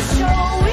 the show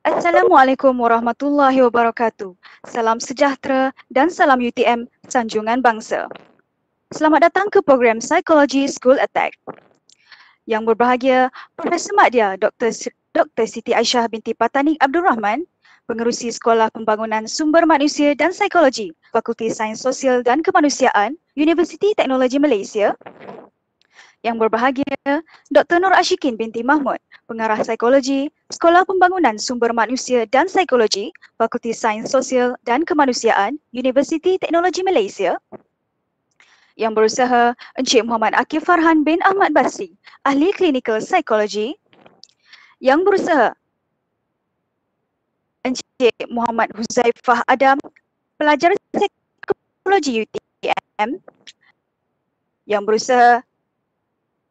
Assalamualaikum warahmatullahi wabarakatuh. Salam sejahtera dan salam UTM Sanjungan Bangsa. Selamat datang ke program Psikologi School Attack. Yang berbahagia, Profesor Madya Dr. Dr. Siti Aisyah binti Patanik Abdul Rahman, Pengerusi Sekolah Pembangunan Sumber Manusia dan Psikologi, Fakulti Sains Sosial dan Kemanusiaan, Universiti Teknologi Malaysia. Yang berbahagia, Dr. Nur Ashikin binti Mahmud, Pengarah Psikologi, Sekolah Pembangunan Sumber Manusia dan Psikologi, Fakulti Sains Sosial dan Kemanusiaan, Universiti Teknologi Malaysia. Yang berusaha Encik Muhammad Akif Farhan bin Ahmad Basri, Ahli Klinikal Psikologi. Yang berusaha Encik Muhammad Huzaifah Adam, Pelajar Psikologi UTM. Yang berusaha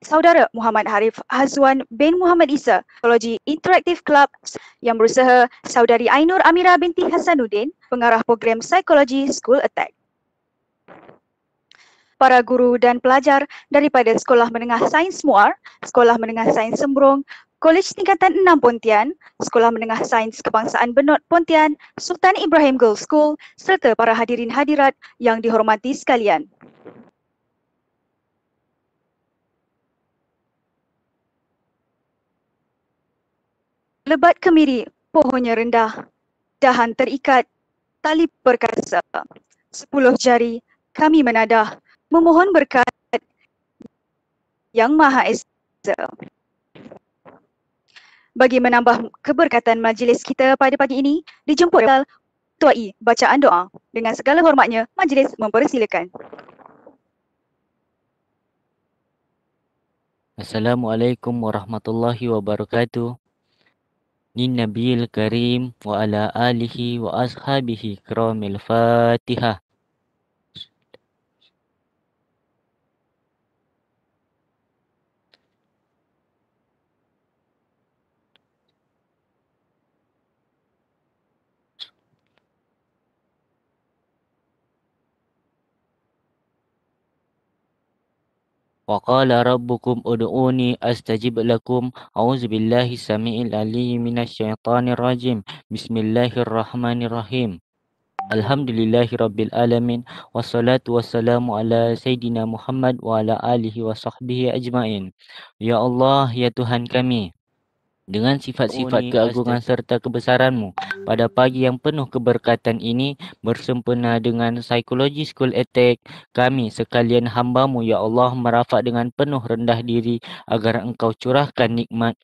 Saudara Muhammad Harif Hazwan bin Muhammad Isa, Psikologi Interactive Club yang berusaha Saudari Ainur Amira binti Hasanuddin, pengarah program Psikologi School Attack. Para guru dan pelajar daripada Sekolah Menengah Sains Muar, Sekolah Menengah Sains Sembrong, Kolej Tingkatan 6 Pontian, Sekolah Menengah Sains Kebangsaan Benot Pontian, Sultan Ibrahim Girls School serta para hadirin hadirat yang dihormati sekalian. Lebat kemiri, pohonnya rendah, dahan terikat, tali perkasa. Sepuluh jari, kami menadah, memohon berkat yang Maha Esa. Bagi menambah keberkatan majlis kita pada pagi ini, dijemput tuai bacaan doa. Dengan segala hormatnya, majlis mempersilakan. Assalamualaikum warahmatullahi wabarakatuh. Nin Nabil Karim wa ala alihi wa وقال ربكم ادعوني استجب لكم اعوذ بالله السميع العليم من الشيطان الرجيم بسم الله الرحمن الرحيم الحمد لله رب العالمين والصلاة والسلام على سيدنا محمد وعلى آله وصحبه أجمعين Ya Allah, Ya Tuhan kami dengan sifat-sifat keagungan serta kebesaranmu pada pagi yang penuh keberkatan ini bersempena dengan psikologi school attack kami sekalian hambamu ya Allah merafak dengan penuh rendah diri agar engkau curahkan nikmat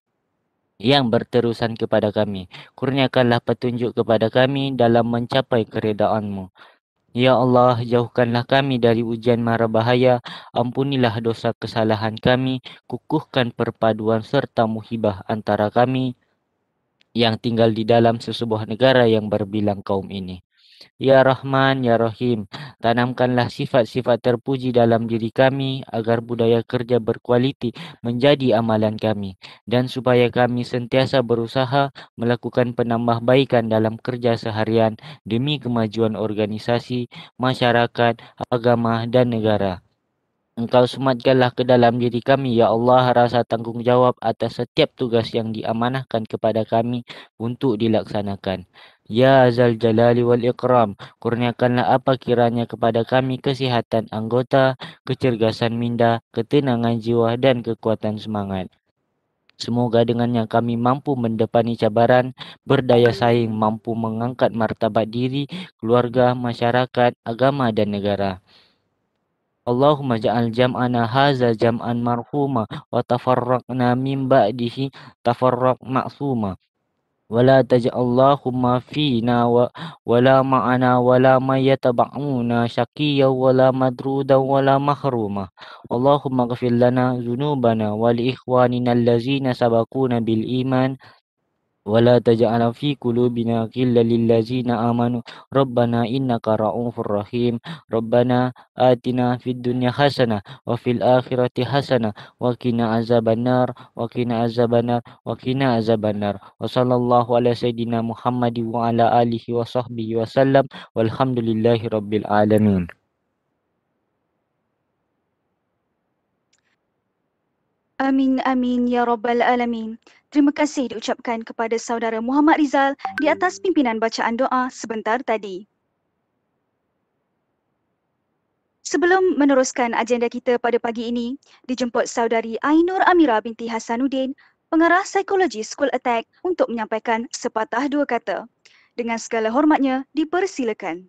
yang berterusan kepada kami. Kurniakanlah petunjuk kepada kami dalam mencapai keredaanmu. Ya Allah, jauhkanlah kami dari ujian mara bahaya, ampunilah dosa kesalahan kami, kukuhkan perpaduan serta muhibah antara kami yang tinggal di dalam sesebuah negara yang berbilang kaum ini. Ya Rahman, Ya Rahim, tanamkanlah sifat-sifat terpuji dalam diri kami agar budaya kerja berkualiti menjadi amalan kami dan supaya kami sentiasa berusaha melakukan penambahbaikan dalam kerja seharian demi kemajuan organisasi, masyarakat, agama dan negara. Engkau sematkanlah ke dalam diri kami, Ya Allah, rasa tanggungjawab atas setiap tugas yang diamanahkan kepada kami untuk dilaksanakan. Ya Zal Jalali wal Ikram, kurniakanlah apa kiranya kepada kami kesihatan anggota, kecergasan minda, ketenangan jiwa dan kekuatan semangat. Semoga dengannya kami mampu mendepani cabaran, berdaya saing, mampu mengangkat martabat diri, keluarga, masyarakat, agama dan negara. Allahumma ja'al jam'ana haza jam'an marhuma wa tafarraqna min ba'dihi tafarraq ma'suma ولا تجعل اللهم فينا و... ولا معنا ولا من يتبعنا شقيا ولا مدرودا ولا محروما اللهم اغفر لنا ذنوبنا ولإخواننا الذين سبقونا بالإيمان ولا تجعل في قلوبنا غلا للذين آمنوا. ربنا إنك رؤوف رحيم. ربنا آتنا في الدنيا حسنة وفي الآخرة حسنة وقنا عذاب النار وقنا عذاب النار وقنا عذاب النار. وصلى الله على سيدنا محمد وعلى آله وصحبه وسلم. والحمد لله رب العالمين. Amin amin ya rabbal alamin. Terima kasih diucapkan kepada saudara Muhammad Rizal di atas pimpinan bacaan doa sebentar tadi. Sebelum meneruskan agenda kita pada pagi ini, dijemput saudari Ainur Amira binti Hasanuddin, pengarah psikologi School Attack untuk menyampaikan sepatah dua kata. Dengan segala hormatnya, dipersilakan.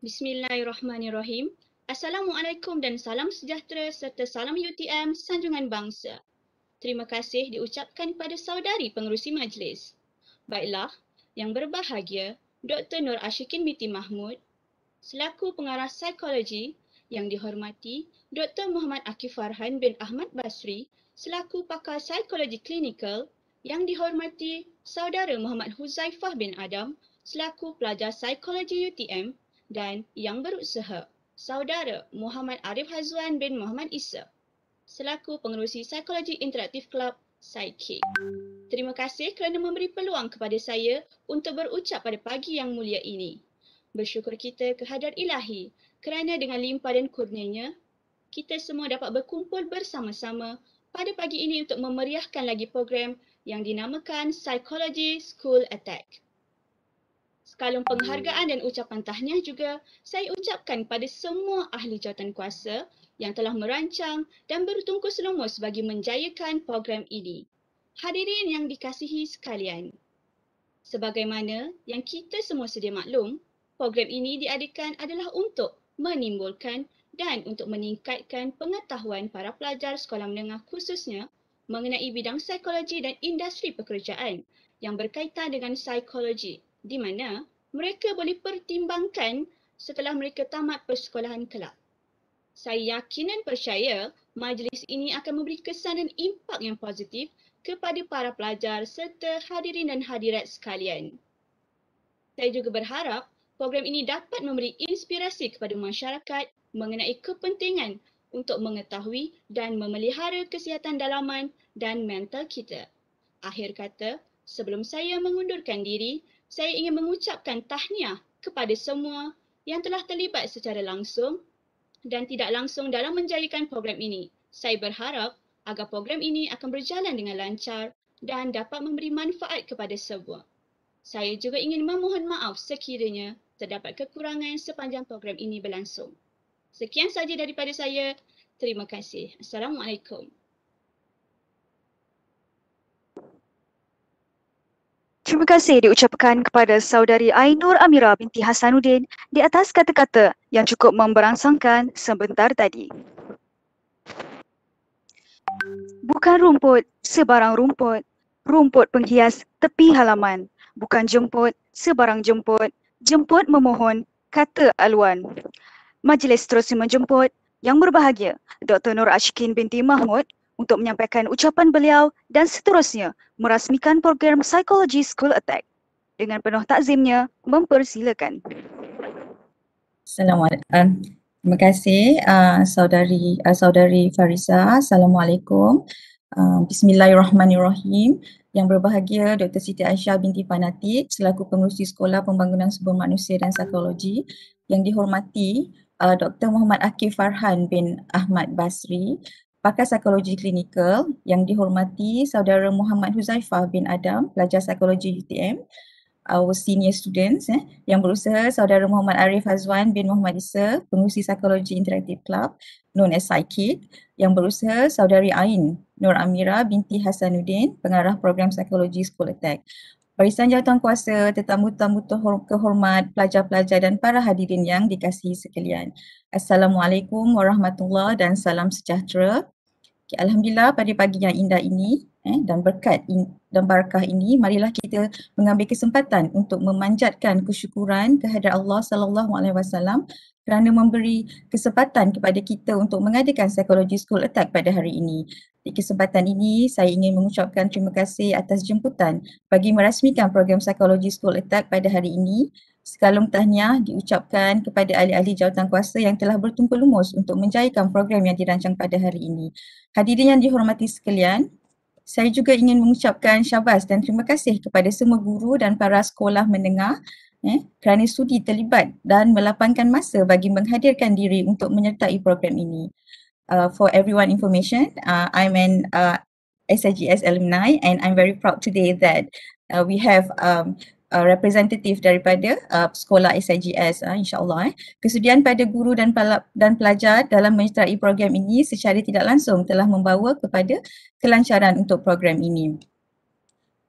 Bismillahirrahmanirrahim. Assalamualaikum dan salam sejahtera serta salam UTM Sanjungan Bangsa. Terima kasih diucapkan pada saudari pengerusi majlis. Baiklah, yang berbahagia, Dr. Nur Ashikin binti Mahmud, selaku pengarah psikologi yang dihormati Dr. Muhammad Akif Farhan bin Ahmad Basri selaku pakar psikologi klinikal yang dihormati saudara Muhammad Huzaifah bin Adam selaku pelajar psikologi UTM dan yang berusaha saudara Muhammad Arif Hazwan bin Muhammad Isa selaku pengerusi psikologi interaktif Club Psychic. Terima kasih kerana memberi peluang kepada saya untuk berucap pada pagi yang mulia ini. Bersyukur kita kehadrat ilahi kerana dengan limpah dan kurnianya, kita semua dapat berkumpul bersama-sama pada pagi ini untuk memeriahkan lagi program yang dinamakan Psychology School Attack. Sekalung penghargaan dan ucapan tahniah juga saya ucapkan pada semua ahli jawatan kuasa yang telah merancang dan bertungkus lumus bagi menjayakan program ini. Hadirin yang dikasihi sekalian, sebagaimana yang kita semua sedia maklum, Program ini diadakan adalah untuk menimbulkan dan untuk meningkatkan pengetahuan para pelajar sekolah menengah khususnya mengenai bidang psikologi dan industri pekerjaan yang berkaitan dengan psikologi di mana mereka boleh pertimbangkan setelah mereka tamat persekolahan kelak. Saya yakin dan percaya majlis ini akan memberi kesan dan impak yang positif kepada para pelajar serta hadirin dan hadirat sekalian. Saya juga berharap program ini dapat memberi inspirasi kepada masyarakat mengenai kepentingan untuk mengetahui dan memelihara kesihatan dalaman dan mental kita. Akhir kata, sebelum saya mengundurkan diri, saya ingin mengucapkan tahniah kepada semua yang telah terlibat secara langsung dan tidak langsung dalam menjayakan program ini. Saya berharap agar program ini akan berjalan dengan lancar dan dapat memberi manfaat kepada semua. Saya juga ingin memohon maaf sekiranya terdapat kekurangan sepanjang program ini berlangsung. Sekian saja daripada saya. Terima kasih. Assalamualaikum. Terima kasih diucapkan kepada saudari Ainur Amira binti Hasanuddin di atas kata-kata yang cukup memberangsangkan sebentar tadi. Bukan rumput sebarang rumput, rumput penghias tepi halaman. Bukan jemput sebarang jemput, jemput memohon, kata Alwan. Majlis terus menjemput yang berbahagia Dr. Nur Ashkin binti Mahmud untuk menyampaikan ucapan beliau dan seterusnya merasmikan program Psychology School Attack. Dengan penuh takzimnya, mempersilakan. Assalamualaikum. Terima kasih uh, saudari uh, saudari Farisa. Assalamualaikum. Uh, Bismillahirrahmanirrahim. Yang berbahagia Dr. Siti Aisyah binti Panatik selaku pengurusi Sekolah Pembangunan Sumber Manusia dan Psikologi. Yang dihormati uh, Dr. Muhammad Akif Farhan bin Ahmad Basri, pakar psikologi klinikal. Yang dihormati Saudara Muhammad Huzaifah bin Adam, pelajar psikologi UTM our senior students eh, yang berusaha saudara Muhammad Arif Azwan bin Muhammad Isa, pengurusi psikologi interaktif club known as Psychic yang berusaha saudari Ain Nur Amira binti Hasanuddin, pengarah program psikologi School Attack. Barisan jawatan kuasa, tetamu-tetamu kehormat, pelajar-pelajar dan para hadirin yang dikasihi sekalian. Assalamualaikum warahmatullahi dan salam sejahtera. Okay, Alhamdulillah pada pagi yang indah ini eh, dan berkat in, dan barakah ini marilah kita mengambil kesempatan untuk memanjatkan kesyukuran kehadrat Allah sallallahu alaihi wasallam kerana memberi kesempatan kepada kita untuk mengadakan Psychology School Attack pada hari ini. Di kesempatan ini saya ingin mengucapkan terima kasih atas jemputan bagi merasmikan program Psychology School Attack pada hari ini Sekalung tahniah diucapkan kepada ahli-ahli jawatan kuasa yang telah bertumpul lumus untuk menjayakan program yang dirancang pada hari ini. Hadirin yang dihormati sekalian, saya juga ingin mengucapkan syabas dan terima kasih kepada semua guru dan para sekolah menengah eh, kerana sudi terlibat dan melapangkan masa bagi menghadirkan diri untuk menyertai program ini. Uh, for everyone information, uh, I'm an uh, SIGS alumni and I'm very proud today that uh, we have um, a representative daripada uh, sekolah SIGS uh, insyaAllah. Eh. Kesudian pada guru dan, dan pelajar dalam menyertai program ini secara tidak langsung telah membawa kepada kelancaran untuk program ini.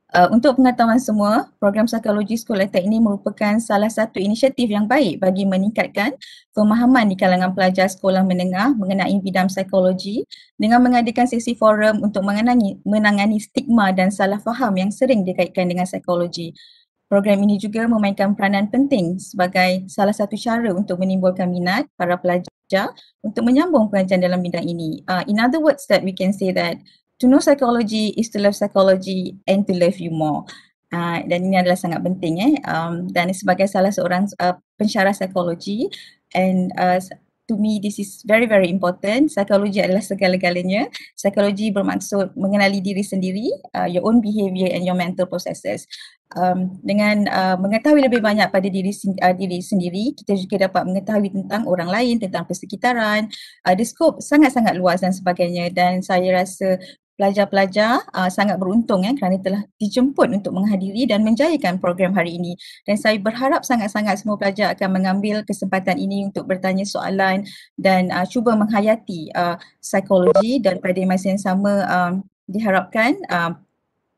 Uh, untuk pengetahuan semua, program psikologi Sekolah ini merupakan salah satu inisiatif yang baik bagi meningkatkan pemahaman di kalangan pelajar sekolah menengah mengenai bidang psikologi dengan mengadakan sesi forum untuk mengenangi, menangani stigma dan salah faham yang sering dikaitkan dengan psikologi. Program ini juga memainkan peranan penting sebagai salah satu cara untuk menimbulkan minat para pelajar untuk menyambung pengajian dalam bidang ini. Uh, in other words that we can say that to know psychology is to love psychology and to love you more. Uh, dan ini adalah sangat penting eh. Um, dan sebagai salah seorang uh, pensyarah psikologi and uh, to me this is very very important. Psikologi adalah segala-galanya. Psikologi bermaksud mengenali diri sendiri, uh, your own behavior and your mental processes. Um, dengan uh, mengetahui lebih banyak pada diri uh, diri sendiri, kita juga dapat mengetahui tentang orang lain, tentang persekitaran. Uh, the scope sangat-sangat luas dan sebagainya dan saya rasa pelajar-pelajar uh, sangat beruntung eh, kerana telah dijemput untuk menghadiri dan menjayakan program hari ini. Dan saya berharap sangat-sangat semua pelajar akan mengambil kesempatan ini untuk bertanya soalan dan uh, cuba menghayati uh, psikologi dan pada masa yang sama um, diharapkan uh,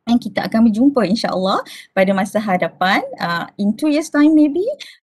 yang kita akan berjumpa insyaAllah pada masa hadapan. Uh, in two years time maybe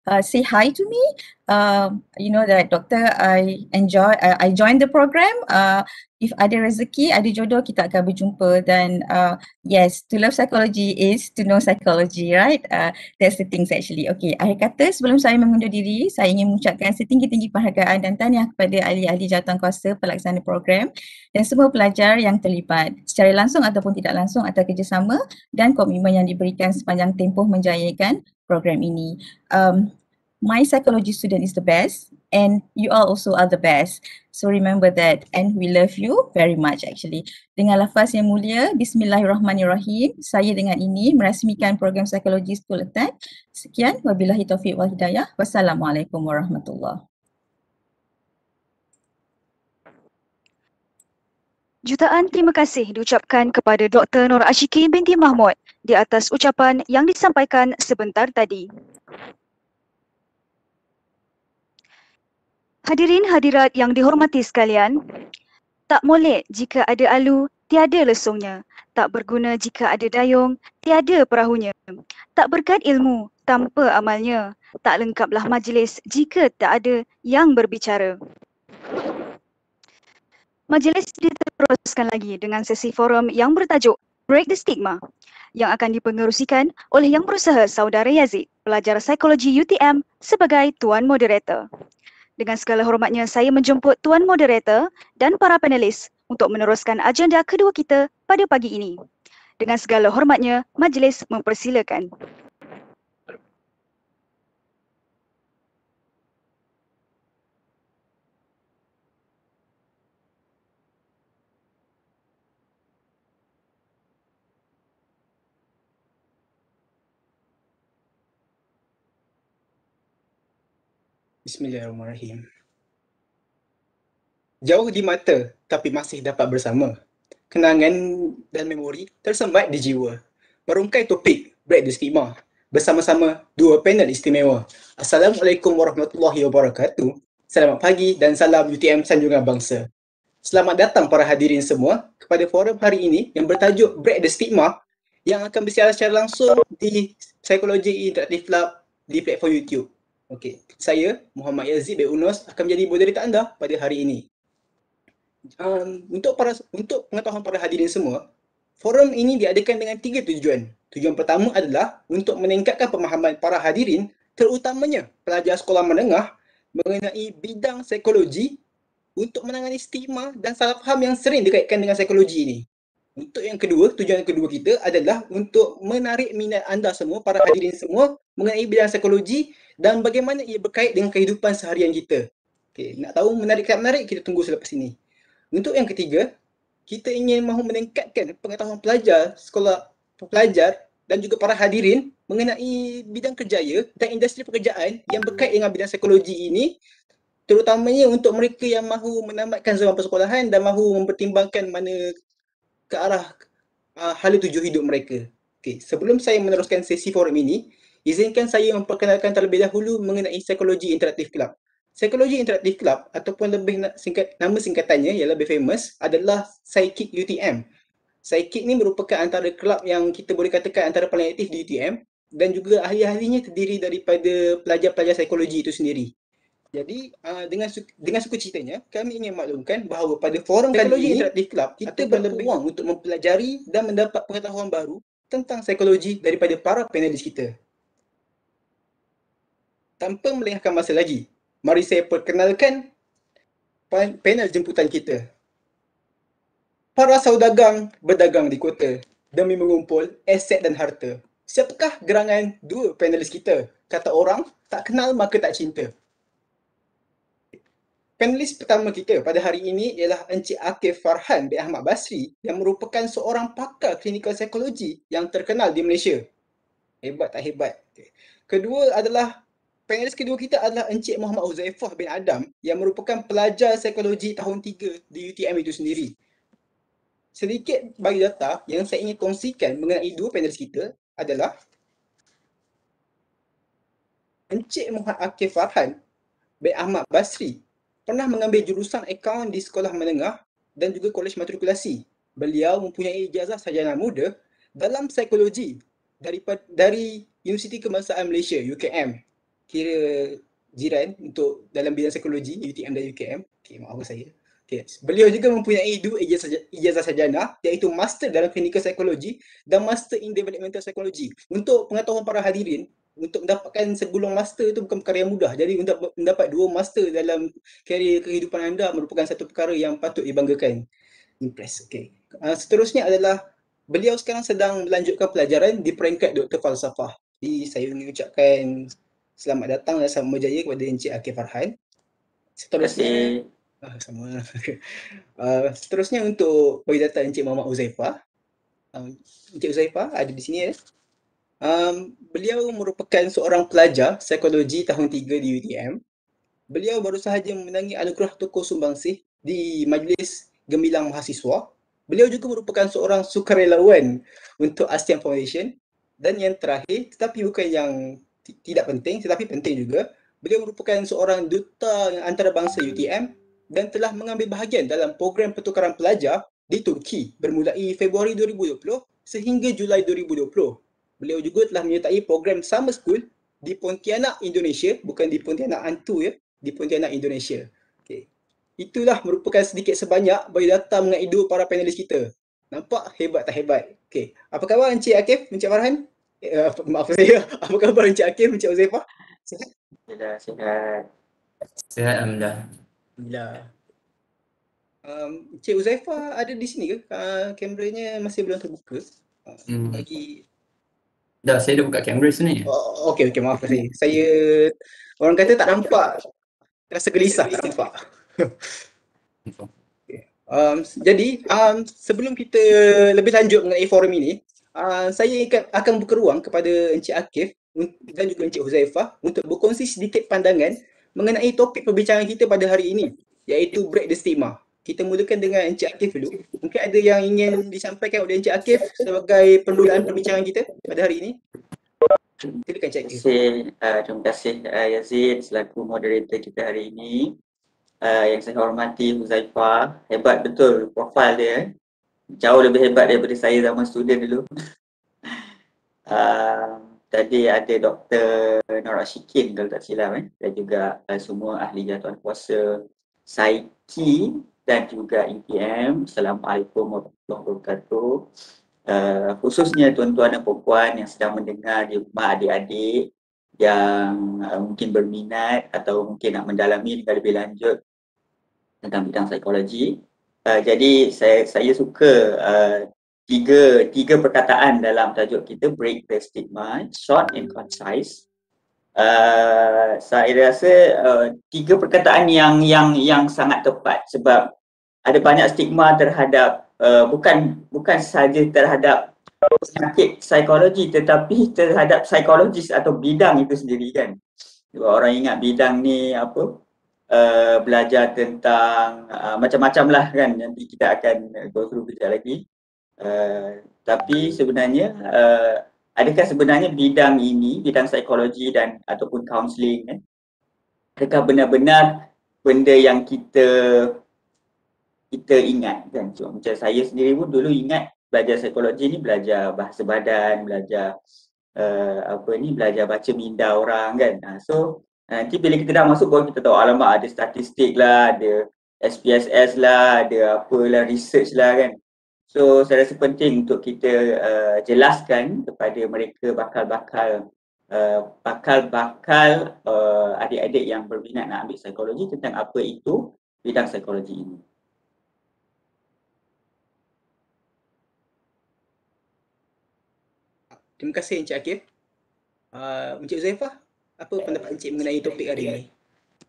uh, say hi to me. Uh, you know that doctor I enjoy uh, I join the program. Uh, if ada rezeki, ada jodoh, kita akan berjumpa dan uh, yes, to love psychology is to know psychology, right? Uh, that's the things actually. Okay, akhir kata sebelum saya mengundur diri, saya ingin mengucapkan setinggi-tinggi penghargaan dan tahniah kepada ahli-ahli jawatankuasa pelaksana program dan semua pelajar yang terlibat secara langsung ataupun tidak langsung atas kerjasama dan komitmen yang diberikan sepanjang tempoh menjayakan program ini. Um, my psychology student is the best and you all also are the best. So remember that and we love you very much actually. Dengan lafaz yang mulia, Bismillahirrahmanirrahim, saya dengan ini merasmikan program psikologi School Attack. Sekian, wabillahi taufiq wal hidayah. Wassalamualaikum warahmatullahi Jutaan terima kasih diucapkan kepada Dr. Nur Ashiki binti Mahmud di atas ucapan yang disampaikan sebentar tadi. Hadirin hadirat yang dihormati sekalian, tak molek jika ada alu, tiada lesungnya. Tak berguna jika ada dayung, tiada perahunya. Tak berkat ilmu, tanpa amalnya. Tak lengkaplah majlis jika tak ada yang berbicara. Majlis diteruskan lagi dengan sesi forum yang bertajuk Break the Stigma yang akan dipengerusikan oleh Yang Berusaha Saudara Yazid, pelajar psikologi UTM sebagai Tuan Moderator. Dengan segala hormatnya, saya menjemput Tuan Moderator dan para panelis untuk meneruskan agenda kedua kita pada pagi ini. Dengan segala hormatnya, majlis mempersilakan. Bismillahirrahmanirrahim. Jauh di mata tapi masih dapat bersama. Kenangan dan memori tersembat di jiwa. Merungkai topik Break the Stigma bersama-sama dua panel istimewa. Assalamualaikum warahmatullahi wabarakatuh. Selamat pagi dan salam UTM Sanjungan Bangsa. Selamat datang para hadirin semua kepada forum hari ini yang bertajuk Break the Stigma yang akan bersiaran secara langsung di Psikologi Interaktif Lab di platform YouTube. Okey, saya Muhammad Yazid bin Unus akan menjadi moderator anda pada hari ini. Um, untuk para untuk pengetahuan para hadirin semua, forum ini diadakan dengan tiga tujuan. Tujuan pertama adalah untuk meningkatkan pemahaman para hadirin terutamanya pelajar sekolah menengah mengenai bidang psikologi untuk menangani stigma dan salah faham yang sering dikaitkan dengan psikologi ini. Untuk yang kedua, tujuan yang kedua kita adalah untuk menarik minat anda semua, para hadirin semua mengenai bidang psikologi dan bagaimana ia berkait dengan kehidupan seharian kita. Okay, nak tahu menarik tak menarik, kita tunggu selepas ini. Untuk yang ketiga, kita ingin mahu meningkatkan pengetahuan pelajar, sekolah pelajar dan juga para hadirin mengenai bidang kerjaya dan industri pekerjaan yang berkait dengan bidang psikologi ini terutamanya untuk mereka yang mahu menamatkan zaman persekolahan dan mahu mempertimbangkan mana ke arah uh, hala tuju hidup mereka. Okey, sebelum saya meneruskan sesi forum ini, izinkan saya memperkenalkan terlebih dahulu mengenai Psikologi Interaktif Club. Psikologi Interaktif Club ataupun lebih singkat nama singkatannya yang lebih famous adalah Psychic UTM. Psychic ni merupakan antara kelab yang kita boleh katakan antara paling aktif di UTM dan juga ahli-ahlinya terdiri daripada pelajar-pelajar psikologi itu sendiri. Jadi uh, dengan su- dengan suka citanya kami ingin maklumkan bahawa pada forum Psikologi Interaktif Club kita berpeluang untuk mempelajari dan mendapat pengetahuan baru tentang psikologi daripada para panelis kita. Tanpa melengahkan masa lagi, mari saya perkenalkan pan- panel jemputan kita. Para saudagang berdagang di kota demi mengumpul aset dan harta. Siapakah gerangan dua panelis kita? Kata orang, tak kenal maka tak cinta. Panelis pertama kita pada hari ini ialah Encik Akif Farhan bin Ahmad Basri yang merupakan seorang pakar klinikal psikologi yang terkenal di Malaysia. Hebat tak hebat? Okay. Kedua adalah panelis kedua kita adalah Encik Muhammad Uzaifah bin Adam yang merupakan pelajar psikologi tahun 3 di UTM itu sendiri. Sedikit bagi data yang saya ingin kongsikan mengenai dua panelis kita adalah Encik Muhammad Akif Farhan bin Ahmad Basri pernah mengambil jurusan akaun di sekolah menengah dan juga kolej matrikulasi. Beliau mempunyai ijazah sarjana muda dalam psikologi daripada dari Universiti Kebangsaan Malaysia UKM. Kira jiran untuk dalam bidang psikologi UTM dan UKM. Okey, maaf saya. Okay. Beliau juga mempunyai dua ijazah, ijazah sarjana iaitu Master dalam Clinical Psychology dan Master in Developmental Psychology. Untuk pengetahuan para hadirin, untuk mendapatkan segulung master itu bukan perkara yang mudah. Jadi untuk mendapat dua master dalam karier kehidupan anda merupakan satu perkara yang patut dibanggakan. Impress. Okay. Uh, seterusnya adalah beliau sekarang sedang melanjutkan pelajaran di peringkat Doktor Falsafah. Jadi saya ingin ucapkan selamat datang dan selamat berjaya kepada Encik Akif Farhan. Seterusnya, ah, sama. uh, seterusnya untuk bagi data Encik Muhammad Uzaifah. Um, Encik Uzaifah ada di sini ya. Um, beliau merupakan seorang pelajar psikologi tahun 3 di UTM. Beliau baru sahaja memenangi anugerah tokoh sumbangsih di Majlis Gemilang Mahasiswa. Beliau juga merupakan seorang sukarelawan untuk ASEAN Foundation. Dan yang terakhir, tetapi bukan yang tidak penting, tetapi penting juga, beliau merupakan seorang duta antarabangsa UTM dan telah mengambil bahagian dalam program pertukaran pelajar di Turki bermulai Februari 2020 sehingga Julai 2020. Beliau juga telah menyertai program Summer School di Pontianak, Indonesia, bukan di Pontianak Antu ya, di Pontianak, Indonesia. Okay. Itulah merupakan sedikit sebanyak bagi data mengenai dua para panelis kita. Nampak hebat tak hebat? Okey. Apa khabar Encik Akif, Encik Farhan? Eh, apa- maaf saya. Apa khabar Encik Akif, Encik Uzaifah? Sihat? Sihat. Sihat Alhamdulillah. Alhamdulillah. Um, Encik Uzaifah ada di sini ke? Uh, kameranya masih belum terbuka. Uh, Hmm. bagi Dah saya dah buka kamera sebenarnya. Oh, okey okey maaf saya. Saya orang kata tak nampak. Rasa gelisah tak nampak. Um, jadi um, sebelum kita lebih lanjut mengenai forum ini, uh, saya akan, buka ruang kepada Encik Akif dan juga Encik Huzaifah untuk berkongsi sedikit pandangan mengenai topik perbincangan kita pada hari ini iaitu break the stigma. Kita mulakan dengan Encik Akif dulu. Mungkin ada yang ingin disampaikan oleh Encik Akif sebagai permulaan perbincangan kita pada hari ini. Silakan Encik Akif. terima kasih uh, Yazid selaku moderator kita hari ini. Uh, yang saya hormati Huzaifah, hebat betul profil dia. eh. Jauh lebih hebat daripada saya zaman student dulu. Uh, tadi ada Dr. Nor Ashikin kalau tak silap eh. dan juga uh, semua ahli jatuhan kuasa Saiki dan juga EPM. Assalamualaikum warahmatullahi wabarakatuh. Uh, khususnya tuan-tuan dan puan yang sedang mendengar di rumah adik-adik yang uh, mungkin berminat atau mungkin nak mendalami lebih lanjut tentang bidang psikologi. Uh, jadi saya saya suka uh, tiga tiga perkataan dalam tajuk kita break the stigma, short and concise. Uh, saya rasa uh, tiga perkataan yang yang yang sangat tepat sebab ada banyak stigma terhadap uh, bukan bukan sahaja terhadap penyakit psikologi tetapi terhadap psikologis atau bidang itu sendiri kan. Sebab orang ingat bidang ni apa uh, belajar tentang uh, macam-macam lah kan nanti kita akan go through kejap lagi. Uh, tapi sebenarnya uh, adakah sebenarnya bidang ini, bidang psikologi dan ataupun counselling kan, adakah benar-benar benda yang kita kita ingat kan. So, macam saya sendiri pun dulu ingat belajar psikologi ni belajar bahasa badan, belajar uh, apa ni, belajar baca minda orang kan. Uh, so nanti bila kita dah masuk baru kita tahu alamak ada statistik lah, ada SPSS lah, ada apalah research lah kan. So saya rasa penting untuk kita uh, jelaskan kepada mereka bakal-bakal uh, bakal-bakal uh, adik-adik yang berminat nak ambil psikologi tentang apa itu bidang psikologi ini. Terima kasih Encik Akif. Uh, Encik Zaifah, apa pendapat Encik mengenai topik hari ini?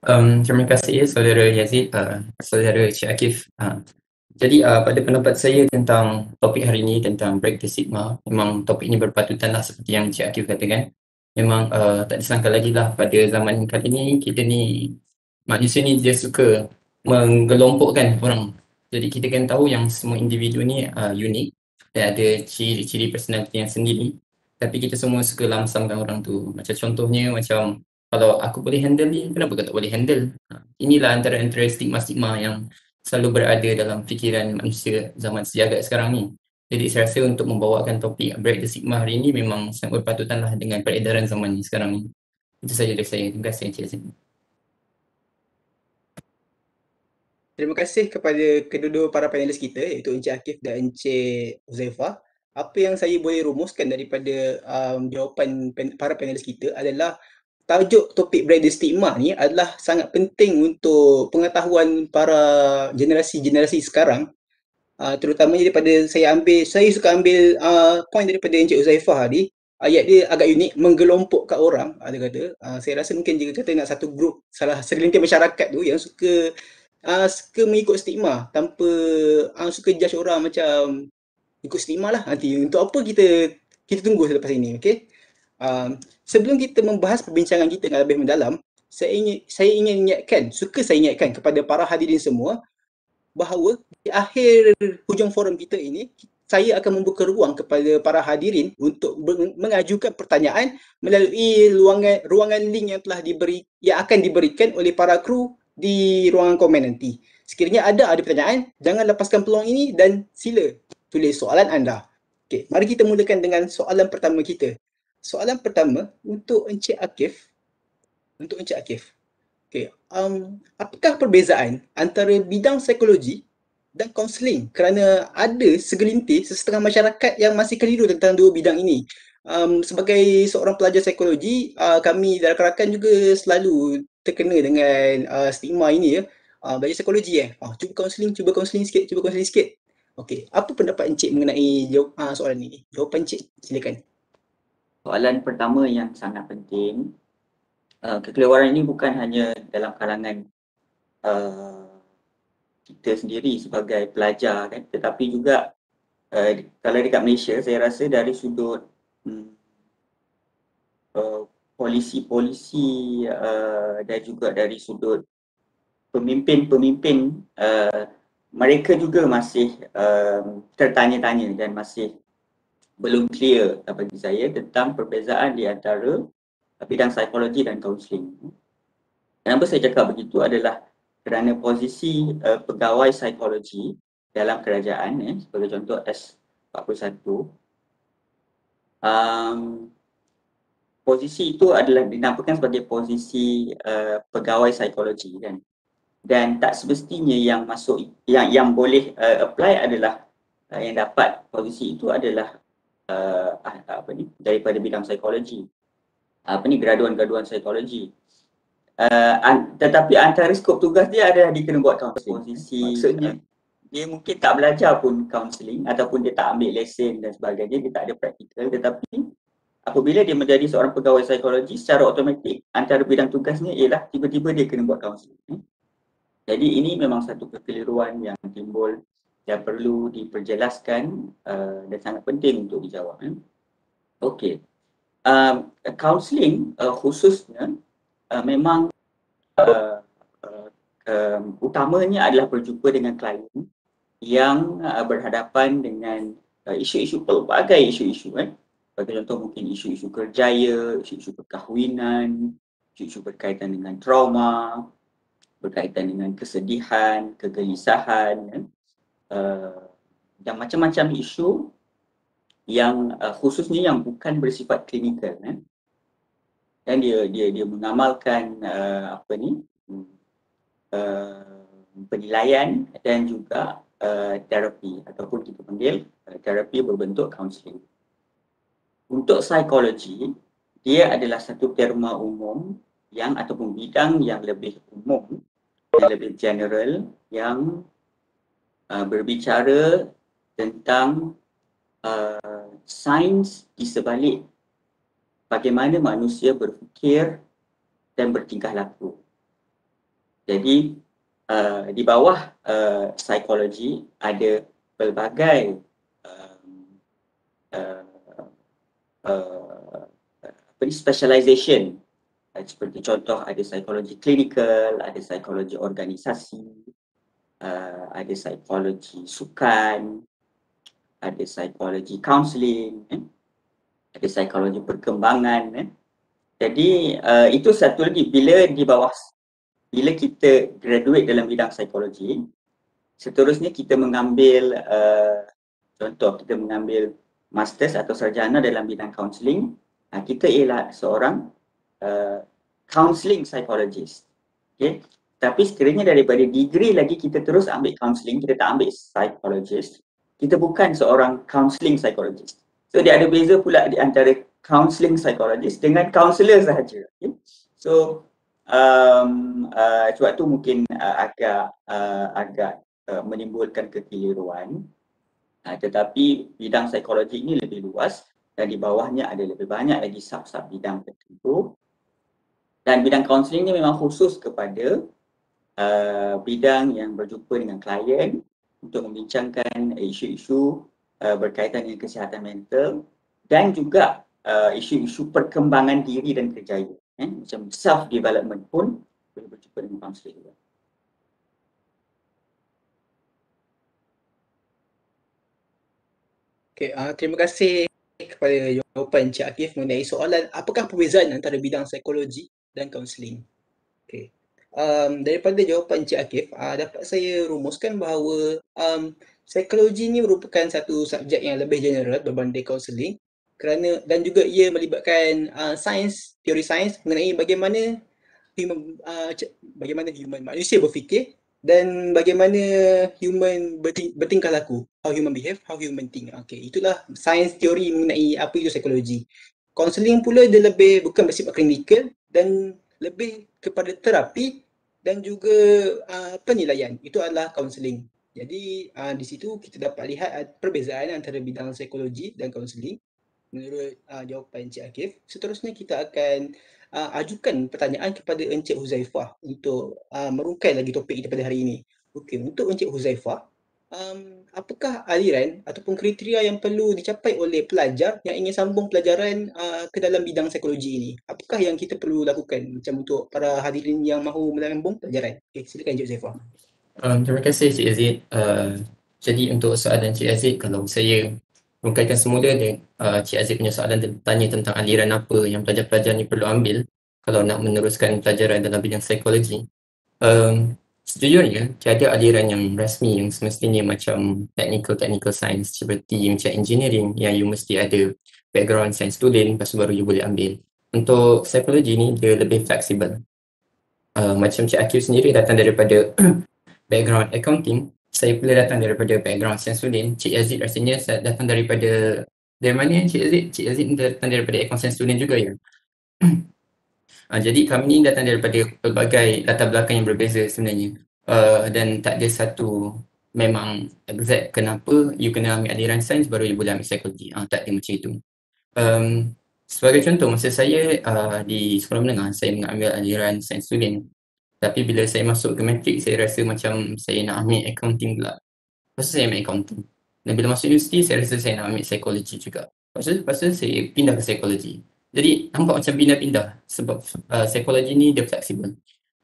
Um, terima kasih saudara Yazid, uh, saudara Cik Akif. Uh, jadi uh, pada pendapat saya tentang topik hari ini tentang break the stigma, memang topik ini berpatutan lah seperti yang Cik Akif katakan. Memang uh, tak disangka lagi lah pada zaman kali ini kita ni manusia ni dia suka menggelompokkan orang. Jadi kita kan tahu yang semua individu ni uh, unik dan ada ciri-ciri personality yang sendiri. Tapi kita semua suka lamsamkan orang tu. Macam contohnya macam kalau aku boleh handle ni, kenapa kau tak boleh handle? Ha, inilah antara-antara stigma-stigma yang selalu berada dalam fikiran manusia zaman sejagat sekarang ni. Jadi saya rasa untuk membawakan topik Break the Stigma hari ini memang sangat berpatutan lah dengan peredaran zaman ni sekarang ni. Itu saja dari saya. Terima kasih Encik Azim. Terima kasih kepada kedua-dua para panelis kita iaitu Encik Akif dan Encik Uzaifah. Apa yang saya boleh rumuskan daripada um, jawapan pen, para panelis kita adalah tajuk topik the Stigma ni adalah sangat penting untuk pengetahuan para generasi-generasi sekarang. Uh, terutamanya daripada saya ambil saya suka ambil uh, point daripada Encik Uzaifah tadi. Ayat dia agak unik menggelompokkan orang uh, dia kata. Uh, saya rasa mungkin jika kata nak satu grup salah segelintir masyarakat tu yang suka uh, suka mengikut stigma tanpa uh, suka judge orang macam ikut stigma lah. Nanti untuk apa kita kita tunggu selepas ini okey? Um, sebelum kita membahas perbincangan kita dengan lebih mendalam, saya ingin saya ingin ingatkan, suka saya ingatkan kepada para hadirin semua bahawa di akhir hujung forum kita ini saya akan membuka ruang kepada para hadirin untuk mengajukan pertanyaan melalui ruangan ruangan link yang telah diberi yang akan diberikan oleh para kru di ruangan komen nanti. Sekiranya ada ada pertanyaan, jangan lepaskan peluang ini dan sila tulis soalan anda. Okey, mari kita mulakan dengan soalan pertama kita soalan pertama untuk Encik Akif. Untuk Encik Akif. Okay. Um, apakah perbezaan antara bidang psikologi dan kaunseling kerana ada segelintir sesetengah masyarakat yang masih keliru tentang dua bidang ini. Um, sebagai seorang pelajar psikologi, uh, kami dalam rakan juga selalu terkena dengan uh, stigma ini ya. Uh, belajar psikologi eh. Uh, cuba kaunseling, cuba kaunseling sikit, cuba kaunseling sikit. Okey, apa pendapat encik mengenai jawab, uh, soalan ini? Jawapan encik, silakan soalan pertama yang sangat penting uh, kekeliruan ini bukan hanya dalam kalangan uh, kita sendiri sebagai pelajar kan tetapi juga uh, kalau dekat Malaysia saya rasa dari sudut um, uh, polisi-polisi uh, dan juga dari sudut pemimpin-pemimpin uh, mereka juga masih uh, tertanya-tanya dan masih belum clear bagi saya tentang perbezaan di antara bidang psikologi dan kaunseling. Kenapa saya cakap begitu adalah kerana posisi uh, pegawai psikologi dalam kerajaan eh, sebagai contoh S41 um, posisi itu adalah dinamakan sebagai posisi uh, pegawai psikologi kan dan tak semestinya yang masuk yang yang boleh uh, apply adalah uh, yang dapat posisi itu adalah uh, apa ni daripada bidang psikologi. Apa ni graduan-graduan psikologi. Uh, an, tetapi antara skop tugas dia ada di kena buat counseling posisi maksudnya dia mungkin tak belajar pun counseling ataupun dia tak ambil lesen dan sebagainya dia tak ada praktikal. Tetapi apabila dia menjadi seorang pegawai psikologi secara automatik antara bidang tugasnya ialah tiba-tiba dia kena buat counseling jadi ini memang satu kekeliruan yang timbul yang perlu diperjelaskan uh, dan sangat penting untuk dijawab. Eh. Okey. Um, counselling uh, khususnya uh, memang uh, uh, um, utamanya adalah berjumpa dengan klien yang uh, berhadapan dengan uh, isu-isu pelbagai isu-isu eh. Bagi contoh mungkin isu-isu kerjaya, isu-isu perkahwinan, isu-isu berkaitan dengan trauma, berkaitan dengan kesedihan, kegelisahan eh. Dan macam-macam isu yang uh, khususnya yang bukan bersifat klinikal eh. Dan dia dia dia mengamalkan uh, apa ni uh, penilaian dan juga uh, terapi ataupun kita panggil uh, terapi berbentuk kaunseling. Untuk psikologi, dia adalah satu terma umum yang ataupun bidang yang lebih umum yang lebih general yang uh, berbicara tentang uh, sains di sebalik bagaimana manusia berfikir dan bertingkah laku. Jadi uh, di bawah uh, psikologi ada pelbagai um, uh, uh, apa ni specialization uh, seperti contoh ada psikologi klinikal, ada psikologi organisasi, uh, ada psikologi sukan, ada psikologi counselling, eh? ada psikologi perkembangan. Eh? Jadi uh, itu satu lagi bila di bawah bila kita graduate dalam bidang psikologi, seterusnya kita mengambil uh, contoh kita mengambil masters atau sarjana dalam bidang counselling, uh, kita ialah seorang uh, counselling psychologist. Okay. Tapi sekiranya daripada degree lagi kita terus ambil counselling, kita tak ambil psychologist, kita bukan seorang counselling psychologist. So dia ada beza pula di antara counselling psychologist dengan counselor sahaja. Okay. So um, uh, sebab tu mungkin uh, agak uh, agak uh, menimbulkan kekeliruan. Uh, tetapi bidang psikologi ini lebih luas dan di bawahnya ada lebih banyak lagi sub-sub bidang tertentu. Dan bidang kaunseling ini memang khusus kepada uh, bidang yang berjumpa dengan klien untuk membincangkan isu-isu uh, berkaitan dengan kesihatan mental dan juga uh, isu-isu perkembangan diri dan kerjaya eh, macam self development pun boleh berjumpa dengan kaunselor juga. Okay, uh, terima kasih kepada jawapan Encik Akif mengenai soalan apakah perbezaan antara bidang psikologi dan kaunseling. Okay. Um, daripada jawapan Encik Akif, uh, dapat saya rumuskan bahawa um, psikologi ini merupakan satu subjek yang lebih general berbanding kaunseling kerana dan juga ia melibatkan uh, sains, teori sains mengenai bagaimana human uh, bagaimana human manusia berfikir dan bagaimana human berting, bertingkah laku, how human behave, how human think. Okay, itulah sains teori mengenai apa itu psikologi. Counselling pula dia lebih bukan bersifat klinikal dan lebih kepada terapi dan juga uh, penilaian. Itu adalah counselling. Jadi uh, di situ kita dapat lihat perbezaan antara bidang psikologi dan counselling menurut uh, jawapan Encik Akif. Seterusnya kita akan uh, ajukan pertanyaan kepada Encik Huzaifah untuk uh, merungkai lagi topik kita pada hari ini. Okey, untuk Encik Huzaifah, um, apakah aliran ataupun kriteria yang perlu dicapai oleh pelajar yang ingin sambung pelajaran uh, ke dalam bidang psikologi ini? Apakah yang kita perlu lakukan macam untuk para hadirin yang mahu menyambung pelajaran? Okey, silakan Encik Huzaifah. Um, terima kasih Cik Aziz. Uh, jadi untuk soalan Cik Aziz, kalau saya rungkaikan semula dan uh, Cik Aziz punya soalan tanya tentang aliran apa yang pelajar-pelajar ni perlu ambil kalau nak meneruskan pelajaran dalam bidang psikologi. Um, sejujurnya, tiada aliran yang rasmi yang semestinya macam technical-technical science seperti macam engineering yang you mesti ada background science tulen lepas baru you boleh ambil. Untuk psikologi ni dia lebih fleksibel. Uh, macam Cik Akif sendiri datang daripada background accounting, saya pula datang daripada background science student. Cik Aziz rasanya saya datang daripada dari mana Cik Aziz? Cik Aziz datang daripada account science student juga ya? uh, jadi kami ni datang daripada pelbagai latar belakang yang berbeza sebenarnya. Uh, dan tak ada satu memang exact kenapa you kena ambil aliran sains baru you boleh ambil psikologi. Uh, tak ada macam itu. Um, sebagai contoh, masa saya uh, di sekolah menengah, saya mengambil aliran sains student tapi bila saya masuk ke matrik, saya rasa macam saya nak ambil accounting pula. Lepas tu saya ambil accounting. Dan bila masuk universiti, saya rasa saya nak ambil psikologi juga. Lepas tu, lepas tu saya pindah ke psikologi. Jadi nampak macam pindah-pindah sebab uh, psikologi ni dia fleksibel.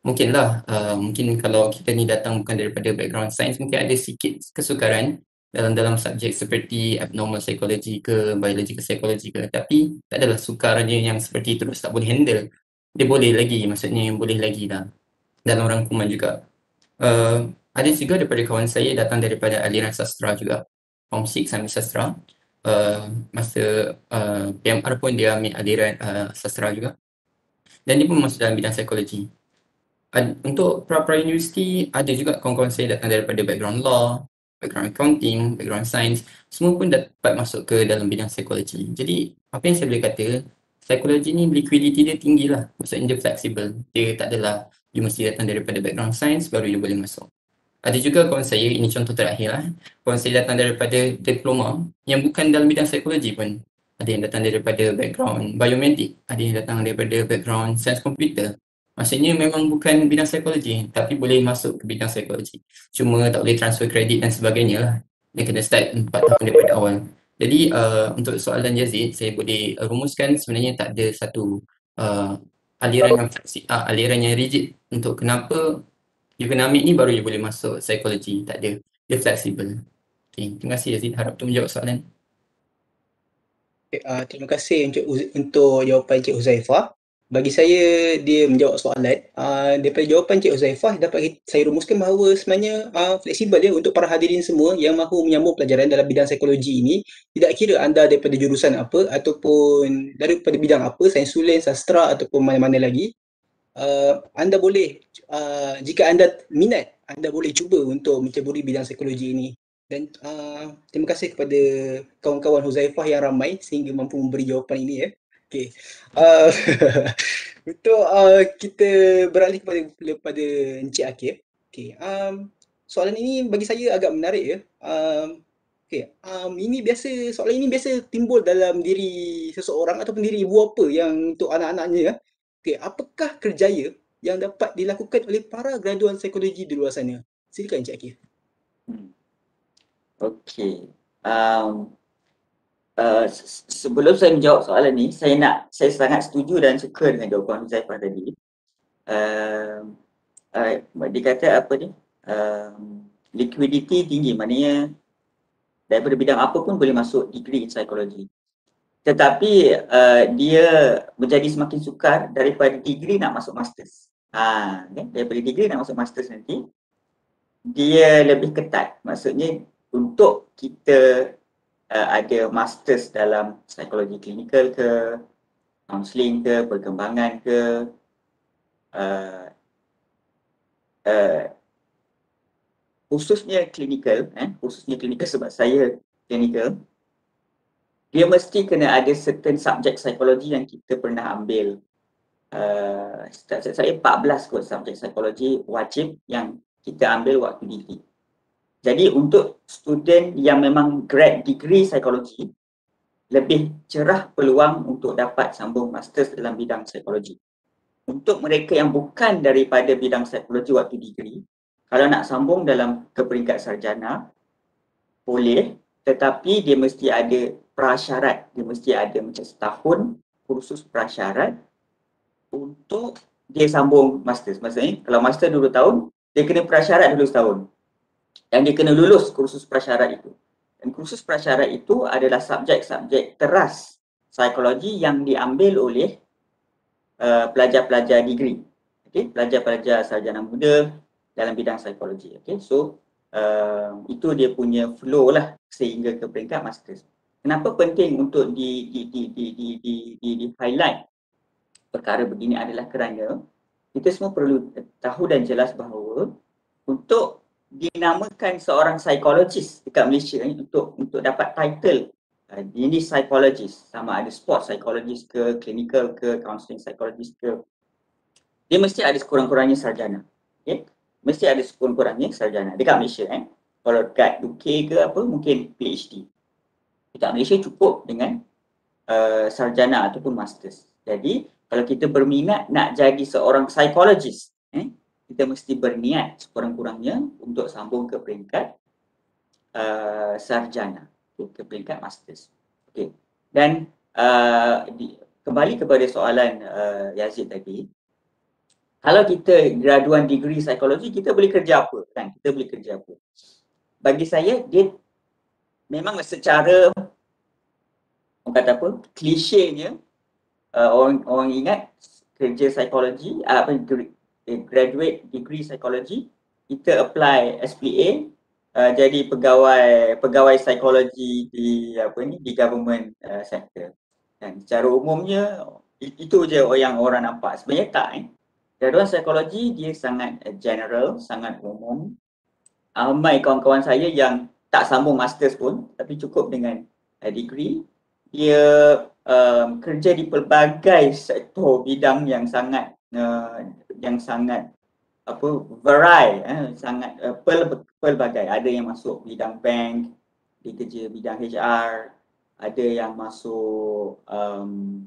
mungkinlah uh, mungkin kalau kita ni datang bukan daripada background sains mungkin ada sikit kesukaran dalam dalam subjek seperti abnormal psychology ke biological psychology ke. Tapi tak adalah sukarnya yang seperti terus tak boleh handle. Dia boleh lagi maksudnya boleh lagi lah. Dalam rangkuman juga. Uh, ada juga daripada kawan saya datang daripada aliran sastra juga. Form 6 ambil sastra uh, masa uh, PMR pun dia ambil aliran uh, sastra juga dan dia pun masuk dalam bidang psikologi untuk pra-pra universiti ada juga kawan-kawan saya datang daripada background law, background accounting, background science, semua pun dapat masuk ke dalam bidang psikologi. Jadi apa yang saya boleh kata, psikologi ni liquidity dia tinggi lah, maksudnya dia flexible. Dia tak adalah you mesti datang daripada background science baru you boleh masuk. Ada juga kawan saya, ini contoh terakhir lah, kawan saya datang daripada diploma yang bukan dalam bidang psikologi pun. Ada yang datang daripada background biomedik, ada yang datang daripada background science computer, Maksudnya memang bukan bidang psikologi tapi boleh masuk ke bidang psikologi. Cuma tak boleh transfer kredit dan sebagainya lah. Dia kena start 4 tahun daripada awal. Jadi uh, untuk soalan Yazid, saya boleh rumuskan sebenarnya tak ada satu uh, aliran yang uh, aliran yang rigid untuk kenapa ambil ni baru you boleh masuk psikologi. Tak ada. Dia flexible. Okay, terima kasih Yazid. Harap tu menjawab soalan. Okay, uh, terima kasih untuk, untuk jawapan Cik Huzaifah bagi saya dia menjawab soalan uh, daripada jawapan Cik Uzaifah dapat saya rumuskan bahawa sebenarnya uh, fleksibel ya untuk para hadirin semua yang mahu menyambung pelajaran dalam bidang psikologi ini tidak kira anda daripada jurusan apa ataupun daripada bidang apa sains sulen sastra ataupun mana-mana lagi uh, anda boleh uh, jika anda minat anda boleh cuba untuk menceburi bidang psikologi ini dan uh, terima kasih kepada kawan-kawan Huzaifah yang ramai sehingga mampu memberi jawapan ini ya Okay. Uh, untuk uh, kita beralih kepada kepada Encik Akif. Okay. Um, soalan ini bagi saya agak menarik ya. Um, okay. Um, ini biasa soalan ini biasa timbul dalam diri seseorang ataupun diri ibu apa yang untuk anak-anaknya ya. Okay. Apakah kerjaya yang dapat dilakukan oleh para graduan psikologi di luar sana? Silakan Encik Akif. Okay. Um, Uh, sebelum saya menjawab soalan ni, saya nak, saya sangat setuju dan suka dengan jawapan Zaifah tadi. Uh, uh, dia kata apa ni, uh, liquidity tinggi, maknanya daripada bidang apa pun boleh masuk degree in psikologi. Tetapi uh, dia menjadi semakin sukar daripada degree nak masuk masters. Ha, okay? Daripada degree nak masuk masters nanti, dia lebih ketat. Maksudnya untuk kita uh, ada masters dalam psikologi klinikal ke, counselling ke, perkembangan ke, uh, uh, khususnya klinikal, eh, khususnya klinikal sebab saya klinikal, dia mesti kena ada certain subjek psikologi yang kita pernah ambil. Uh, saya 14 kot subjek psikologi wajib yang kita ambil waktu degree. Jadi untuk student yang memang grad degree psikologi, lebih cerah peluang untuk dapat sambung masters dalam bidang psikologi. Untuk mereka yang bukan daripada bidang psikologi waktu degree, kalau nak sambung dalam ke peringkat sarjana, boleh tetapi dia mesti ada prasyarat. Dia mesti ada macam setahun kursus prasyarat untuk dia sambung masters. Maksudnya kalau master dua tahun, dia kena prasyarat dulu setahun dan dia kena lulus kursus prasyarat itu. Dan kursus prasyarat itu adalah subjek-subjek teras psikologi yang diambil oleh uh, pelajar-pelajar degree. Okay, pelajar-pelajar sarjana muda dalam bidang psikologi. Okay, so uh, itu dia punya flow lah sehingga ke peringkat masters. Kenapa penting untuk di di di di di di, di, di highlight perkara begini adalah kerana kita semua perlu tahu dan jelas bahawa untuk dinamakan seorang psikologis dekat Malaysia ni untuk untuk dapat title uh, ini psikologis sama ada sport psikologis ke clinical ke counselling psikologis ke dia mesti ada sekurang-kurangnya sarjana okay? mesti ada sekurang-kurangnya sarjana dekat Malaysia eh? Kalau dekat UK ke apa mungkin PhD dekat Malaysia cukup dengan uh, sarjana ataupun masters. Jadi kalau kita berminat nak jadi seorang psikologis eh kita mesti berniat sekurang-kurangnya untuk sambung ke peringkat uh, sarjana, ke peringkat masters. Okay. Dan uh, di, kembali kepada soalan uh, Yazid tadi, kalau kita graduan degree psikologi, kita boleh kerja apa kan? Kita boleh kerja apa? Bagi saya, dia memang secara orang kata apa, klisenya uh, orang orang ingat kerja psikologi, uh, apa eh, graduate degree psikologi, kita apply SPA uh, jadi pegawai pegawai psikologi di apa ni di government uh, sector. Dan secara umumnya itu je yang orang nampak. Sebenarnya tak eh. Graduan psikologi dia sangat general, sangat umum. Ramai kawan-kawan saya yang tak sambung masters pun tapi cukup dengan uh, degree. Dia um, kerja di pelbagai sektor bidang yang sangat uh, yang sangat apa vary eh, sangat uh, pel, pelbagai. Ada yang masuk bidang bank dia kerja bidang HR ada yang masuk um,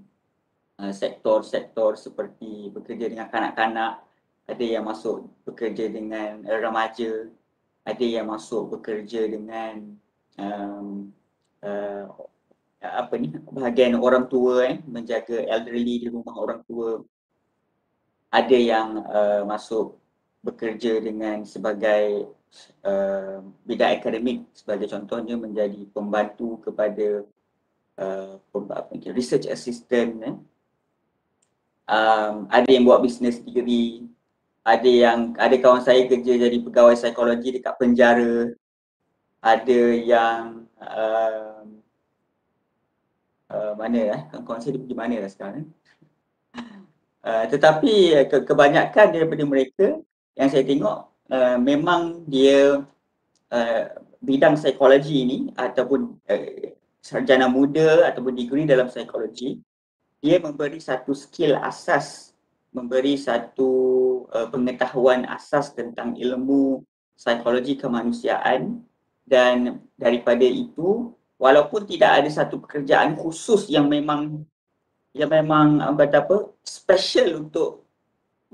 uh, sektor-sektor seperti bekerja dengan kanak-kanak ada yang masuk bekerja dengan uh, remaja ada yang masuk bekerja dengan um, uh, apa ni bahagian orang tua eh menjaga elderly di rumah orang tua ada yang uh, masuk bekerja dengan sebagai uh, bidang akademik sebagai contohnya menjadi pembantu kepada uh, apa ni, research assistant eh. um, ada yang buat bisnes sendiri ada yang ada kawan saya kerja jadi pegawai psikologi dekat penjara ada yang uh, uh, mana eh? Kawan-kawan saya pergi mana lah sekarang Uh, tetapi uh, ke- kebanyakan daripada mereka yang saya tengok uh, memang dia uh, bidang psikologi ini ataupun uh, sarjana muda ataupun degree dalam psikologi dia memberi satu skill asas memberi satu uh, pengetahuan asas tentang ilmu psikologi kemanusiaan dan daripada itu walaupun tidak ada satu pekerjaan khusus yang memang yang memang kata apa special untuk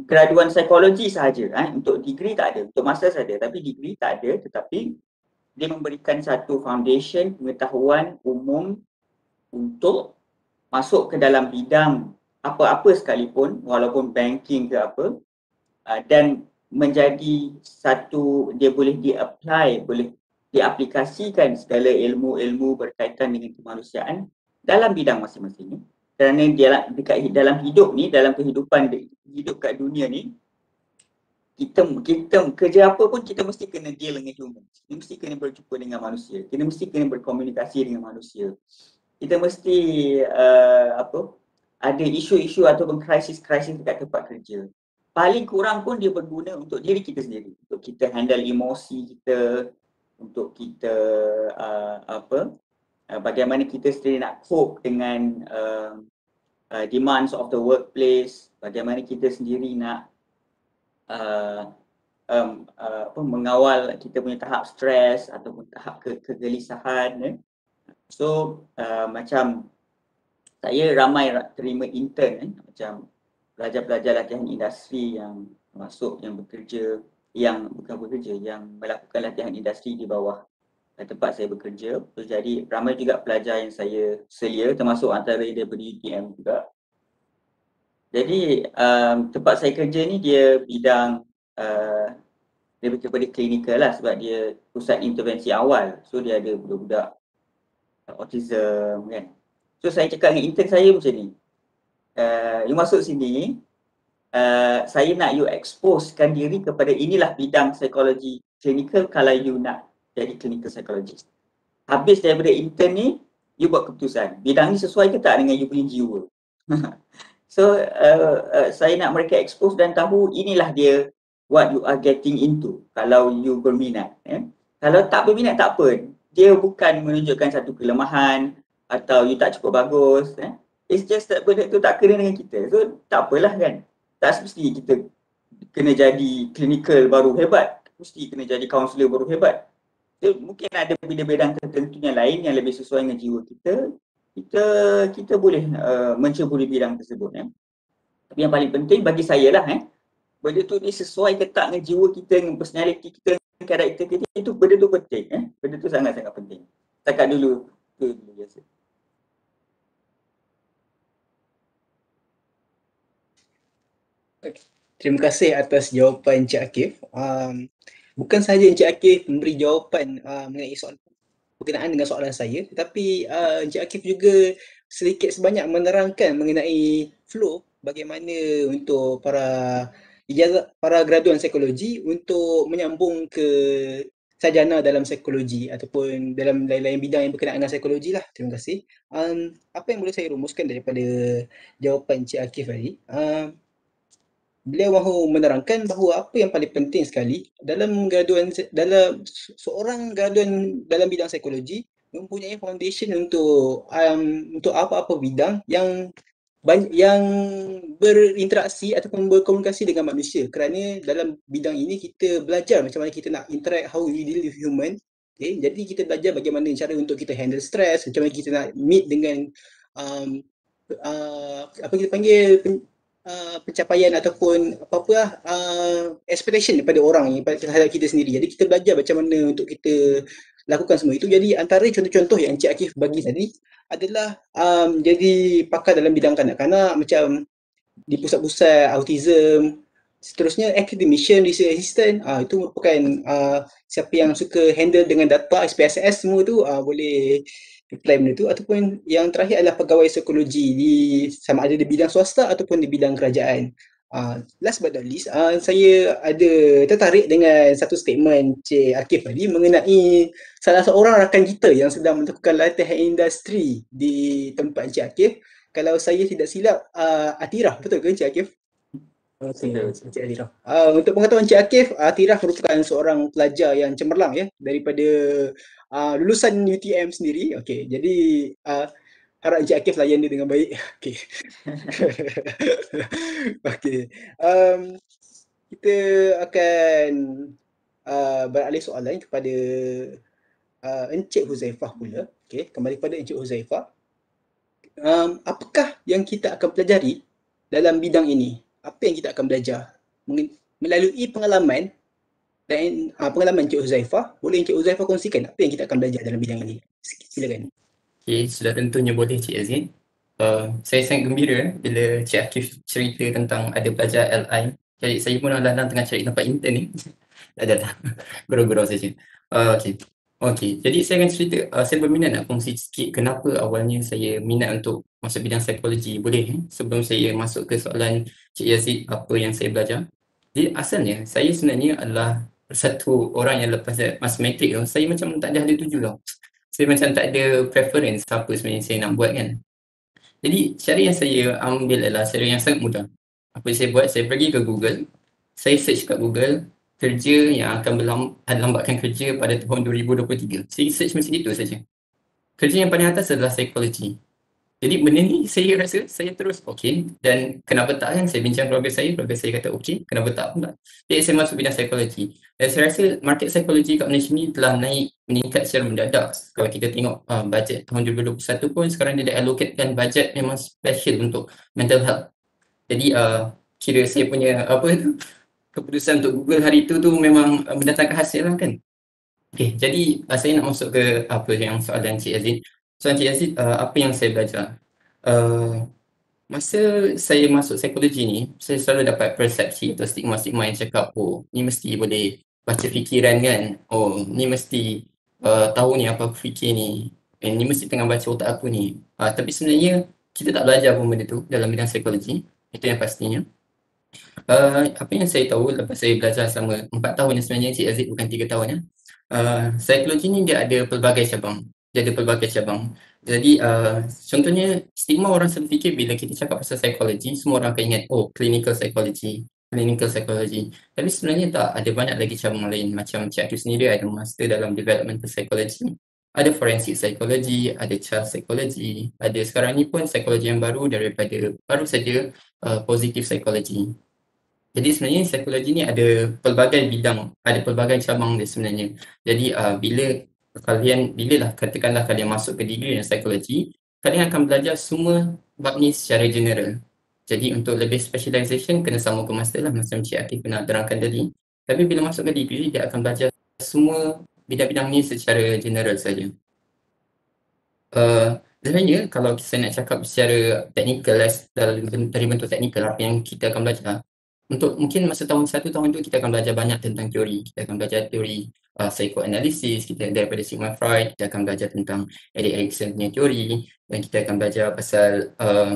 graduan psikologi sahaja eh. Untuk degree tak ada untuk master saja tapi degree tak ada tetapi dia memberikan satu foundation pengetahuan umum untuk masuk ke dalam bidang apa-apa sekalipun walaupun banking ke apa uh, dan menjadi satu dia boleh di-apply boleh diaplikasikan segala ilmu-ilmu berkaitan dengan kemanusiaan dalam bidang masing-masing kerana dia dekat dalam hidup ni dalam kehidupan hidup kat dunia ni kita kita kerja apa pun kita mesti kena deal dengan human. Kita mesti kena berjumpa dengan manusia. Kita mesti kena berkomunikasi dengan manusia. Kita mesti uh, apa? Ada isu-isu ataupun krisis-krisis dekat tempat kerja. Paling kurang pun dia berguna untuk diri kita sendiri. Untuk kita handle emosi kita, untuk kita uh, apa? Uh, bagaimana kita sendiri nak cope dengan uh, uh, demands of the workplace, bagaimana kita sendiri nak uh, um, uh, apa, mengawal kita punya tahap stres ataupun tahap ke- kegelisahan. Eh. So uh, macam saya ramai terima intern eh, macam pelajar-pelajar latihan industri yang masuk yang bekerja yang bukan bekerja yang melakukan latihan industri di bawah tempat saya bekerja. So, jadi ramai juga pelajar yang saya selia termasuk antara daripada UTM juga. Jadi um, tempat saya kerja ni dia bidang uh, dia kepada klinikal lah sebab dia pusat intervensi awal. So dia ada budak-budak autism kan. So saya cakap dengan intern saya macam ni. Uh, you masuk sini, uh, saya nak you exposekan diri kepada inilah bidang psikologi klinikal kalau you nak jadi clinical psychologist. Habis daripada intern ni, you buat keputusan. Bidang ni sesuai ke tak dengan you punya jiwa? So uh, uh, saya nak mereka expose dan tahu inilah dia what you are getting into kalau you berminat. Eh? Kalau tak berminat tak apa. Dia bukan menunjukkan satu kelemahan atau you tak cukup bagus. Eh? It's just that benda tu tak kena dengan kita. So tak apalah kan. Tak semesti kita kena jadi clinical baru hebat. Mesti kena jadi counselor baru hebat. Mungkin ada bidang-bidang tertentu yang lain yang lebih sesuai dengan jiwa kita kita kita boleh uh, menceburi bidang tersebut ya. Tapi yang paling penting bagi saya lah eh, benda tu ni sesuai ke tak dengan jiwa kita, dengan personality kita, dengan karakter kita, itu benda tu penting eh. Benda tu sangat-sangat penting. Setakat dulu, tu dulu biasa. Terima kasih atas jawapan Encik Akif. Um, bukan sahaja Encik Akif memberi jawapan uh, mengenai soalan berkenaan dengan soalan saya tetapi uh, Encik Akif juga sedikit sebanyak menerangkan mengenai flow bagaimana untuk para ijazah para graduan psikologi untuk menyambung ke sarjana dalam psikologi ataupun dalam lain-lain bidang yang berkenaan dengan psikologi lah. Terima kasih. Um, apa yang boleh saya rumuskan daripada jawapan Encik Akif tadi? Um, beliau mahu menerangkan bahawa apa yang paling penting sekali dalam graduan dalam seorang graduan dalam bidang psikologi mempunyai foundation untuk um, untuk apa-apa bidang yang yang berinteraksi ataupun berkomunikasi dengan manusia kerana dalam bidang ini kita belajar macam mana kita nak interact how we deal with human okay? jadi kita belajar bagaimana cara untuk kita handle stress macam mana kita nak meet dengan um, uh, apa kita panggil uh, pencapaian ataupun apa-apa lah uh, expectation daripada orang terhadap kita sendiri. Jadi kita belajar macam mana untuk kita lakukan semua itu. Jadi antara contoh-contoh yang Encik Akif bagi tadi adalah um, jadi pakar dalam bidang kanak-kanak macam di pusat-pusat autism seterusnya academician research assistant. Uh, itu merupakan uh, siapa yang suka handle dengan data SPSS semua tu uh, boleh apply benda tu ataupun yang terakhir adalah pegawai psikologi di sama ada di bidang swasta ataupun di bidang kerajaan Uh, last but not least, uh, saya ada tertarik dengan satu statement Cik Akif tadi mengenai salah seorang rakan kita yang sedang melakukan latihan industri di tempat Cik Akif. Kalau saya tidak silap, uh, Atirah, betul ke Cik Akif? Okay, Atirah. Uh, untuk pengetahuan Cik Akif, Atirah merupakan seorang pelajar yang cemerlang ya daripada uh, lulusan UTM sendiri. Okay, jadi uh, harap Encik Akif layan dia dengan baik. Okey. Okey. Um, kita akan uh, beralih soalan kepada uh, Encik Huzaifah pula. Okey, kembali kepada Encik Huzaifah. Um, apakah yang kita akan pelajari dalam bidang ini? Apa yang kita akan belajar? Melalui pengalaman dan uh, pengalaman Encik Huzaifah, boleh Encik Huzaifah kongsikan apa yang kita akan belajar dalam bidang ini? Silakan. Okay, sudah tentunya boleh Cik Azin. Uh, saya sangat gembira bila Cik Akif cerita tentang ada pelajar LI. Jadi saya pun dalam tengah cari tempat intern ni. dah dah dah. Gurau-gurau saja. Uh, okay. Okay, jadi saya akan cerita, uh, saya berminat nak kongsi sikit kenapa awalnya saya minat untuk masuk bidang psikologi. Boleh eh? sebelum saya masuk ke soalan Cik Yazid apa yang saya belajar. Jadi asalnya saya sebenarnya adalah satu orang yang lepas masa matrik tu, saya macam tak ada hal tuju tau saya macam tak ada preference apa sebenarnya saya nak buat kan. Jadi cara yang saya ambil adalah cara yang sangat mudah. Apa yang saya buat, saya pergi ke Google, saya search kat Google kerja yang akan melambatkan kerja pada tahun 2023. Saya search macam itu saja. Kerja yang paling atas adalah psikologi. Jadi benda ni saya rasa saya terus okey dan kenapa tak kan saya bincang keluarga saya, keluarga saya kata okey, kenapa tak pula. Jadi saya masuk bidang psikologi. Dan saya rasa market psikologi kat Malaysia ni telah naik meningkat secara mendadak. Kalau kita tengok uh, bajet tahun 2021 pun sekarang dia dah allocatekan bajet memang special untuk mental health. Jadi uh, kira saya punya apa tu keputusan untuk Google hari tu tu memang uh, mendatangkan hasil lah kan. Okay, jadi uh, saya nak masuk ke apa yang soalan Cik Aziz. So Encik Yazid, uh, apa yang saya belajar? Uh, masa saya masuk psikologi ni, saya selalu dapat persepsi atau stigma-stigma yang cakap, oh ni mesti boleh baca fikiran kan? Oh ni mesti uh, tahu ni apa aku fikir ni. Eh, ni mesti tengah baca otak aku ni. Uh, tapi sebenarnya kita tak belajar pun benda tu dalam bidang psikologi. Itu yang pastinya. Uh, apa yang saya tahu lepas saya belajar selama 4 tahun sebenarnya Cik Aziz bukan 3 tahun ya. Uh, psikologi ni dia ada pelbagai cabang dia ada pelbagai cabang. Jadi uh, contohnya stigma orang selalu fikir bila kita cakap pasal psikologi, semua orang akan ingat oh clinical psychology, clinical psychology. Tapi sebenarnya tak, ada banyak lagi cabang lain macam Cik Atu sendiri ada master dalam developmental psychology. Ada forensic psychology, ada child psychology, ada sekarang ni pun psikologi yang baru daripada baru saja uh, positive psychology. Jadi sebenarnya psikologi ni ada pelbagai bidang, ada pelbagai cabang dia sebenarnya. Jadi uh, bila kalian bila lah katakanlah kalian masuk ke degree yang psikologi kalian akan belajar semua bab ni secara general. Jadi untuk lebih specialization kena sama ke master lah macam Cik Akif pernah terangkan tadi. Tapi bila masuk ke degree dia akan belajar semua bidang-bidang ni secara general saja. Uh, sebenarnya kalau saya nak cakap secara dalam dari bentuk technical apa yang kita akan belajar untuk mungkin masa tahun satu, tahun dua kita akan belajar banyak tentang teori. Kita akan belajar teori uh, psychoanalysis, kita daripada Sigmund Freud, kita akan belajar tentang Erik Erikson punya teori dan kita akan belajar pasal uh,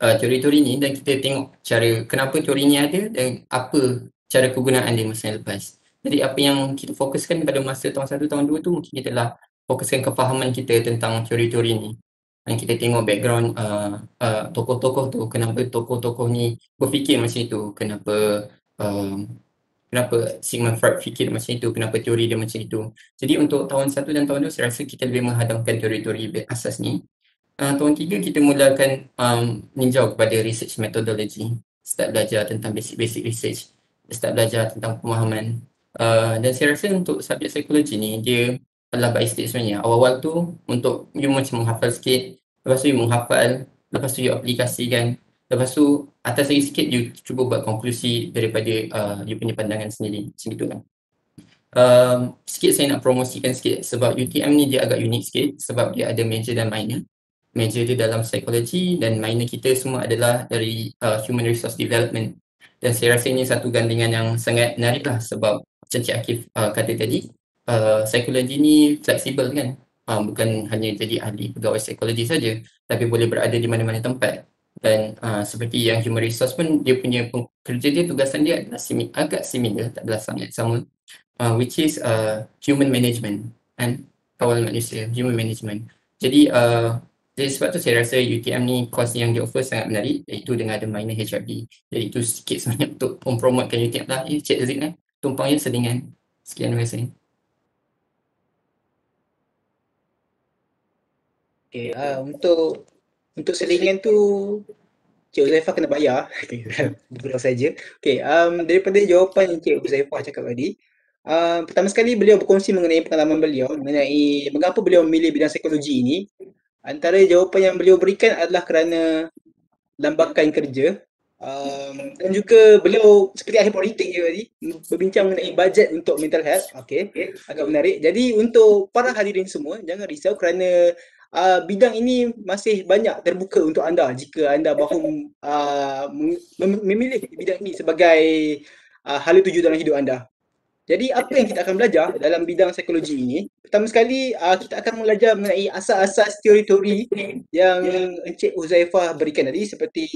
uh, teori-teori ni dan kita tengok cara kenapa teori ni ada dan apa cara kegunaan dia masa yang lepas. Jadi apa yang kita fokuskan pada masa tahun satu, tahun dua tu mungkin kita lah fokuskan kefahaman kita tentang teori-teori ni dan kita tengok background uh, uh, tokoh-tokoh tu kenapa tokoh-tokoh ni berfikir macam itu kenapa uh, kenapa Sigmund Freud fikir macam itu? Kenapa teori dia macam itu? Jadi untuk tahun satu dan tahun dua saya rasa kita lebih menghadamkan teori-teori asas ni. Uh, tahun tiga kita mulakan um, meninjau kepada research methodology. Start belajar tentang basic-basic research. Start belajar tentang pemahaman. Uh, dan saya rasa untuk subjek psikologi ni dia adalah by stage sebenarnya. Awal-awal tu untuk you macam menghafal sikit, lepas tu you menghafal, lepas tu you aplikasikan, lepas tu atas lagi sikit you cuba buat konklusi daripada uh, you punya pandangan sendiri. Macam itu kan. Um, sikit saya nak promosikan sikit sebab UTM ni dia agak unik sikit sebab dia ada major dan minor. Major dia dalam psikologi dan minor kita semua adalah dari uh, human resource development. Dan saya rasa ini satu gandingan yang sangat menarik lah sebab macam Cik Akif uh, kata tadi, uh, psikologi ni fleksibel kan uh, bukan hanya jadi ahli pegawai psikologi saja tapi boleh berada di mana-mana tempat dan uh, seperti yang human resource pun dia punya kerja dia tugasan dia adalah simi, agak similar tak adalah sangat sama uh, which is uh, human management kan kawal manusia human management. Jadi uh, jadi sebab tu saya rasa UTM ni course yang dia offer sangat menarik iaitu dengan ada minor HRD jadi itu sikit sebenarnya untuk mempromotkan UTM lah ya Cik Aziz kan tumpangnya sedingan sekian terima kasih. Okay, uh, untuk untuk selingan tu Cik Uzaifah kena bayar. Berapa saja. Okay, um, daripada jawapan yang Cik Uzaifah cakap tadi, uh, pertama sekali beliau berkongsi mengenai pengalaman beliau mengenai mengapa beliau memilih bidang psikologi ini. Antara jawapan yang beliau berikan adalah kerana lambakan kerja um, dan juga beliau seperti ahli politik je tadi berbincang mengenai bajet untuk mental health. Okay, agak menarik. Jadi untuk para hadirin semua jangan risau kerana uh, bidang ini masih banyak terbuka untuk anda jika anda mahu uh, memilih bidang ini sebagai uh, hala tuju dalam hidup anda. Jadi apa yang kita akan belajar dalam bidang psikologi ini? Pertama sekali uh, kita akan belajar mengenai asas-asas teori-teori yang Encik Uzaifah berikan tadi seperti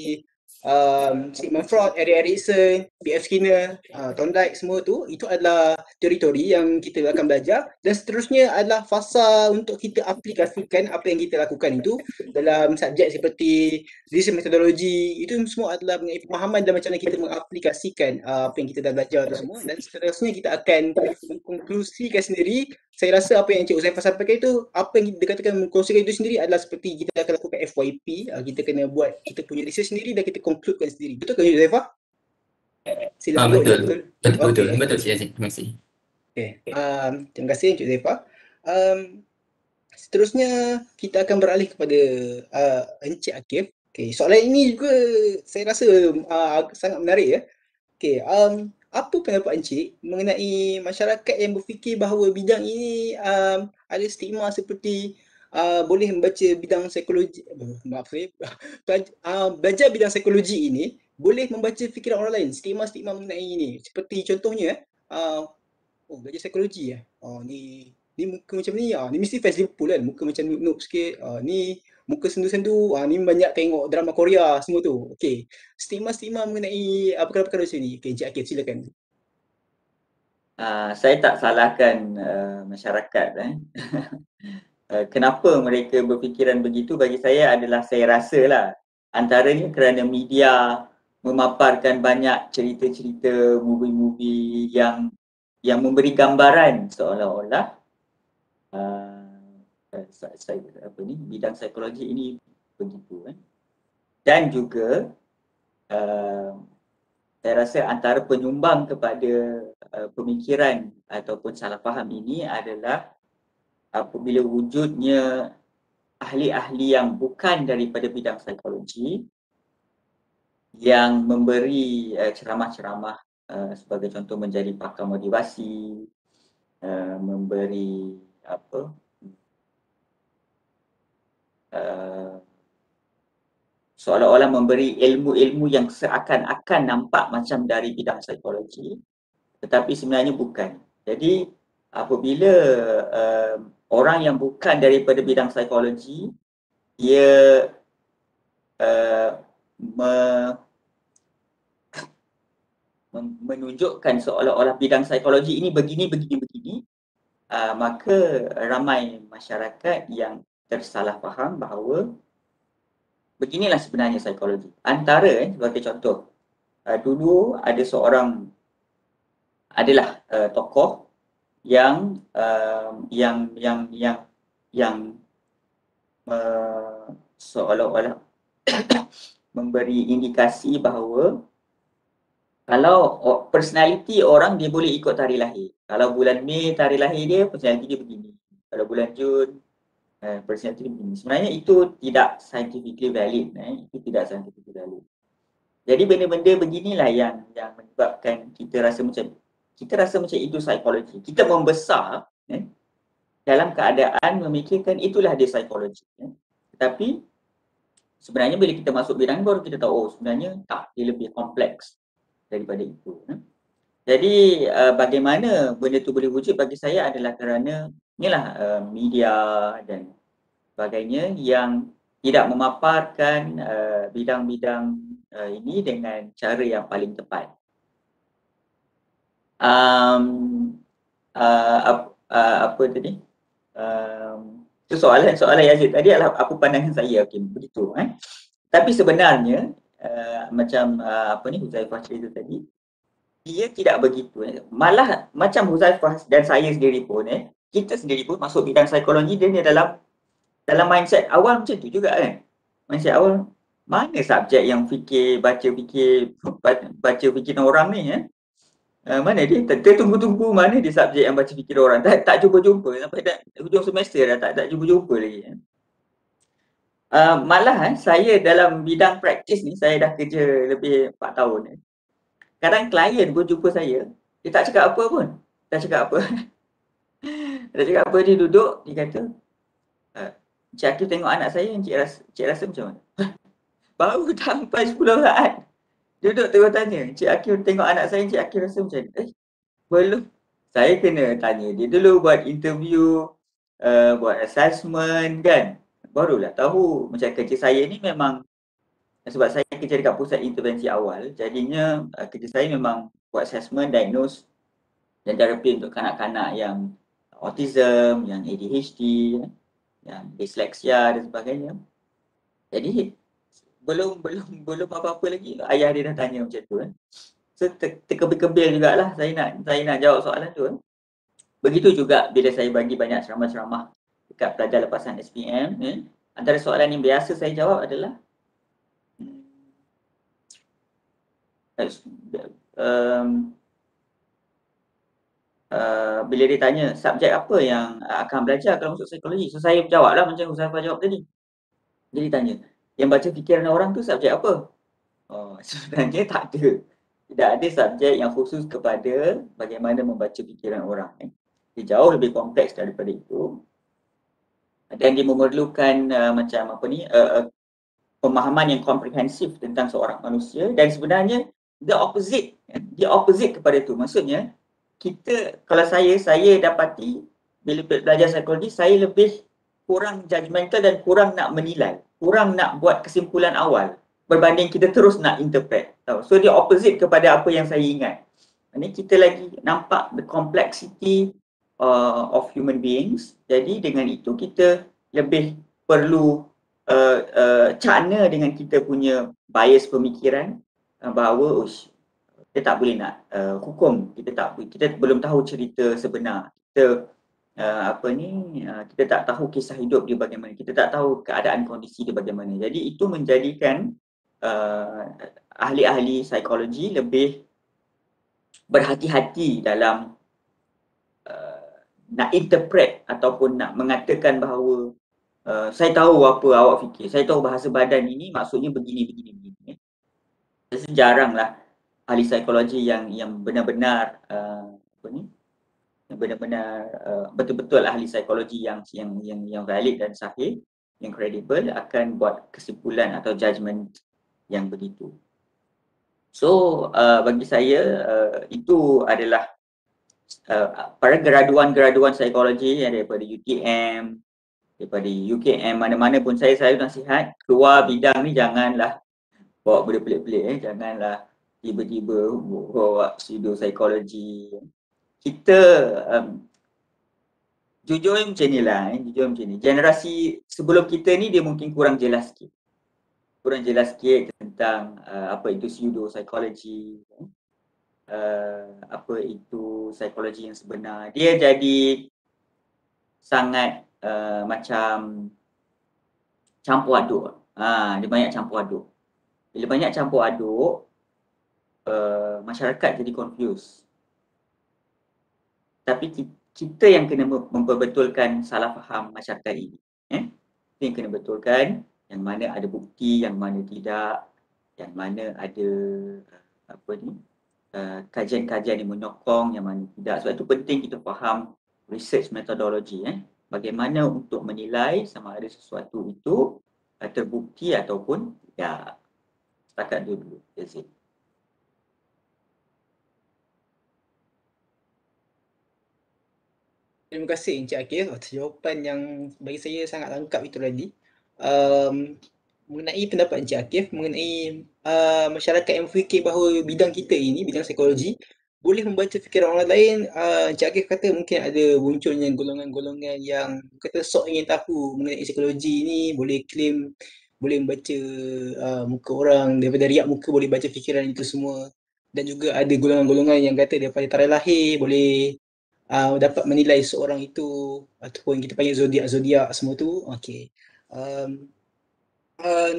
um, Sigmund Freud, Erik Erikson, B.F. Skinner, uh, Thorndike semua tu itu adalah teori-teori yang kita akan belajar. Dan seterusnya adalah fasa untuk kita aplikasikan apa yang kita lakukan itu dalam subjek seperti research methodology. Itu semua adalah mengenai pemahaman dan macam mana kita mengaplikasikan uh, apa yang kita dah belajar tu semua. Dan seterusnya kita akan mengkonklusikan sendiri. Saya rasa apa yang Encik Uzaifah sampaikan itu apa yang kita katakan mengkongsikan itu sendiri adalah seperti kita akan lakukan FYP uh, kita kena buat kita punya research sendiri dan kita concludekan sendiri betul ke Uzaifah? Sila ah, betul. Betul, betul, okay. betul, betul Cik Aziz. Terima kasih. Okay. Um, terima kasih Encik Uzaifah. Um, seterusnya kita akan beralih kepada uh, Encik Akif. Okay, soalan ini juga saya rasa uh, sangat menarik ya. Okay, um, apa pendapat Encik mengenai masyarakat yang berfikir bahawa bidang ini um, ada stigma seperti uh, boleh membaca bidang psikologi, uh, maaf saya, uh, belajar bidang psikologi ini boleh membaca fikiran orang lain, stigma-stigma mengenai ini. Seperti contohnya, uh, oh belajar psikologi ya, oh ni ni muka macam ni, ah, ni mesti fans Liverpool kan, muka macam noob sikit, ah, ni muka sendu-sendu, ah, ni banyak tengok drama Korea semua tu. Okey, stigma-stigma mengenai apa perkara-perkara macam ni. Okey, Encik Akif silakan. Uh, saya tak salahkan uh, masyarakat eh. uh, kenapa mereka berfikiran begitu bagi saya adalah saya rasa lah antaranya kerana media memaparkan banyak cerita-cerita movie-movie yang yang memberi gambaran seolah-olah uh, saya apa ni bidang psikologi ini begitu eh. dan juga uh, saya rasa antara penyumbang kepada uh, pemikiran ataupun salah faham ini adalah apabila wujudnya ahli-ahli yang bukan daripada bidang psikologi yang memberi uh, ceramah-ceramah uh, sebagai contoh menjadi pakar motivasi uh, memberi apa uh, seolah-olah memberi ilmu-ilmu yang seakan-akan nampak macam dari bidang psikologi tetapi sebenarnya bukan. Jadi apabila uh, orang yang bukan daripada bidang psikologi dia uh, me, menunjukkan seolah-olah bidang psikologi ini begini begini begini uh, maka ramai masyarakat yang tersalah faham bahawa beginilah sebenarnya psikologi. Antara eh, sebagai contoh, uh, dulu ada seorang adalah uh, tokoh yang uh, yang yang yang yang uh, seolah-olah memberi indikasi bahawa kalau personality orang dia boleh ikut tarikh lahir. Kalau bulan Mei tarikh lahir dia, personality dia begini. Kalau bulan Jun, uh, personality dia begini. Sebenarnya itu tidak scientifically valid. Eh? Itu tidak scientifically valid. Jadi benda-benda beginilah yang yang menyebabkan kita rasa macam kita rasa macam itu psikologi. Kita membesar eh? dalam keadaan memikirkan itulah dia psikologi. Eh? Tetapi sebenarnya bila kita masuk bidang baru kita tahu oh sebenarnya tak, dia lebih kompleks daripada itu. Eh? Jadi uh, bagaimana benda tu boleh wujud bagi saya adalah kerana inilah uh, media dan sebagainya yang tidak memaparkan uh, bidang-bidang uh, ini dengan cara yang paling tepat. Um, uh, uh, apa tadi? Um, so soalan soalan Yazid tadi adalah apa pandangan saya okay, begitu eh. Tapi sebenarnya uh, macam uh, apa ni Huzaifah cerita tadi dia tidak begitu. Eh. Malah macam Huzaifah dan saya sendiri pun eh, kita sendiri pun masuk bidang psikologi dia ni dalam dalam mindset awal macam tu juga kan. Mindset awal mana subjek yang fikir baca fikir baca fikir orang ni eh. Uh, mana dia? Kita tunggu-tunggu mana dia subjek yang baca fikir orang. Tak tak jumpa-jumpa sampai dah hujung semester dah tak tak jumpa-jumpa lagi. Uh, malah eh, saya dalam bidang praktis ni saya dah kerja lebih 4 tahun eh kadang klien pun jumpa saya, dia tak cakap apa pun. Tak cakap apa. dia cakap apa, dia duduk, dia kata, ah, Cik Akif tengok anak saya, Cik rasa, Cik rasa macam mana? Baru sampai 10 saat. Duduk tengok tanya, Cik Akif tengok anak saya, Cik Akif rasa macam? Eh, belum. Saya kena tanya dia dulu buat interview, uh, buat assessment kan. Barulah tahu macam kerja saya ni memang sebab saya kerja dekat pusat intervensi awal jadinya uh, kerja saya memang buat assessment, diagnose dan terapi untuk kanak-kanak yang autism, yang ADHD, yang dyslexia dan sebagainya. Jadi belum belum belum apa-apa lagi ayah dia dah tanya macam tu kan. So terkebil-kebil jugalah saya nak saya nak jawab soalan tu kan. Begitu juga bila saya bagi banyak ceramah-ceramah dekat pelajar lepasan SPM eh, antara soalan yang biasa saya jawab adalah um, uh, bila dia tanya subjek apa yang akan belajar kalau masuk psikologi. So saya jawablah macam Uzaifah jawab tadi. Jadi tanya, yang baca fikiran orang tu subjek apa? Oh, sebenarnya tak ada. Tidak ada subjek yang khusus kepada bagaimana membaca fikiran orang. Eh. Dia jauh lebih kompleks daripada itu. Dan dia memerlukan uh, macam apa ni, uh, uh, pemahaman yang komprehensif tentang seorang manusia dan sebenarnya the opposite the opposite kepada tu maksudnya kita kalau saya saya dapati bila belajar psikologi saya lebih kurang judgemental dan kurang nak menilai kurang nak buat kesimpulan awal berbanding kita terus nak interpret tahu? So dia opposite kepada apa yang saya ingat. Ini kita lagi nampak the complexity uh, of human beings. Jadi dengan itu kita lebih perlu uh, uh, cana dengan kita punya bias pemikiran uh, bahawa oh, kita tak boleh nak uh, hukum. Kita tak kita belum tahu cerita sebenar. Kita uh, apa ni uh, kita tak tahu kisah hidup dia bagaimana. Kita tak tahu keadaan kondisi dia bagaimana. Jadi itu menjadikan uh, ahli-ahli psikologi lebih berhati-hati dalam uh, nak interpret ataupun nak mengatakan bahawa uh, saya tahu apa awak fikir. Saya tahu bahasa badan ini maksudnya begini begini begini Biasa jaranglah ahli psikologi yang yang benar-benar uh, apa ni benar-benar uh, betul-betul ahli psikologi yang yang yang yang valid dan sahih yang kredibel akan buat kesimpulan atau judgement yang begitu. So uh, bagi saya uh, itu adalah uh, para graduan-graduan psikologi yang daripada UTM, daripada UKM, mana-mana pun saya saya nasihat keluar bidang ni janganlah bawa benda pelik-pelik eh. Janganlah tiba-tiba bawa pseudo psikologi. Kita um, jujur macam ni lah, eh. jujur macam ni. Generasi sebelum kita ni dia mungkin kurang jelas sikit. Kurang jelas sikit tentang uh, apa itu pseudo psikologi. Eh. Uh, apa itu psikologi yang sebenar. Dia jadi sangat uh, macam campur aduk. Ha, dia banyak campur aduk. Bila banyak campur aduk, uh, masyarakat jadi confused. Tapi kita yang kena memperbetulkan salah faham masyarakat ini. Eh? Kita yang kena betulkan yang mana ada bukti, yang mana tidak, yang mana ada apa ni, uh, kajian-kajian yang menyokong, yang mana tidak. Sebab itu penting kita faham research methodology. Eh? Bagaimana untuk menilai sama ada sesuatu itu uh, terbukti ataupun tidak. Setakat dulu. That's it. Terima kasih Encik Akif atas jawapan yang bagi saya sangat lengkap itu tadi. Um, mengenai pendapat Encik Akif mengenai uh, masyarakat yang berfikir bahawa bidang kita ini, bidang psikologi, boleh membaca fikiran orang lain. Uh, Encik Akif kata mungkin ada munculnya golongan-golongan yang kata sok ingin tahu mengenai psikologi ini, boleh claim, boleh membaca uh, muka orang, daripada riak muka boleh baca fikiran itu semua. Dan juga ada golongan-golongan yang kata daripada tarikh lahir boleh uh, dapat menilai seorang itu ataupun kita panggil zodiak-zodiak semua tu. Okey. Um, uh,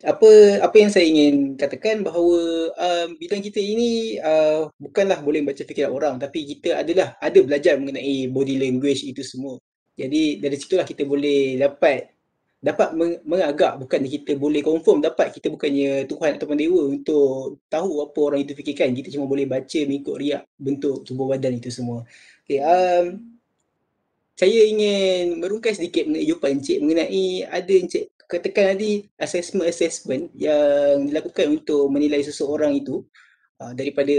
apa apa yang saya ingin katakan bahawa um, bidang kita ini uh, bukanlah boleh baca fikiran orang tapi kita adalah ada belajar mengenai body language itu semua. Jadi dari situlah kita boleh dapat dapat mengagak. Bukan kita boleh confirm dapat kita bukannya Tuhan ataupun dewa untuk tahu apa orang itu fikirkan. Kita cuma boleh baca mengikut riak bentuk tubuh badan itu semua. Okay, um, saya ingin merungkai sedikit mengenai jawapan Encik mengenai ada Encik katakan tadi assessment-assessment yang dilakukan untuk menilai seseorang itu Uh, daripada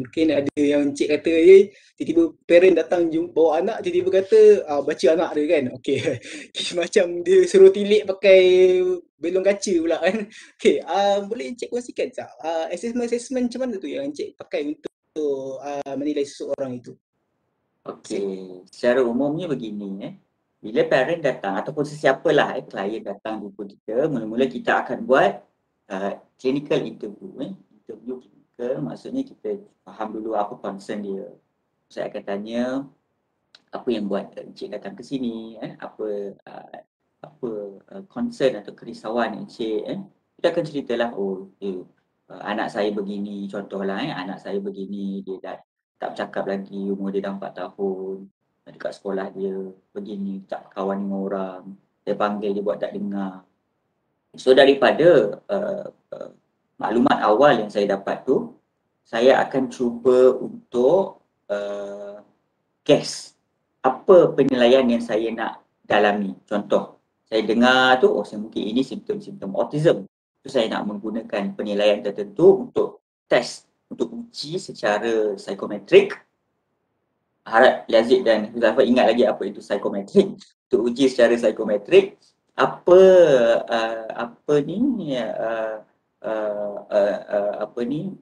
mungkin ada yang cik kata je tiba-tiba parent datang jumpa bawa anak tiba-tiba kata uh, baca anak dia kan? Okey. Macam dia suruh tilik pakai belong kaca pula kan? Okey uh, boleh encik kongsikan tak? Uh, assessment assessment macam mana tu yang encik pakai untuk uh, menilai seseorang itu? Okey secara umumnya begini eh. Bila parent datang ataupun sesiapa lah eh, klien datang jumpa kita mula-mula kita akan buat uh, clinical interview eh interview ke maksudnya kita faham dulu apa concern dia. Saya akan tanya apa yang buat encik datang ke sini, eh? apa uh, apa uh, concern atau kerisauan encik. Eh? Kita akan ceritalah, oh dia, uh, anak saya begini, contohlah eh, anak saya begini, dia dah tak bercakap lagi, umur dia dah 4 tahun. Dekat sekolah dia begini, tak kawan dengan orang. Dia panggil, dia buat tak dengar. So daripada uh, uh, maklumat awal yang saya dapat tu, saya akan cuba untuk uh, guess apa penilaian yang saya nak dalami. Contoh, saya dengar tu, oh saya mungkin ini simptom-simptom autism. So, saya nak menggunakan penilaian tertentu untuk test, untuk uji secara psikometrik. Harap Yazid dan Huzaifah ingat lagi apa itu psikometrik. Untuk uji secara psikometrik, apa uh, apa ni uh, uh, uh, uh, apa ni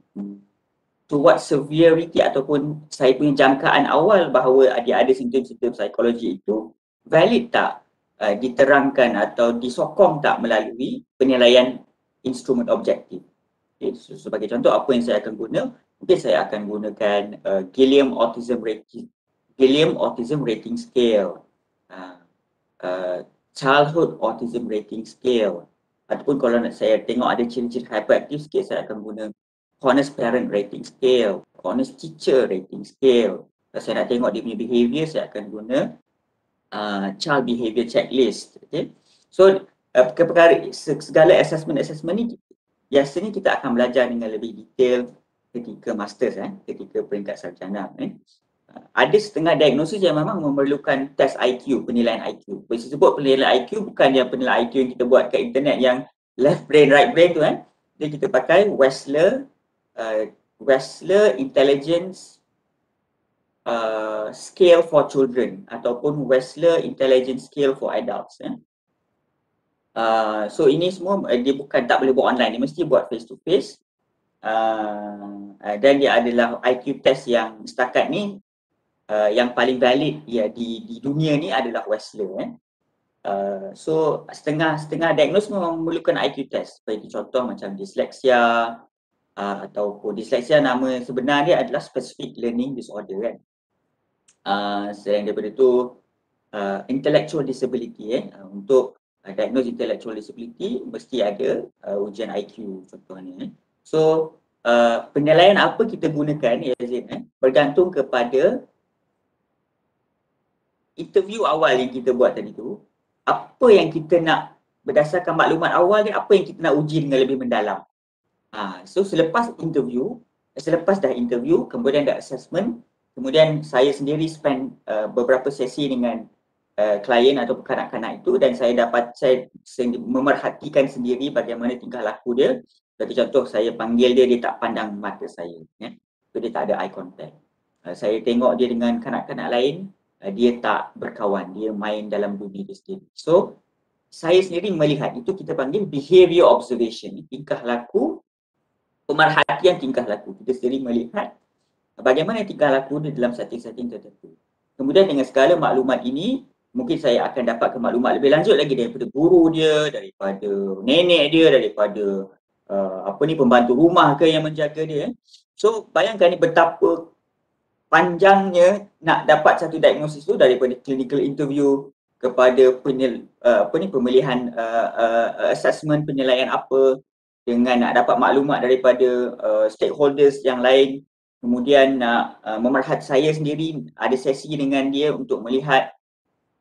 to what severity ataupun saya punya jangkaan awal bahawa dia ada simptom-simptom psikologi itu valid tak uh, diterangkan atau disokong tak melalui penilaian instrumen objektif. Okay, so, sebagai contoh apa yang saya akan guna? Mungkin saya akan gunakan uh, Gilliam Autism Rating Gilliam Autism Rating Scale. Uh, uh, childhood Autism Rating Scale ataupun kalau nak saya tengok ada ciri-ciri hyperaktif sikit saya akan guna honest parent rating scale, honest teacher rating scale. Kalau saya nak tengok dia punya behavior saya akan guna uh, child behavior checklist. Okay. So uh, perkara segala assessment-assessment ni biasanya kita akan belajar dengan lebih detail ketika masters eh, ketika peringkat sarjana eh. Ada setengah diagnosis yang memang memerlukan test IQ, penilaian IQ. Bila sebut penilaian IQ bukan yang penilaian IQ yang kita buat kat internet yang left brain, right brain tu kan. Jadi kita pakai Wessler, uh, Wessler Intelligence uh, Scale for Children ataupun Wessler Intelligence Scale for Adults. Eh. Uh, so ini semua uh, dia bukan tak boleh buat online, dia mesti buat face to face. Uh, dan dia adalah IQ test yang setakat ni uh, yang paling valid ya di di dunia ni adalah Wessler eh. Uh, so setengah setengah diagnosis memerlukan IQ test. Seperti contoh macam disleksia uh, ataupun disleksia nama sebenar dia adalah specific learning disorder kan. Uh, selain daripada itu uh, intellectual disability eh uh, untuk uh, diagnose intellectual disability mesti ada uh, ujian IQ contohnya eh. So uh, penilaian apa kita gunakan ya Zain eh bergantung kepada interview awal yang kita buat tadi tu, apa yang kita nak berdasarkan maklumat awal ni, apa yang kita nak uji dengan lebih mendalam. Ha, so selepas interview, selepas dah interview, kemudian ada assessment, kemudian saya sendiri spend uh, beberapa sesi dengan uh, klien atau kanak-kanak itu dan saya dapat saya sendi- memerhatikan sendiri bagaimana tingkah laku dia. Seperti contoh saya panggil dia, dia tak pandang mata saya. Ya. So dia tak ada eye contact. Uh, saya tengok dia dengan kanak-kanak lain, uh, dia tak berkawan, dia main dalam dunia dia sendiri. So saya sendiri melihat itu kita panggil behavior observation, tingkah laku, pemerhatian tingkah laku. Kita sendiri melihat bagaimana tingkah laku dia dalam setting-setting tertentu. Kemudian dengan segala maklumat ini, mungkin saya akan dapat maklumat lebih lanjut lagi daripada guru dia, daripada nenek dia, daripada uh, apa ni pembantu rumah ke yang menjaga dia. So bayangkan ni betapa panjangnya nak dapat satu diagnosis tu daripada clinical interview kepada penil, uh, apa ni pemilihan uh, uh, assessment penilaian apa dengan nak dapat maklumat daripada uh, stakeholders yang lain kemudian nak uh, memerhati saya sendiri ada sesi dengan dia untuk melihat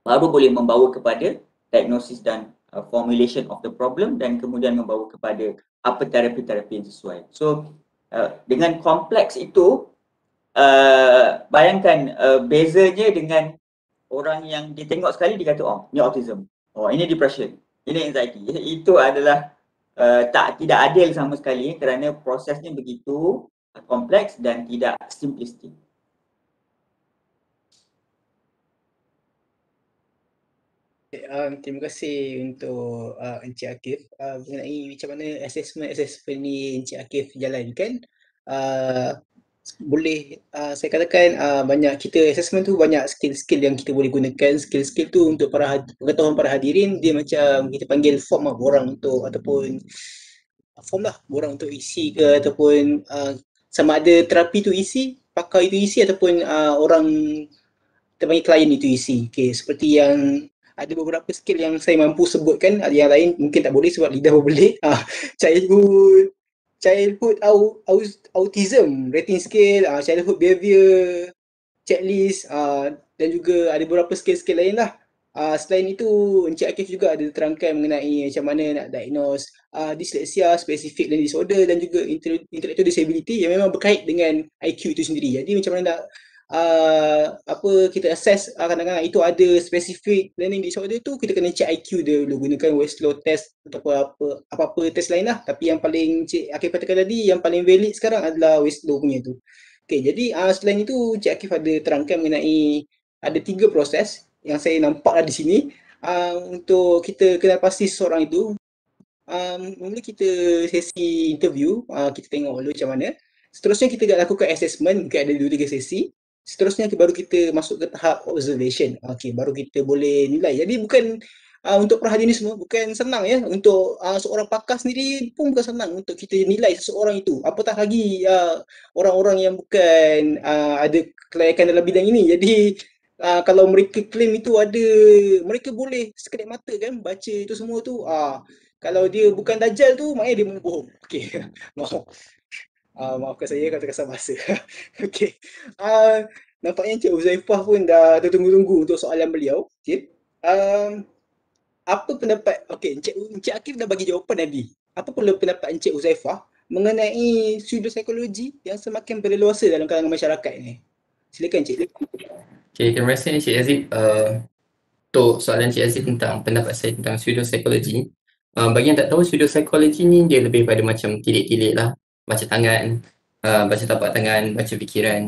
baru boleh membawa kepada diagnosis dan uh, formulation of the problem dan kemudian membawa kepada apa terapi-terapi yang sesuai. So uh, dengan kompleks itu uh, bayangkan uh, bezanya dengan orang yang dia tengok sekali dia kata oh ni autism. Oh ini depression. Ini anxiety. Itu adalah uh, tak tidak adil sama sekali kerana prosesnya begitu kompleks dan tidak simplistik. Um, terima kasih untuk uh, Encik Akif uh, mengenai macam mana assessment-assessment ni Encik Akif jalankan. Uh, boleh uh, saya katakan uh, banyak kita assessment tu banyak skill-skill yang kita boleh gunakan. Skill-skill tu untuk para pengetahuan para hadirin dia macam kita panggil form lah borang untuk ataupun form lah borang untuk isi ke ataupun uh, sama ada terapi tu isi pakai itu isi ataupun uh, orang kita panggil klien itu isi. Okay, seperti yang ada beberapa skill yang saya mampu sebutkan ada yang lain mungkin tak boleh sebab lidah berbelit uh, childhood childhood au, au, autism rating scale, uh, childhood behavior checklist uh, dan juga ada beberapa skill-skill lain lah. Uh, selain itu Encik Akif juga ada terangkan mengenai macam mana nak diagnose uh, dyslexia, specific learning disorder dan juga intellectual disability yang memang berkait dengan IQ itu sendiri. Jadi macam mana nak uh, apa kita assess uh, kadang-kadang itu ada specific learning disorder tu kita kena check IQ dia dulu. Gunakan Westlaw test ataupun apa apa-apa test lain lah. Tapi yang paling Cik Akif katakan tadi yang paling valid sekarang adalah Westlaw punya tu. Okay, jadi uh, selain itu Cik Akif ada terangkan mengenai ada tiga proses yang saya nampak di sini. Uh, untuk kita kenal pasti seseorang itu um, mula kita sesi interview uh, kita tengok dulu macam mana. Seterusnya kita lakukan assessment mungkin ada dua tiga sesi seterusnya baru kita masuk ke tahap observation. Okey, baru kita boleh nilai. Jadi bukan uh, untuk perhatian ini semua bukan senang ya untuk uh, seorang pakar sendiri pun bukan senang untuk kita nilai seseorang itu. Apatah lagi uh, orang-orang yang bukan uh, ada kelayakan dalam bidang ini. Jadi uh, kalau mereka claim itu ada mereka boleh sekedip mata kan baca itu semua tu uh, kalau dia bukan dajal tu maknanya dia membohong. Okey. Maaf. Uh, maafkan saya kalau terkesan bahasa. Okey. Uh, nampaknya Encik Uzaifah pun dah tertunggu-tunggu untuk soalan beliau. Okey. Um, apa pendapat, okey Encik, Encik Akif dah bagi jawapan tadi. Apa pula pendapat Encik Uzaifah mengenai pseudopsikologi yang semakin berleluasa dalam kalangan masyarakat ini? Silakan Cik. Okay, terima kasih Cik Aziz. Uh, untuk soalan Cik Aziz tentang pendapat saya tentang pseudopsychology. Uh, bagi yang tak tahu, pseudopsychology ni dia lebih pada macam tilik-tilik lah. Baca tangan, uh, baca tapak tangan, baca fikiran,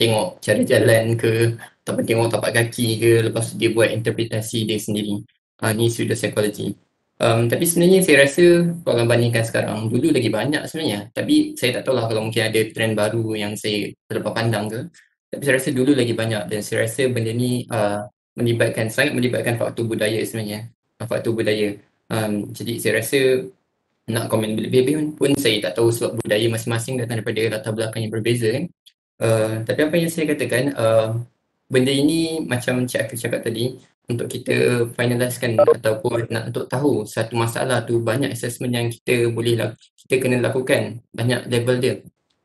tengok cara jalan ke, ataupun tengok tapak kaki ke, lepas tu dia buat interpretasi dia sendiri. Uh, ni pseudopsychology. Um, tapi sebenarnya saya rasa kalau bandingkan sekarang, dulu lagi banyak sebenarnya. Tapi saya tak tahulah kalau mungkin ada trend baru yang saya terlepas pandang ke. Tapi saya rasa dulu lagi banyak dan saya rasa benda ni uh, melibatkan, sangat melibatkan faktor budaya sebenarnya. Faktor budaya. Um, jadi saya rasa nak komen lebih-lebih pun saya tak tahu sebab budaya masing-masing datang daripada latar belakang yang berbeza kan. Uh, tapi apa yang saya katakan, uh, benda ini macam Cik Akil cakap tadi, untuk kita finalizekan ataupun nak untuk tahu satu masalah tu banyak assessment yang kita boleh kita kena lakukan. Banyak level dia.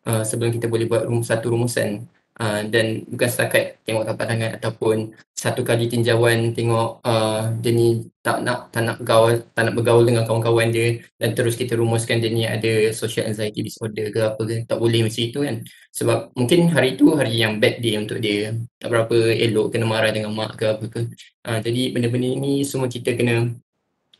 Uh, sebelum kita boleh buat rum, satu rumusan uh, dan bukan setakat tengok tapak tangan ataupun satu kali tinjauan tengok uh, dia ni tak nak tak nak bergaul tak nak bergaul dengan kawan-kawan dia dan terus kita rumuskan dia ni ada social anxiety disorder ke apa ke tak boleh macam itu kan sebab mungkin hari tu hari yang bad day untuk dia tak berapa elok kena marah dengan mak ke apa ke Uh, jadi benda-benda ini semua kita kena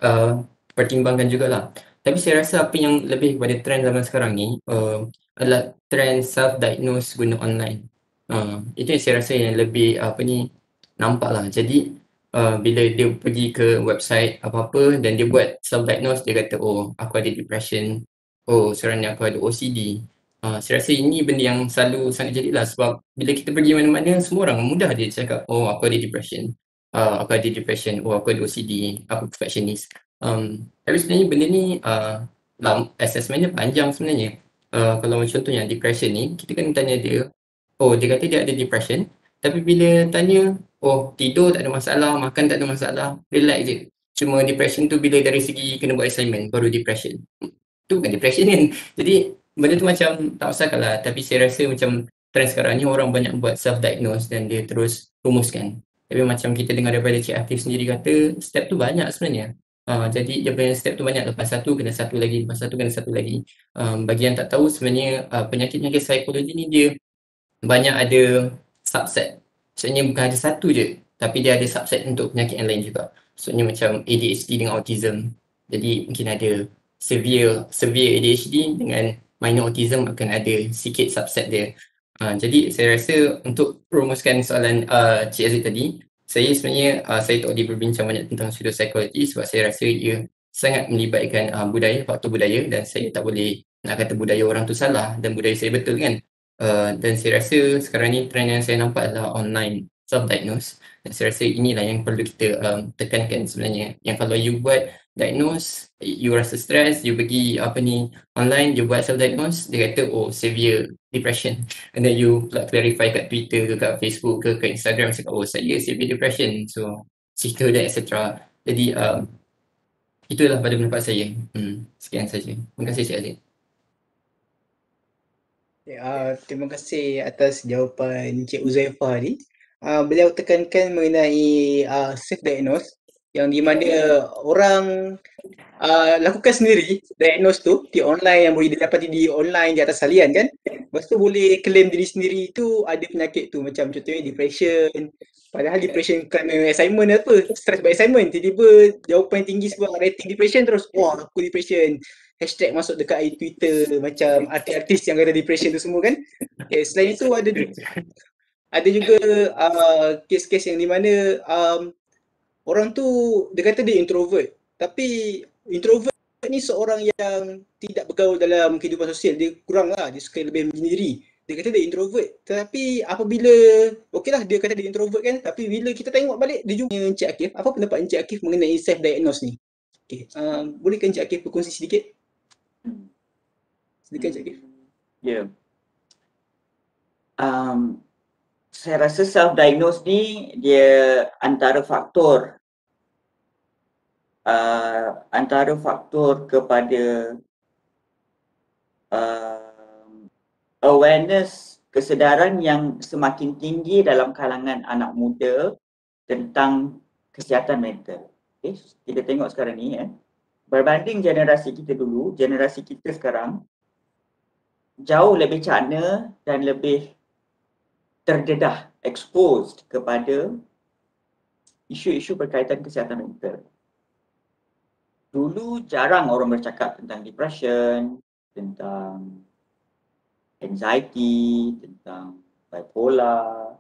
uh, pertimbangkan jugalah. Tapi saya rasa apa yang lebih kepada trend zaman sekarang ni uh, adalah trend self-diagnose guna online. Uh, itu yang saya rasa yang lebih apa ni nampak lah. Jadi uh, bila dia pergi ke website apa-apa dan dia buat self-diagnose, dia kata oh aku ada depression, oh sebenarnya aku ada OCD. Uh, saya rasa ini benda yang selalu sangat jadilah sebab bila kita pergi mana-mana semua orang mudah dia cakap oh aku ada depression uh, aku ada depression, oh aku ada OCD, aku perfectionist. Um, tapi sebenarnya benda ni uh, assessmentnya panjang sebenarnya. Uh, kalau contohnya depression ni, kita kena tanya dia, oh dia kata dia ada depression, tapi bila tanya, oh tidur tak ada masalah, makan tak ada masalah, relax je. Cuma depression tu bila dari segi kena buat assignment, baru depression. Tu bukan depression kan. Jadi benda tu macam tak masuk lah. Tapi saya rasa macam trend sekarang ni orang banyak buat self-diagnose dan dia terus rumuskan. Tapi macam kita dengar daripada Cik Akif sendiri kata, step tu banyak sebenarnya. Uh, jadi dia punya step tu banyak, lepas satu kena satu lagi, lepas satu kena satu lagi. Um, bagi yang tak tahu sebenarnya uh, penyakit-penyakit psikologi ni dia banyak ada subset. Maksudnya bukan ada satu je, tapi dia ada subset untuk penyakit yang lain juga. Maksudnya macam ADHD dengan autism. Jadi mungkin ada severe severe ADHD dengan minor autism akan ada sikit subset dia. Uh, jadi saya rasa untuk rumuskan soalan uh, Cik Aziz tadi, saya sebenarnya uh, saya tak boleh berbincang banyak tentang pseudopsychology sebab saya rasa ia sangat melibatkan uh, budaya, faktor budaya dan saya tak boleh nak kata budaya orang tu salah dan budaya saya betul kan. Uh, dan saya rasa sekarang ni trend yang saya nampak adalah online self-diagnose dan saya rasa inilah yang perlu kita um, tekankan sebenarnya. Yang kalau you buat diagnose, you rasa stress, you pergi apa ni online, you buat self-diagnose, dia kata oh severe depression. And then you like, clarify kat Twitter ke kat Facebook ke kat Instagram, cakap oh saya severe depression. So cerita dan etc. Jadi um, itulah pada pendapat saya. Hmm, sekian saja. Terima kasih Cik Aziz. Uh, terima kasih atas jawapan Cik Uzaifah ni. Uh, beliau tekankan mengenai uh, self-diagnose yang di mana orang uh, lakukan sendiri diagnose tu di online yang boleh didapati di online di atas salian kan. Lepas tu boleh claim diri sendiri tu ada penyakit tu macam contohnya depression. Padahal depression kerana assignment apa, stress by assignment. Tiba-tiba jawapan tinggi sebab rating depression terus wah aku depression. Hashtag masuk dekat Twitter macam artis-artis yang ada depression tu semua kan. Okay, selain itu ada ada juga uh, kes-kes yang di mana um, orang tu dia kata dia introvert. Tapi introvert ni seorang yang tidak bergaul dalam kehidupan sosial. Dia kurang lah dia suka lebih menyendiri. Dia kata dia introvert. Tetapi apabila okeylah dia kata dia introvert kan? Tapi bila kita tengok balik dia juga Encik Akif. Apa pendapat Encik Akif mengenai self diagnose ni? Okey uh, bolehkan Encik Akif berkongsi sedikit sedikit Akif ya yeah. um, saya rasa self-diagnose ni dia antara faktor uh, antara faktor kepada uh, awareness kesedaran yang semakin tinggi dalam kalangan anak muda tentang kesihatan mental. Okay, kita tengok sekarang ni eh. Berbanding generasi kita dulu, generasi kita sekarang jauh lebih cana dan lebih terdedah, exposed kepada isu-isu berkaitan kesihatan mental. Dulu jarang orang bercakap tentang depression, tentang anxiety, tentang bipolar,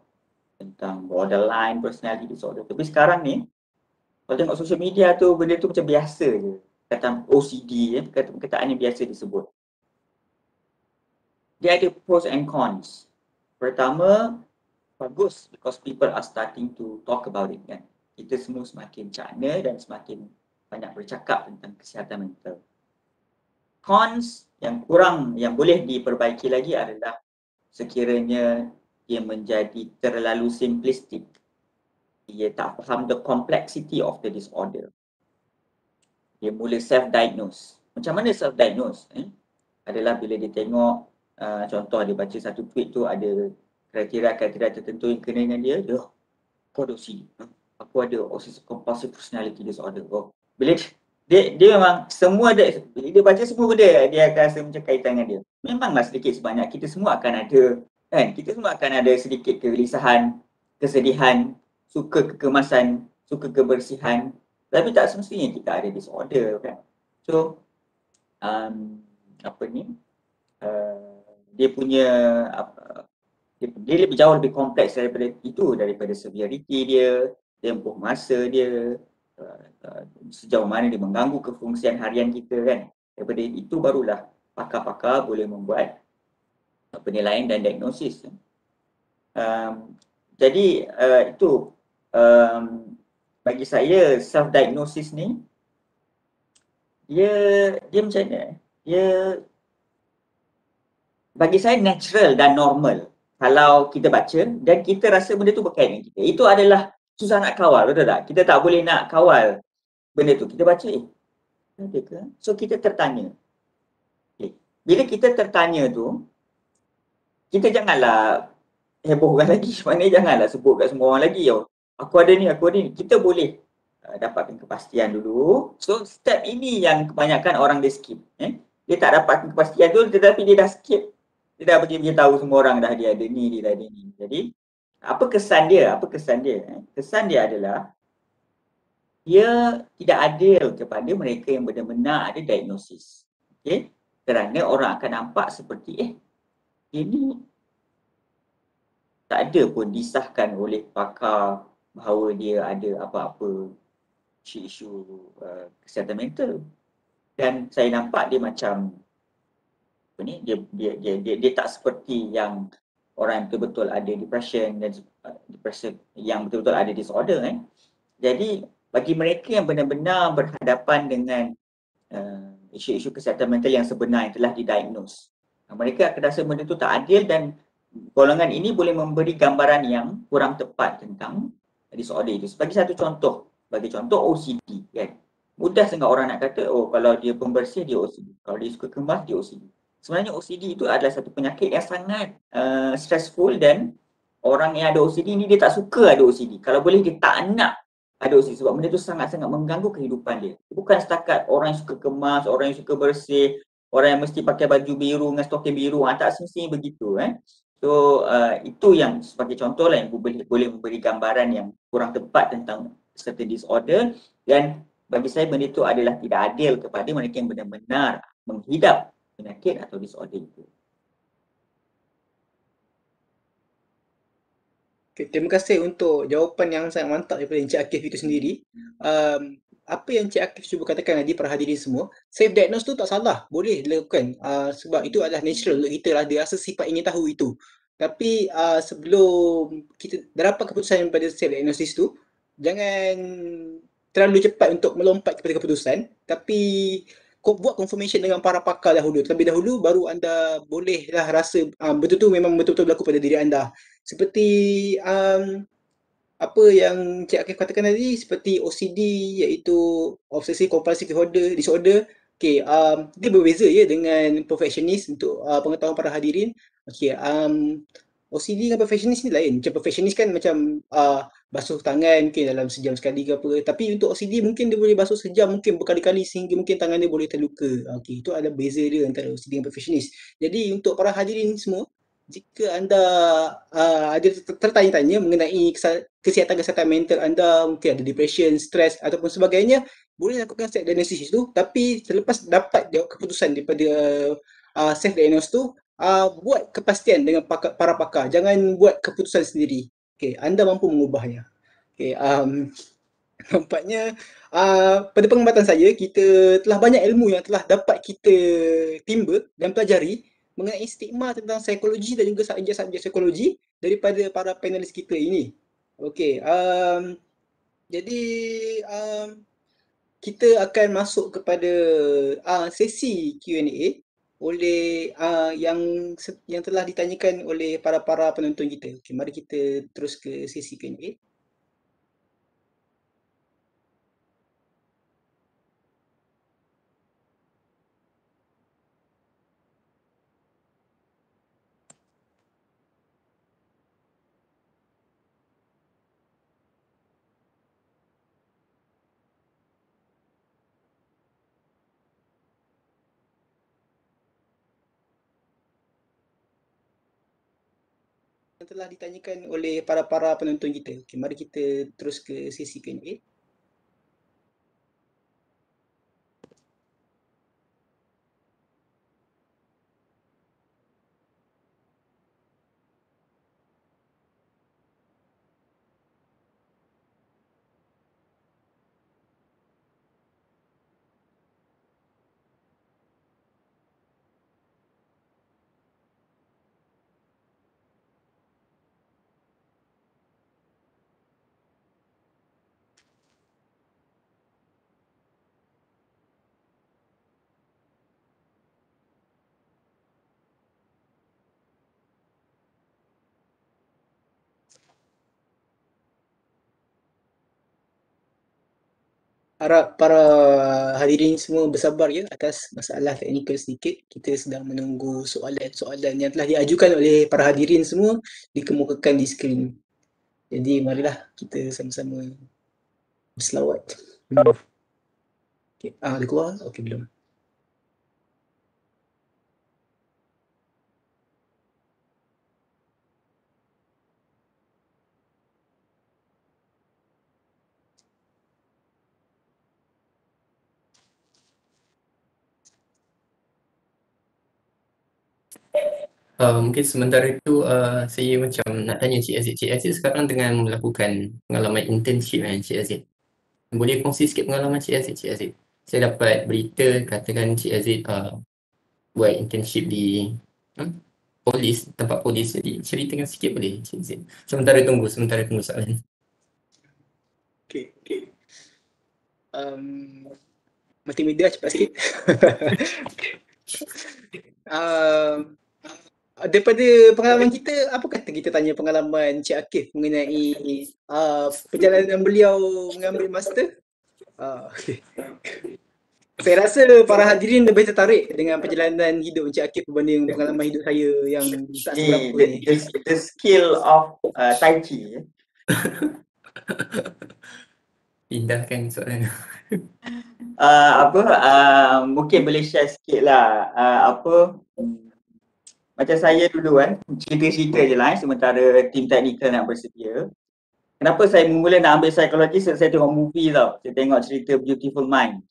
tentang borderline personality disorder. Tapi sekarang ni, kalau tengok social media tu, benda tu macam biasa je. Kata OCD, ya, kata perkataan yang biasa disebut. Dia ada pros and cons. Pertama, bagus because people are starting to talk about it kan. Kita semua semakin cakna dan semakin banyak bercakap tentang kesihatan mental. Cons yang kurang yang boleh diperbaiki lagi adalah sekiranya ia menjadi terlalu simplistik. Ia tak faham the complexity of the disorder. Dia mula self-diagnose. Macam mana self-diagnose? Eh? Adalah bila dia tengok, uh, contoh dia baca satu tweet tu ada kriteria-kriteria tertentu yang kena dengan dia, dia, kau ada OCD. Aku ada obsessive compulsive personality disorder. Oh, bila dia dia memang semua dia bila dia baca semua benda dia akan rasa macam kaitan dengan dia. Memanglah sedikit sebanyak kita semua akan ada kan kita semua akan ada sedikit kegelisahan, kesedihan, suka kekemasan, suka kebersihan tapi tak semestinya kita ada disorder kan. So um, apa ni uh, dia punya apa dia, dia lebih jauh lebih kompleks daripada itu daripada severity dia, tempoh masa dia, uh, uh, sejauh mana dia mengganggu kefungsian harian kita kan. Daripada itu barulah pakar-pakar boleh membuat penilaian dan diagnosis. Um, jadi uh, itu um, bagi saya self diagnosis ni dia dia macam mana? Dia bagi saya natural dan normal kalau kita baca dan kita rasa benda tu berkaitan dengan kita. Itu adalah susah nak kawal, betul tak? Kita tak boleh nak kawal benda tu. Kita baca, eh, ada ke? So kita tertanya. Okay. Bila kita tertanya tu, kita janganlah hebohkan lagi. Maknanya janganlah sebut kat semua orang lagi. Oh, aku ada ni, aku ada ni. Kita boleh uh, dapatkan kepastian dulu. So step ini yang kebanyakan orang dia skip. Eh? Dia tak dapat kepastian tu tetapi dia dah skip dia dah bagi tahu semua orang dah dia ada ni, dia dah ada ni. Jadi apa kesan dia? Apa kesan dia? Eh? Kesan dia adalah dia tidak adil kepada mereka yang benar-benar ada diagnosis. Okay? Kerana orang akan nampak seperti eh ini tak ada pun disahkan oleh pakar bahawa dia ada apa-apa isu-isu uh, kesihatan mental. Dan saya nampak dia macam ni dia dia dia dia, dia tak seperti yang orang yang betul-betul ada depression dan depression yang betul-betul ada disorder eh. Jadi bagi mereka yang benar-benar berhadapan dengan uh, isu-isu kesihatan mental yang sebenar yang telah didiagnose. Uh, mereka akan rasa benda itu tak adil dan golongan ini boleh memberi gambaran yang kurang tepat tentang disorder itu. Sebagai satu contoh, bagi contoh OCD kan. Mudah sangat orang nak kata, oh kalau dia pembersih dia OCD. Kalau dia suka kemas dia OCD sebenarnya OCD itu adalah satu penyakit yang sangat uh, stressful dan orang yang ada OCD ni dia tak suka ada OCD. Kalau boleh dia tak nak ada OCD sebab benda tu sangat-sangat mengganggu kehidupan dia. Bukan setakat orang yang suka kemas, orang yang suka bersih, orang yang mesti pakai baju biru dengan stokin biru. Ha, tak semestinya begitu. Eh. So uh, itu yang sebagai contoh lah yang boleh, boleh memberi gambaran yang kurang tepat tentang certain disorder dan bagi saya benda itu adalah tidak adil kepada mereka yang benar-benar menghidap penyakit atau disorder itu. Okay, terima kasih untuk jawapan yang sangat mantap daripada Encik Akif itu sendiri. Um, apa yang Encik Akif cuba katakan tadi para hadirin semua, self-diagnose tu tak salah, boleh dilakukan uh, sebab itu adalah natural untuk kita lah, dia rasa sifat ingin tahu itu. Tapi uh, sebelum kita dapat keputusan daripada self-diagnosis tu, jangan terlalu cepat untuk melompat kepada keputusan, tapi buat confirmation dengan para pakar dahulu. Terlebih dahulu baru anda bolehlah rasa um, betul-betul memang betul-betul berlaku pada diri anda. Seperti um, apa yang Cik Akif katakan tadi seperti OCD iaitu obsessive compulsive disorder disorder Okay, um, dia berbeza ya dengan perfectionist untuk uh, pengetahuan para hadirin. Okay, um, OCD dengan perfectionist ni lain. Macam perfectionist kan macam uh, basuh tangan mungkin dalam sejam sekali ke apa. Tapi untuk OCD mungkin dia boleh basuh sejam mungkin berkali-kali sehingga mungkin tangan dia boleh terluka. Okey, itu ada beza dia antara OCD dengan perfectionist. Jadi untuk para hadirin semua, jika anda uh, ada ter- tertanya-tanya mengenai kesa- kesihatan-kesihatan mental anda, mungkin ada depression, stres ataupun sebagainya, boleh lakukan self diagnosis itu tapi selepas dapat keputusan daripada uh, self diagnosis tu uh, buat kepastian dengan para pakar jangan buat keputusan sendiri okey anda mampu mengubahnya. Okey um, nampaknya uh, pada pengamatan saya kita telah banyak ilmu yang telah dapat kita timba dan pelajari mengenai stigma tentang psikologi dan juga subjek-subjek psikologi daripada para panelis kita ini. Okey um, jadi um, kita akan masuk kepada uh, sesi Q&A oleh uh, yang yang telah ditanyakan oleh para-para penonton kita. Okay, mari kita terus ke sesi Q&A. Telah ditanyakan oleh para-para penonton kita. Okay, mari kita terus ke sesi Q&A. Harap para hadirin semua bersabar ya atas masalah teknikal sedikit. Kita sedang menunggu soalan-soalan yang telah diajukan oleh para hadirin semua dikemukakan di skrin. Jadi marilah kita sama-sama berselawat. Hmm. Okay. Ah, dah keluar? Okey, belum. Uh, mungkin sementara itu uh, saya macam nak tanya Cik Aziz. Cik Aziz sekarang dengan melakukan pengalaman internship kan Cik Aziz. Boleh kongsi sikit pengalaman Cik Aziz, Cik Aziz. Saya dapat berita katakan Cik Aziz uh, buat internship di huh? polis, tempat polis. Jadi ceritakan sikit boleh Cik Aziz. Sementara tunggu, sementara tunggu soalan. Okey, okey. Um, multimedia cepat sikit. um, daripada pengalaman kita, apa kata kita tanya pengalaman Cik Akif mengenai uh, perjalanan beliau mengambil master? Uh, okay. Saya rasa para hadirin lebih tertarik dengan perjalanan hidup Encik Akif berbanding pengalaman hidup saya yang tak seberapa the, ni. the, the skill of uh, Tai Chi. eh. Pindahkan soalan. Uh, apa, uh, mungkin boleh share sikit lah. Uh, apa, hmm, macam saya dulu kan, cerita-cerita je lah eh, sementara tim teknikal nak bersedia. Kenapa saya mula nak ambil psikologi sebab saya tengok movie tau. Saya tengok cerita Beautiful Mind.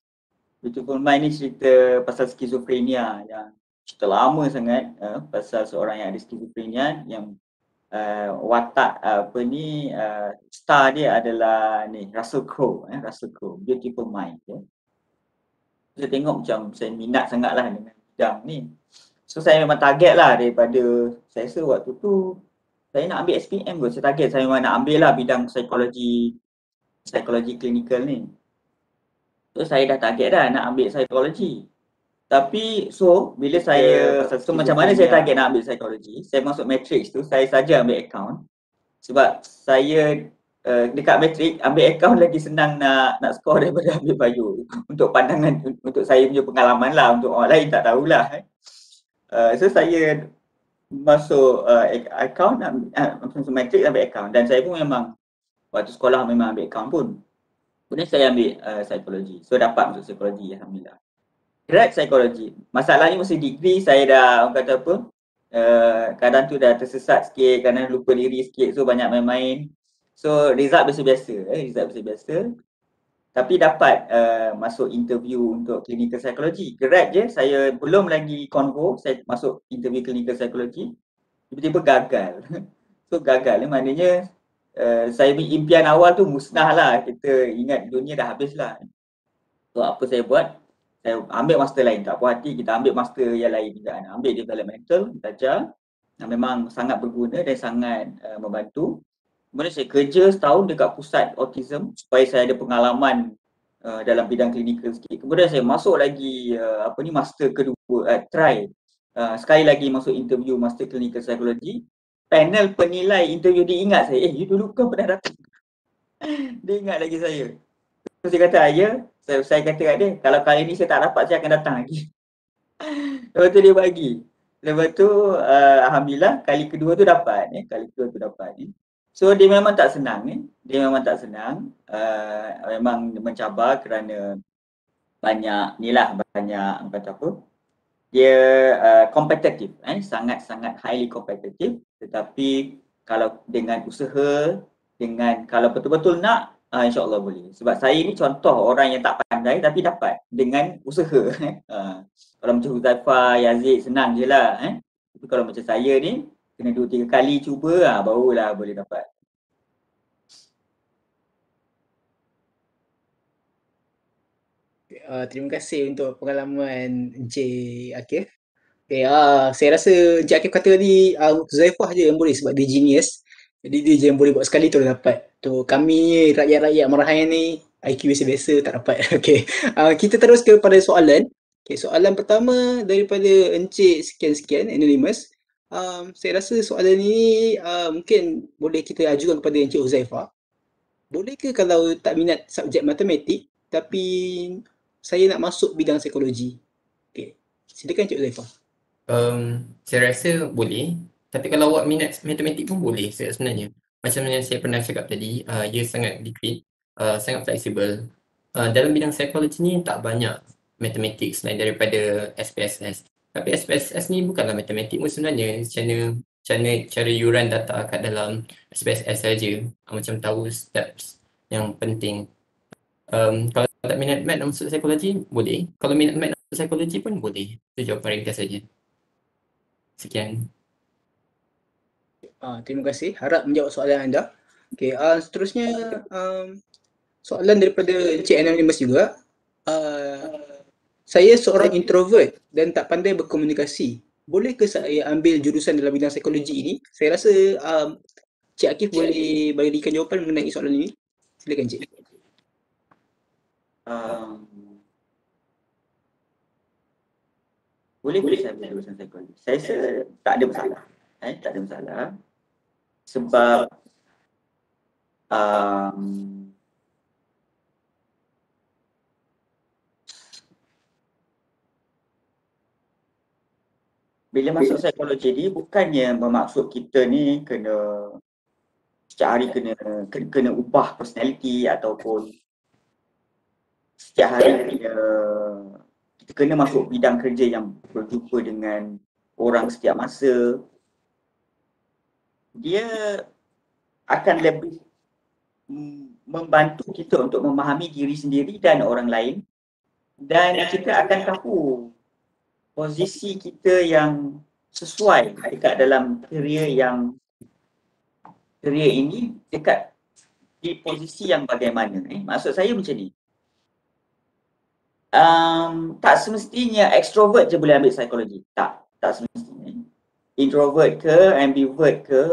Beautiful Mind ni cerita pasal skizofrenia yang cerita lama sangat uh, pasal seorang yang ada skizofrenia yang uh, watak uh, apa ni uh, star dia adalah ni Russell Crowe eh Russell Crowe Beautiful Mind ya. Saya tengok macam saya minat sangatlah dengan bidang ni. So saya memang target lah daripada saya rasa waktu tu saya nak ambil SPM kot. Saya target saya memang nak ambil lah bidang psikologi psikologi klinikal ni. So saya dah target dah nak ambil psikologi. Tapi so bila saya so macam mana saya target nak ambil psikologi, saya masuk matrix tu saya saja ambil account. Sebab saya uh, dekat matrix ambil account lagi senang nak nak score daripada ambil bio. Untuk pandangan untuk saya punya pengalaman lah untuk orang lain tak tahulah. Eh. Uh, so saya masuk uh, account uh, masuk matrix ambil account dan saya pun memang waktu sekolah memang ambil account pun. Kemudian saya ambil uh, psikologi. So dapat masuk psikologi Alhamdulillah. Grad psikologi. Masalahnya masa degree saya dah orang kata apa Uh, kadang tu dah tersesat sikit, kadang lupa diri sikit so banyak main-main. So result biasa-biasa, eh, result biasa-biasa. Tapi dapat uh, masuk interview untuk clinical psychology. Gerak je, saya belum lagi convo, saya masuk interview clinical psychology. Tiba-tiba gagal. so gagal, eh, maknanya uh, saya punya impian awal tu musnah lah. Kita ingat dunia dah habis lah. So apa saya buat? saya ambil master lain, tak puas hati kita ambil master yang lain juga. Ambil developmental, belajar memang sangat berguna dan sangat uh, membantu. Kemudian saya kerja setahun dekat pusat autism supaya saya ada pengalaman uh, dalam bidang klinikal sikit. Kemudian saya masuk lagi uh, apa ni master kedua, uh, try uh, sekali lagi masuk interview master clinical psychology. Panel penilai interview dia ingat saya, eh you dulu kan pernah datang. dia ingat lagi saya. Terus dia kata, ya, saya, saya kata kat dia, kalau kali ni saya tak dapat, saya akan datang lagi. Lepas tu dia bagi. Lepas tu, uh, Alhamdulillah, kali kedua tu dapat. Eh. Kali kedua tu dapat. Eh. So, dia memang tak senang. Eh. Dia memang tak senang. Uh, memang mencabar kerana banyak, ni lah, banyak, kata apa, dia uh. Eh. Sangat-sangat highly kompetitif. Tetapi, kalau dengan usaha, dengan kalau betul-betul nak, uh, insyaAllah boleh. Sebab saya ni contoh orang yang tak pandai tapi dapat dengan usaha. uh, kalau macam Huzaifah, Yazid senang je lah. Eh. Tapi kalau macam saya ni, kena dua tiga kali cuba uh, barulah boleh dapat. Uh, terima kasih untuk pengalaman Encik Akif. Okay, uh, saya rasa Encik Akif kata tadi uh, Zaifah je yang boleh sebab dia genius. Jadi dia je yang boleh buat sekali dah dapat. Tu kami rakyat-rakyat marahan ni IQ biasa-biasa tak dapat. Okey. Uh, kita terus kepada soalan. Okey, soalan pertama daripada Encik sekian-sekian anonymous. Um, saya rasa soalan ini uh, mungkin boleh kita ajukan kepada Encik Huzaifah. Boleh ke kalau tak minat subjek matematik tapi saya nak masuk bidang psikologi? Okey. Silakan Encik Huzaifah. Um, saya rasa boleh. Tapi kalau awak minat matematik pun boleh sebenarnya. Macam yang saya pernah cakap tadi, uh, ia sangat liquid, uh, sangat fleksibel. Uh, dalam bidang psikologi ni tak banyak matematik selain daripada SPSS. Tapi SPSS ni bukanlah matematik pun sebenarnya. Cara, cara, cara yuran data kat dalam SPSS saja. Uh, macam tahu steps yang penting. Um, kalau tak minat mat nak masuk psikologi, boleh. Kalau minat mat nak masuk psikologi pun boleh. Itu jawapan ringkas saja. Sekian. Uh, terima kasih. Harap menjawab soalan anda. Okay, uh, seterusnya um, soalan daripada Encik Anonymous juga. Uh, saya seorang introvert dan tak pandai berkomunikasi. Boleh ke saya ambil jurusan dalam bidang psikologi ini? Saya rasa um, Cik Akif boleh berikan jawapan mengenai soalan ini. Silakan Cik. Um, boleh boleh saya ambil jurusan psikologi. Saya rasa tak ada masalah. Eh, tak ada masalah sebab um, bila masuk psikologi ni bukannya bermaksud kita ni kena setiap hari kena kena, kena ubah personality ataupun setiap hari kena, kita kena masuk bidang kerja yang berjumpa dengan orang setiap masa dia akan lebih membantu kita untuk memahami diri sendiri dan orang lain dan kita akan tahu posisi kita yang sesuai dekat dalam kerja yang kerja ini dekat di posisi yang bagaimana eh? Maksud saya macam ni. Um, tak semestinya extrovert je boleh ambil psikologi. Tak tak semestinya. Introvert ke, ambivert ke,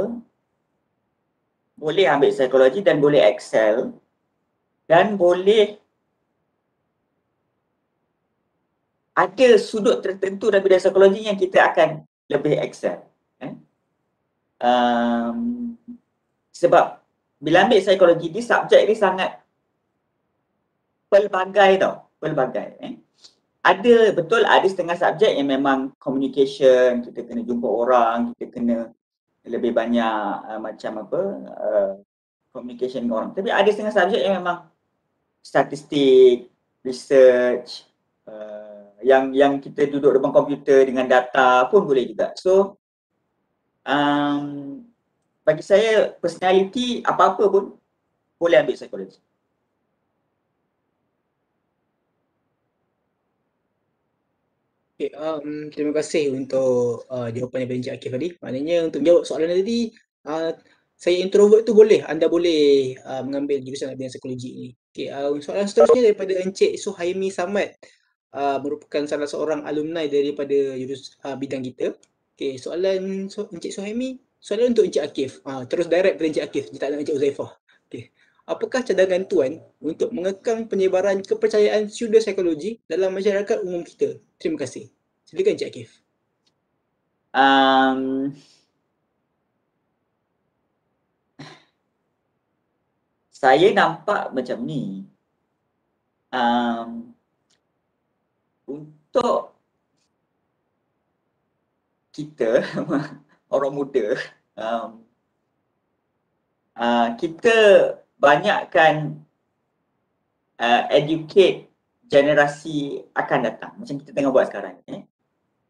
boleh ambil psikologi dan boleh excel dan boleh ada sudut tertentu dalam bidang psikologi yang kita akan lebih excel. Eh? Um, sebab bila ambil psikologi ni subjek ni sangat pelbagai tau, pelbagai. Eh? ada betul ada setengah subjek yang memang communication kita kena jumpa orang kita kena lebih banyak uh, macam apa uh, communication dengan orang tapi ada setengah subjek yang memang statistik research uh, yang yang kita duduk depan komputer dengan data pun boleh juga so um, bagi saya personality apa-apa pun boleh ambil psikologi. Okay, um, terima kasih untuk uh, jawapan daripada Encik Akif tadi. Maknanya untuk jawab soalan tadi, uh, saya introvert tu boleh, anda boleh uh, mengambil jurusan bidang psikologi ni. Okay, uh, soalan seterusnya daripada Encik Suhaimi Samad, uh, merupakan salah seorang alumni daripada jurus uh, bidang kita. Okay, soalan so, Encik Suhaimi, soalan untuk Encik Akif. Uh, terus direct pada Encik Akif, dia tak nak Encik Uzaifah. Okay. Apakah cadangan Tuan untuk mengekang penyebaran kepercayaan pseudopsikologi dalam masyarakat umum kita? Terima kasih. Silakan Encik Akif. Um, saya nampak macam ni. Um, untuk kita orang muda um, uh, kita banyakkan uh, educate generasi akan datang macam kita tengah buat sekarang eh.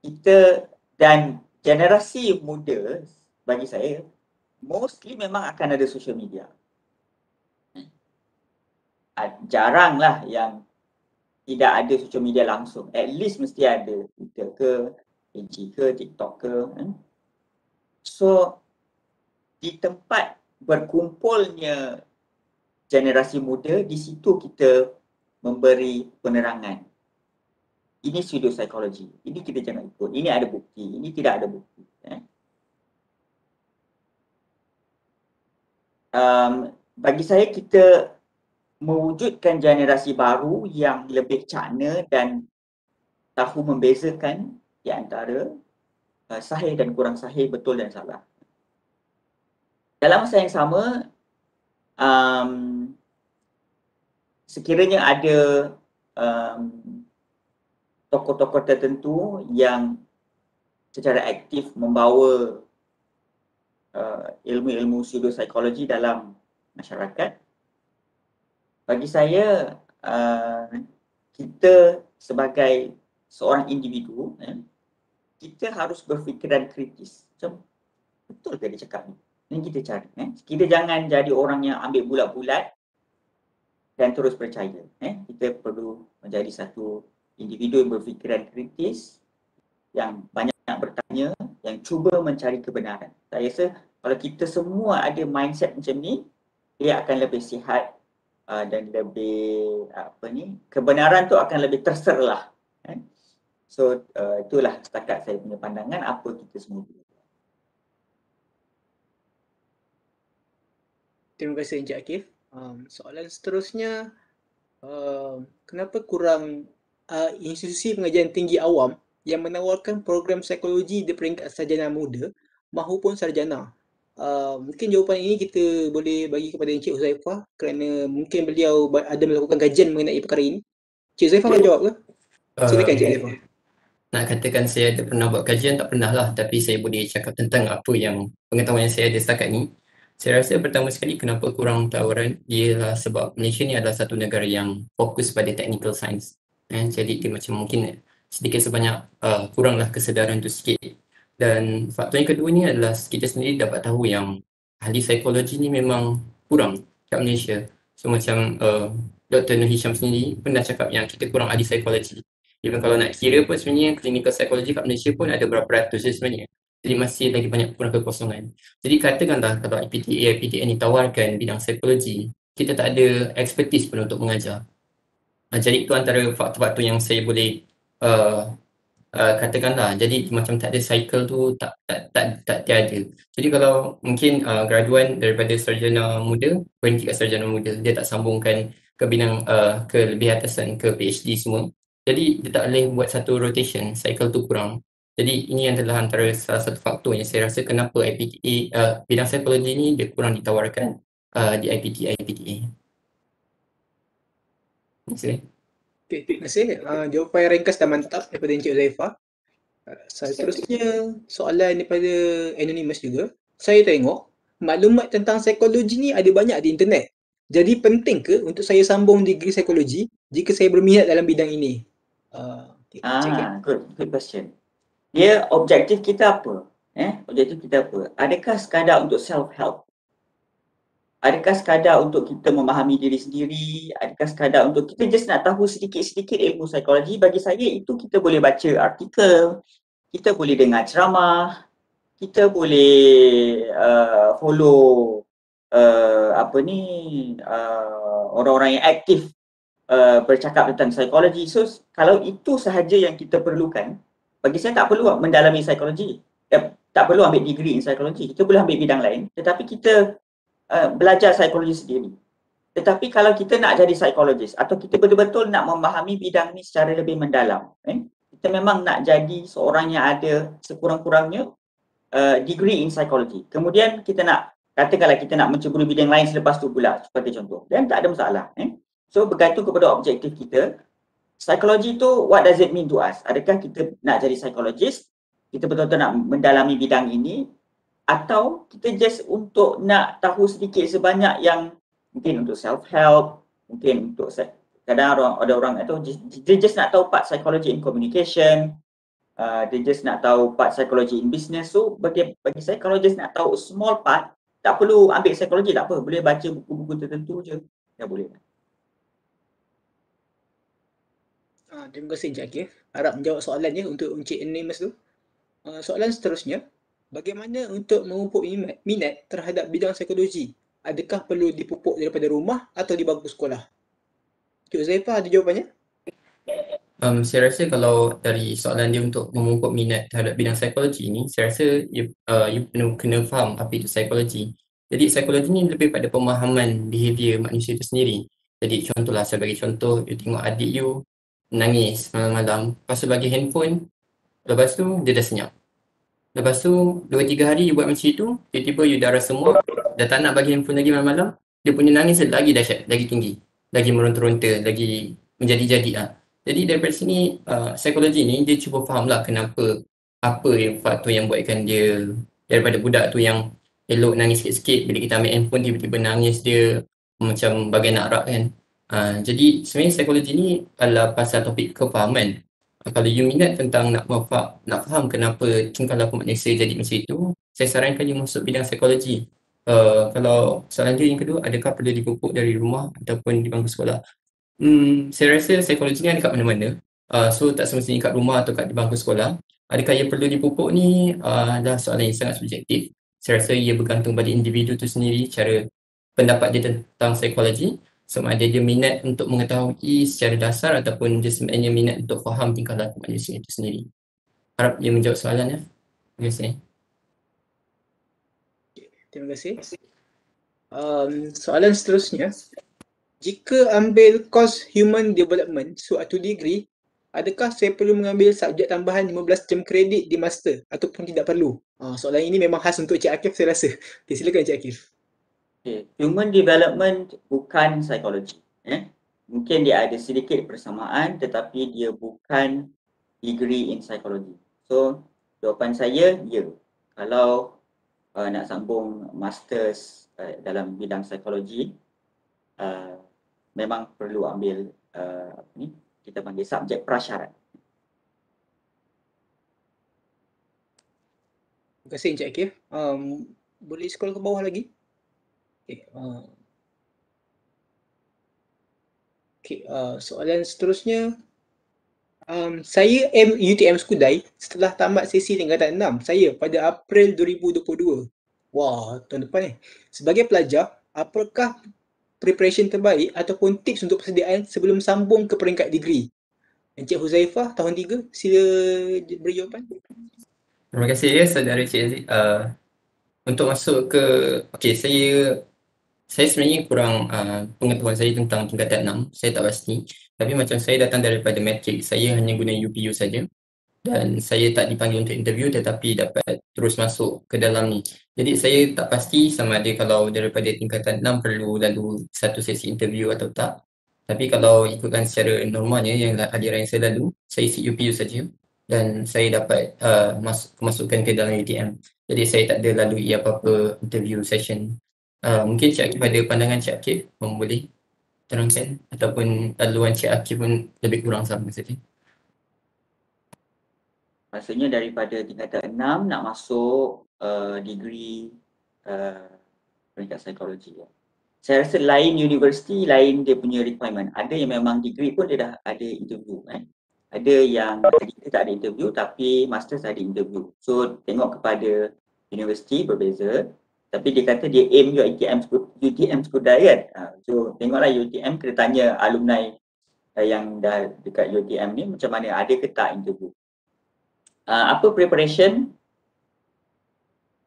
Kita dan generasi muda bagi saya mostly memang akan ada social media. Uh, jaranglah yang tidak ada social media langsung. At least mesti ada Twitter ke, IG ke, TikTok ke. Eh. So di tempat berkumpulnya generasi muda, di situ kita memberi penerangan. Ini pseudo psikologi. Ini kita jangan ikut. Ini ada bukti. Ini tidak ada bukti. Eh. Um, bagi saya kita mewujudkan generasi baru yang lebih cakna dan tahu membezakan di antara uh, sahih dan kurang sahih, betul dan salah. Dalam masa yang sama, um, sekiranya ada um, tokoh-tokoh tertentu yang secara aktif membawa uh, ilmu-ilmu pseudopsikologi dalam masyarakat, bagi saya uh, kita sebagai seorang individu, eh, kita harus berfikiran kritis. Macam betul ke dia cakap ni? Ini kita cari. Eh. Kita jangan jadi orang yang ambil bulat-bulat dan terus percaya. Eh. Kita perlu menjadi satu individu yang berfikiran kritis, yang banyak bertanya, yang cuba mencari kebenaran. Saya rasa kalau kita semua ada mindset macam ni, dia akan lebih sihat uh, dan lebih apa ni, kebenaran tu akan lebih terserlah. Eh. So uh, itulah setakat saya punya pandangan apa kita semua boleh. Terima kasih Encik Akif. Um, soalan seterusnya, uh, kenapa kurang uh, institusi pengajian tinggi awam yang menawarkan program psikologi di peringkat sarjana muda maupun sarjana? Uh, mungkin jawapan ini kita boleh bagi kepada Encik Uzaifah kerana mungkin beliau ada melakukan kajian mengenai perkara ini. Encik Uzaifah nak jawab ke? Silakan Encik Uzaifah. Nak katakan saya ada pernah buat kajian, tak pernah lah. Tapi saya boleh cakap tentang apa yang pengetahuan yang saya ada setakat ni. Saya rasa pertama sekali kenapa kurang tawaran ialah sebab Malaysia ni adalah satu negara yang fokus pada technical science. Eh, jadi dia macam mungkin sedikit sebanyak uh, kuranglah kesedaran tu sikit. Dan faktor yang kedua ni adalah kita sendiri dapat tahu yang ahli psikologi ni memang kurang kat Malaysia. So macam uh, Dr. Nur Hisham sendiri pernah cakap yang kita kurang ahli psikologi. Even kalau nak kira pun sebenarnya clinical psychology kat Malaysia pun ada berapa ratus sebenarnya. Jadi masih lagi banyak kurang kekosongan. Jadi katakanlah kalau IPTA, IPTA ni tawarkan bidang psikologi, kita tak ada expertise pun untuk mengajar. Jadi itu antara faktor-faktor yang saya boleh uh, uh, katakanlah. Jadi macam tak ada cycle tu tak tak tak, tak tiada. Jadi kalau mungkin uh, graduan daripada sarjana muda, berhenti kat sarjana muda, dia tak sambungkan ke bidang uh, ke lebih atasan ke PhD semua. Jadi dia tak boleh buat satu rotation, cycle tu kurang. Jadi ini adalah antara salah satu faktor yang saya rasa kenapa IPTA, uh, bidang psikologi ni dia kurang ditawarkan uh, di IPTA, IPTA. Kasih. Okay, terima kasih. Uh, jawapan yang ringkas dan mantap daripada Encik Zaifah. Uh, seterusnya soalan daripada Anonymous juga. Saya tengok maklumat tentang psikologi ni ada banyak di internet. Jadi penting ke untuk saya sambung degree psikologi jika saya berminat dalam bidang ini? Uh, okay, ah, good, good question dia objektif kita apa? Eh, objektif kita apa? Adakah sekadar untuk self-help? Adakah sekadar untuk kita memahami diri sendiri? Adakah sekadar untuk kita just nak tahu sedikit-sedikit ilmu psikologi? Bagi saya itu kita boleh baca artikel, kita boleh dengar ceramah, kita boleh uh, follow uh, apa ni uh, orang-orang yang aktif uh, bercakap tentang psikologi. So kalau itu sahaja yang kita perlukan, bagi saya tak perlu mendalami psikologi. Eh, tak perlu ambil degree in psikologi. Kita boleh ambil bidang lain tetapi kita uh, belajar psikologi sendiri. Tetapi kalau kita nak jadi psikologis atau kita betul-betul nak memahami bidang ni secara lebih mendalam, eh, kita memang nak jadi seorang yang ada sekurang-kurangnya uh, degree in psikologi. Kemudian kita nak katakanlah kita nak menceburi bidang lain selepas tu pula seperti contoh. Dan tak ada masalah. Eh. So bergantung kepada objektif kita. Psikologi tu what does it mean to us? Adakah kita nak jadi psikologis? Kita betul-betul nak mendalami bidang ini atau kita just untuk nak tahu sedikit sebanyak yang mungkin untuk self help, mungkin untuk kadang orang ada orang itu dia just nak tahu part psychology in communication, uh, just nak tahu part psychology in business. So bagi bagi saya kalau just nak tahu small part tak perlu ambil psikologi tak apa, boleh baca buku-buku tertentu je. Ya boleh. Ah, terima kasih Encik Akif. Harap menjawab soalannya untuk Encik Anonymous tu. Uh, soalan seterusnya, bagaimana untuk memupuk minat, minat terhadap bidang psikologi? Adakah perlu dipupuk daripada rumah atau di bangku sekolah? Cik Zaifah ada jawapannya? Um, saya rasa kalau dari soalan dia untuk memupuk minat terhadap bidang psikologi ni, saya rasa you, uh, you kena, kena faham apa itu psikologi. Jadi psikologi ni lebih pada pemahaman behavior manusia itu sendiri. Jadi contohlah saya bagi contoh, you tengok adik you nangis malam-malam, lepas tu bagi handphone, lepas tu dia dah senyap. Lepas tu dua tiga hari you buat macam itu, tiba-tiba you dah rasa muak, dah tak nak bagi handphone lagi malam-malam, dia punya nangis lagi dahsyat, lagi tinggi, lagi meronta-ronta, lagi menjadi-jadi ah. Jadi daripada sini uh, psikologi ni dia cuba faham lah kenapa apa yang faktor yang buatkan dia daripada budak tu yang elok nangis sikit-sikit bila kita ambil handphone tiba-tiba nangis dia macam bagai nak rak kan. Uh, jadi sebenarnya psikologi ni adalah pasal topik kefahaman. Kalau you minat tentang nak faham, nak faham kenapa tingkah laku manusia jadi macam itu, saya sarankan you masuk bidang psikologi. Uh, kalau soalan dia yang kedua, adakah perlu dipupuk dari rumah ataupun di bangku sekolah? Hmm, saya rasa psikologi ni ada kat mana-mana. Uh, so tak semestinya kat rumah atau kat di bangku sekolah. Adakah ia perlu dipupuk ni uh, adalah soalan yang sangat subjektif. Saya rasa ia bergantung pada individu tu sendiri cara pendapat dia tentang psikologi. Sama ada dia minat untuk mengetahui secara dasar ataupun dia sebenarnya minat untuk faham tingkah laku manusia itu sendiri. Harap dia menjawab soalan ya. Terima kasih. Terima kasih. Um, soalan seterusnya, jika ambil course human development suatu degree, adakah saya perlu mengambil subjek tambahan 15 jam kredit di master ataupun tidak perlu? Uh, soalan ini memang khas untuk Cik Akif saya rasa. Okay, silakan Cik Akif. Okay. Human development bukan psikologi. Eh? Mungkin dia ada sedikit persamaan tetapi dia bukan degree in psychology. So, jawapan saya, ya. Kalau uh, nak sambung masters uh, dalam bidang psikologi, uh, memang perlu ambil uh, ni kita panggil subjek prasyarat. Terima kasih Encik Akif. Um, boleh scroll ke bawah lagi? Okay, uh, okay uh, soalan seterusnya. Um, saya M UTM Skudai setelah tamat sesi tingkatan 6 saya pada April 2022. Wah, tahun depan ni. Sebagai pelajar, apakah preparation terbaik ataupun tips untuk persediaan sebelum sambung ke peringkat degree? Encik Huzaifah tahun 3 sila beri jawapan. Terima kasih ya saudara Cik Aziz. Uh, untuk masuk ke okey saya saya sebenarnya kurang uh, pengetahuan saya tentang tingkatan 6. Saya tak pasti. Tapi macam saya datang daripada matrik, saya hanya guna UPU saja dan saya tak dipanggil untuk interview tetapi dapat terus masuk ke dalam ni. Jadi saya tak pasti sama ada kalau daripada tingkatan 6 perlu lalu satu sesi interview atau tak. Tapi kalau ikutkan secara normalnya yang aliran yang saya lalu, saya isi UPU saja dan saya dapat uh, masuk, kemasukan ke dalam UTM. Jadi saya tak ada lalui apa-apa interview session. Uh, mungkin Cik Akif ada pandangan Cik Akif, boleh terangkan ataupun laluan Cik Akif pun lebih kurang sama saja. Maksudnya daripada tingkatan enam nak masuk uh, degree uh, peringkat psikologi. Ya. Saya rasa lain universiti, lain dia punya requirement. Ada yang memang degree pun dia dah ada interview kan. Ada yang kita tak ada interview tapi masters ada interview. So tengok kepada universiti berbeza. Tapi dia kata dia aim UTM UTM dah kan. Uh, so tengoklah UTM kena tanya alumni uh, yang dah dekat UTM ni macam mana ada ke tak interview. Uh, apa preparation?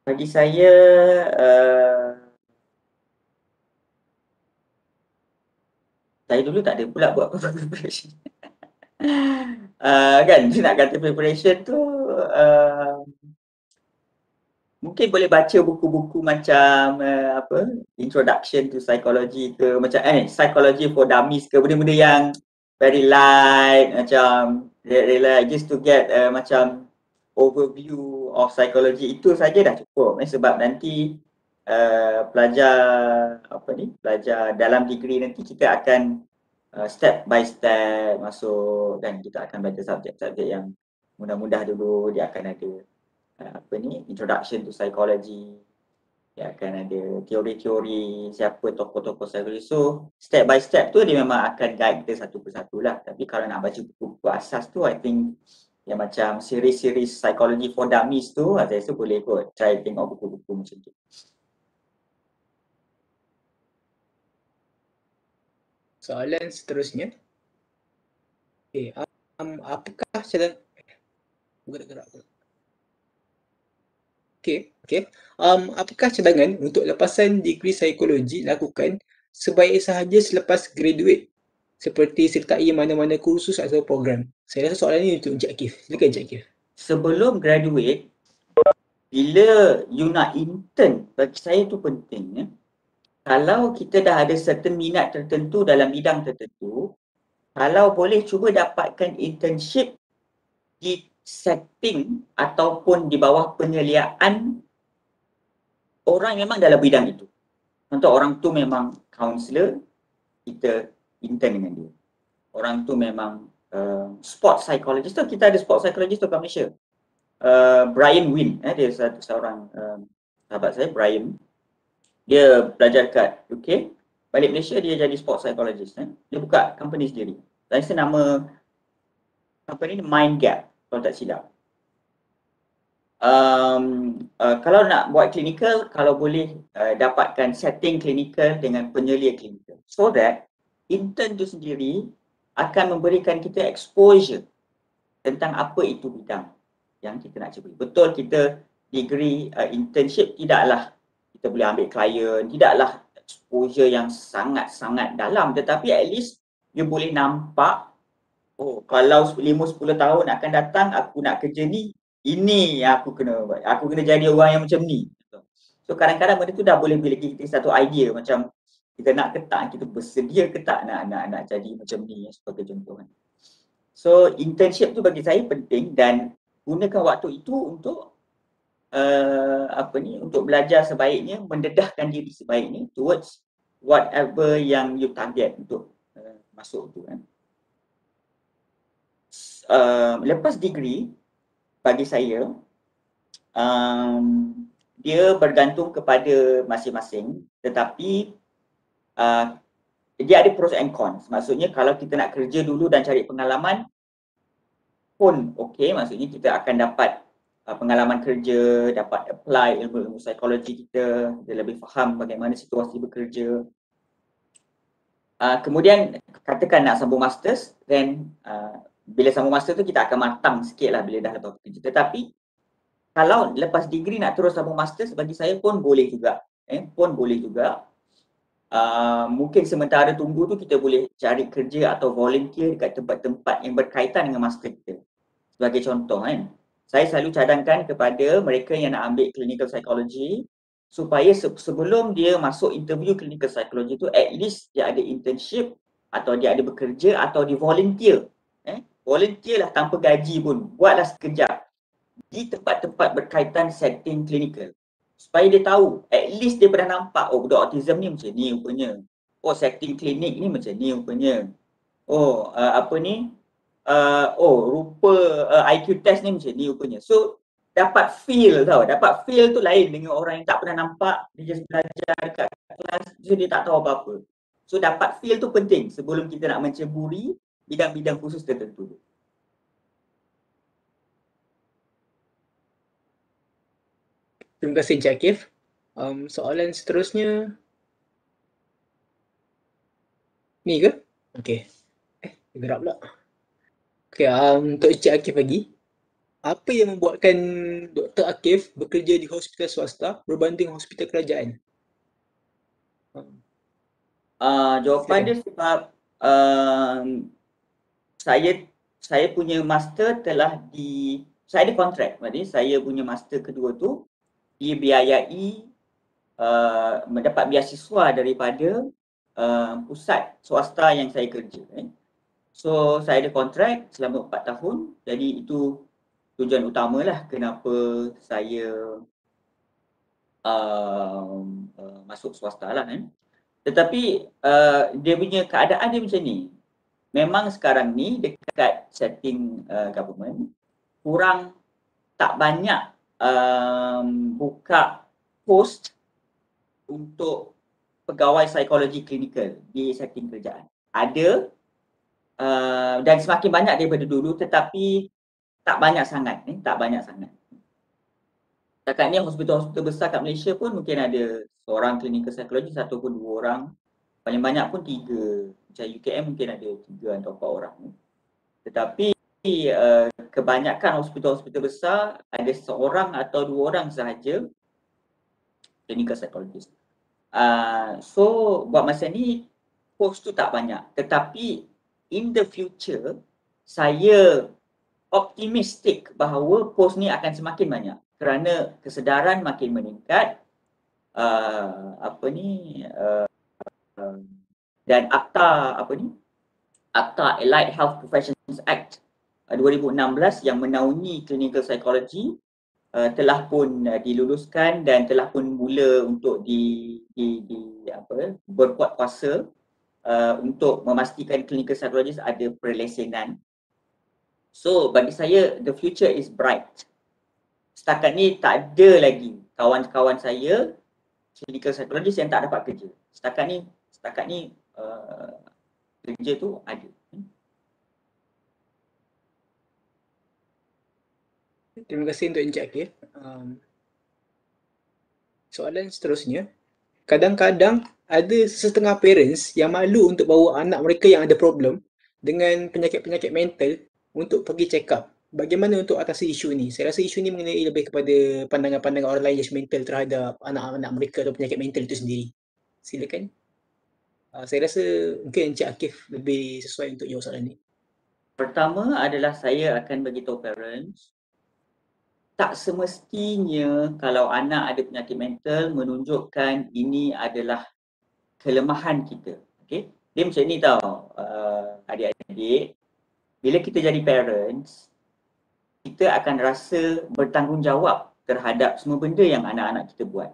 Bagi saya uh, saya dulu tak ada pula buat apa preparation. uh, kan dia nak kata preparation tu uh, mungkin boleh baca buku-buku macam uh, apa introduction to psychology ke macam eh psychology for dummies ke benda-benda yang very light macam light just to get uh, macam overview of psychology. Itu saja dah cukup eh, sebab nanti uh, pelajar apa ni pelajar dalam degree nanti kita akan uh, step by step masuk dan kita akan baca subjek-subjek yang mudah-mudah dulu dia akan ada apa ni introduction to psychology. Dia akan ada teori-teori siapa tokoh-tokoh psikologi. So step by step tu dia memang akan guide kita satu persatu lah. Tapi kalau nak baca buku-buku asas tu I think yang macam series-series psikologi for dummies tu saya rasa boleh kot try tengok buku-buku macam tu. Soalan seterusnya. Okay, um, apakah cara bergerak gerak Okey, okey. Um, apakah cadangan untuk lepasan degree psikologi lakukan sebaik sahaja selepas graduate seperti sertai mana-mana kursus atau program? Saya rasa soalan ini untuk Encik Akif. Silakan Encik Akif. sebelum graduate bila you nak intern bagi saya tu penting ya. Kalau kita dah ada certain minat tertentu dalam bidang tertentu, kalau boleh cuba dapatkan internship di setting ataupun di bawah penyeliaan orang memang dalam bidang itu. Contoh orang tu memang counselor, kita intern dengan dia. Orang tu memang uh, sport psychologist tu, kita ada sport psychologist tu kat Malaysia. Uh, Brian Wynn, eh, dia satu seorang uh, sahabat saya, Brian. Dia belajar kat UK, balik Malaysia dia jadi sport psychologist. Eh. Dia buka company sendiri. Dan nama company ni Mind Gap kalau tak silap. Um, uh, kalau nak buat clinical, kalau boleh uh, dapatkan setting clinical dengan penyelia clinical. So that intern tu sendiri akan memberikan kita exposure tentang apa itu bidang yang kita nak cuba. Betul kita degree uh, internship tidaklah kita boleh ambil klien, tidaklah exposure yang sangat-sangat dalam tetapi at least you boleh nampak oh kalau 5-10 tahun akan datang aku nak kerja ni ini yang aku kena buat. Aku kena jadi orang yang macam ni. So kadang-kadang benda tu dah boleh bagi kita satu idea macam kita nak ke tak, kita bersedia ke tak nak nak nak jadi macam ni sebagai contoh kan. So internship tu bagi saya penting dan gunakan waktu itu untuk uh, apa ni untuk belajar sebaiknya, mendedahkan diri sebaiknya towards whatever yang you target untuk uh, masuk tu kan. Uh, lepas degree bagi saya um, dia bergantung kepada masing-masing tetapi uh, dia ada pros and cons. Maksudnya kalau kita nak kerja dulu dan cari pengalaman pun okey, maksudnya kita akan dapat uh, pengalaman kerja, dapat apply ilmu-ilmu psikologi kita, dia lebih faham bagaimana situasi bekerja. Uh, kemudian katakan nak sambung masters, then uh, bila sambung master tu kita akan matang sikit lah bila dah lepas kerja. Tetapi kalau lepas degree nak terus sambung master bagi saya pun boleh juga. Eh, pun boleh juga. Uh, mungkin sementara tunggu tu kita boleh cari kerja atau volunteer dekat tempat-tempat yang berkaitan dengan master kita. Sebagai contoh kan. Saya selalu cadangkan kepada mereka yang nak ambil clinical psychology supaya se- sebelum dia masuk interview clinical psychology tu at least dia ada internship atau dia ada bekerja atau di volunteer volunteer lah tanpa gaji pun, buatlah sekejap. Di tempat-tempat berkaitan setting klinikal supaya dia tahu, at least dia pernah nampak, oh budak autism ni macam ni rupanya. Oh setting klinik ni macam ni rupanya. Oh uh, apa ni? Uh, oh rupa uh, IQ test ni macam ni rupanya. So dapat feel tau, dapat feel tu lain dengan orang yang tak pernah nampak, dia just belajar dekat kelas, so dia tak tahu apa-apa. So dapat feel tu penting sebelum kita nak menceburi bidang-bidang khusus tertentu. Terima kasih Encik Akif. Um, soalan seterusnya. Ni ke? Okey. Eh, gerak pula. Okey, um, untuk Encik Akif lagi. Apa yang membuatkan Dr. Akif bekerja di hospital swasta berbanding hospital kerajaan? Um, Uh, jawapan dia sebab um, saya saya punya master telah di saya ada kontrak maknanya saya punya master kedua tu dibiayai uh, mendapat beasiswa daripada uh, pusat swasta yang saya kerja eh. So saya ada kontrak selama 4 tahun jadi itu tujuan utamalah kenapa saya uh, uh, masuk swasta lah eh. Tetapi uh, dia punya keadaan dia macam ni. Memang sekarang ni dekat setting uh, government kurang tak banyak um, buka post untuk pegawai psikologi klinikal di setting kerajaan. Ada uh, dan semakin banyak daripada dulu tetapi tak banyak sangat ni, tak banyak sangat. Setakat ni hospital-hospital besar kat Malaysia pun mungkin ada seorang klinikal psikologi satu pun dua orang. Paling banyak pun tiga. Macam UKM mungkin ada tiga atau empat orang. Tetapi uh, kebanyakan hospital-hospital besar ada seorang atau dua orang sahaja clinical psychologist. Uh, so buat masa ni post tu tak banyak. Tetapi in the future saya optimistik bahawa post ni akan semakin banyak kerana kesedaran makin meningkat uh, apa ni uh, uh, dan akta apa ni? Akta Allied Health Professions Act uh, 2016 yang menaungi clinical psychology uh, telah pun uh, diluluskan dan telah pun mula untuk di di, di apa berkuat kuasa uh, untuk memastikan clinical psychologist ada perlesenan so bagi saya the future is bright. Setakat ni tak ada lagi kawan-kawan saya clinical psychologist yang tak dapat kerja. Setakat ni setakat ni uh, kerja tu ada. Terima kasih untuk Encik Akif. Um, soalan seterusnya. Kadang-kadang ada setengah parents yang malu untuk bawa anak mereka yang ada problem dengan penyakit-penyakit mental untuk pergi check up bagaimana untuk atasi isu ini? Saya rasa isu ini mengenai lebih kepada pandangan-pandangan orang lain judgemental terhadap anak-anak mereka atau penyakit mental itu sendiri. Silakan. Uh, saya rasa mungkin Encik Akif lebih sesuai untuk jawab soalan ini. Pertama adalah saya akan beritahu parents tak semestinya kalau anak ada penyakit mental menunjukkan ini adalah kelemahan kita. Okay? Dia macam ni tau uh, adik-adik. Bila kita jadi parents, kita akan rasa bertanggungjawab terhadap semua benda yang anak-anak kita buat.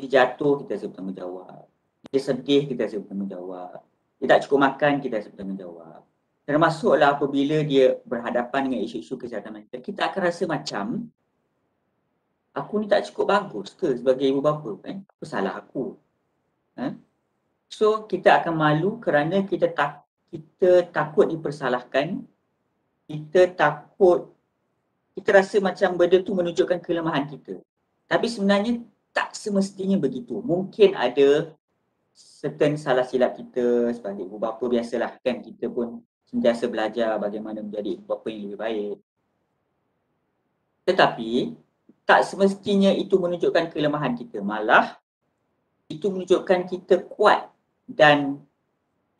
Dia jatuh, kita rasa bertanggungjawab. Dia sedih, kita rasa bertanggungjawab. Dia tak cukup makan, kita rasa bertanggungjawab. Termasuklah apabila dia berhadapan dengan isu-isu kesihatan mental, kita akan rasa macam aku ni tak cukup bagus ke sebagai ibu bapa kan? Apa salah aku? Ha? So kita akan malu kerana kita tak kita takut dipersalahkan, kita takut kita rasa macam benda tu menunjukkan kelemahan kita. Tapi sebenarnya tak semestinya begitu. Mungkin ada certain salah silap kita sebagai ibu bapa biasalah kan kita pun sentiasa belajar bagaimana menjadi ibu bapa yang lebih baik. Tetapi tak semestinya itu menunjukkan kelemahan kita. Malah itu menunjukkan kita kuat dan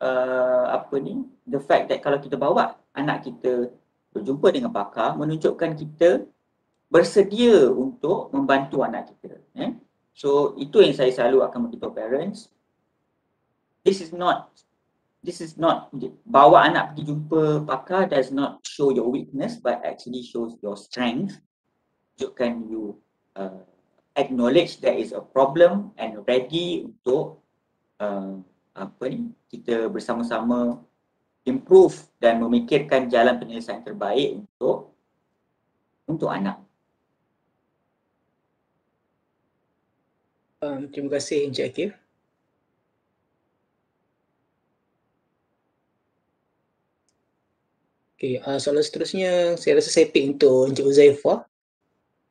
uh, apa ni the fact that kalau kita bawa anak kita berjumpa dengan pakar menunjukkan kita bersedia untuk membantu anak kita. Eh? So itu yang saya selalu akan beritahu parents. This is not this is not bawa anak pergi jumpa pakar does not show your weakness but actually shows your strength. Tunjukkan you uh, acknowledge there is a problem and ready untuk uh, apa ni kita bersama-sama improve dan memikirkan jalan penyelesaian terbaik untuk untuk anak. Um, terima kasih Encik Akif. Okay, uh, soalan seterusnya saya rasa saya pick untuk Encik Uzaifah.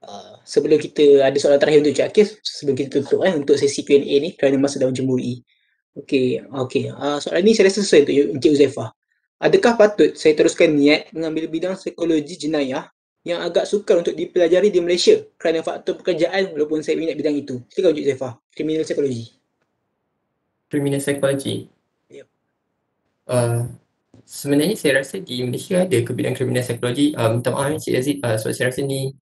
Uh, sebelum kita ada soalan terakhir untuk Encik Akif, sebelum kita tutup eh, untuk sesi Q&A ni kerana masa dah mencemburi. Okey, okey. Uh, soalan ni saya rasa sesuai untuk Encik Uzaifah. Adakah patut saya teruskan niat mengambil bidang psikologi jenayah yang agak sukar untuk dipelajari di Malaysia kerana faktor pekerjaan walaupun saya minat bidang itu? Silakan Encik Uzaifah, kriminal psikologi. Criminal psychology. Yep. Uh, sebenarnya saya rasa di Malaysia ada ke bidang kriminal psikologi. Uh, minta maaf Encik Aziz uh, sebab saya rasa ni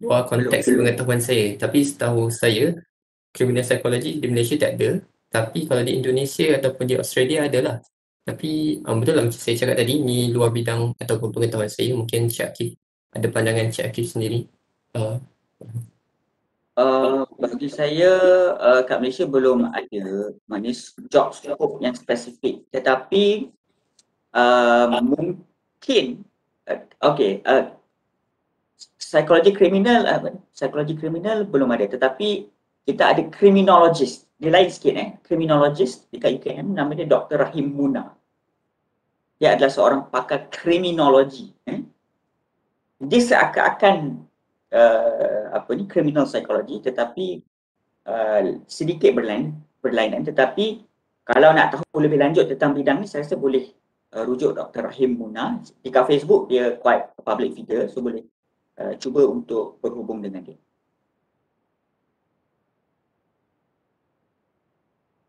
luar konteks pengetahuan saya. Tapi setahu saya, kriminal psikologi di Malaysia tak ada. Tapi kalau di Indonesia ataupun di Australia adalah. Tapi um, betul lah macam saya cakap tadi, ni luar bidang ataupun pengetahuan saya. Mungkin Cik Akif ada pandangan Cik Akif sendiri. Uh, Uh, bagi saya uh, kat Malaysia belum ada maknanya job scope yang spesifik tetapi uh, mungkin uh, okay uh, psikologi kriminal uh, psikologi kriminal belum ada tetapi kita ada criminologist dia lain sikit eh. Criminologist dekat UKM nama dia Dr. Rahim Muna. Dia adalah seorang pakar kriminologi eh. Dia seakan-akan uh, apa ni criminal psychology tetapi uh, sedikit berlain berlainan. Tetapi kalau nak tahu lebih lanjut tentang bidang ni saya rasa boleh uh, rujuk Dr. Rahim Muna dekat Facebook dia quite public figure so boleh uh, cuba untuk berhubung dengan dia.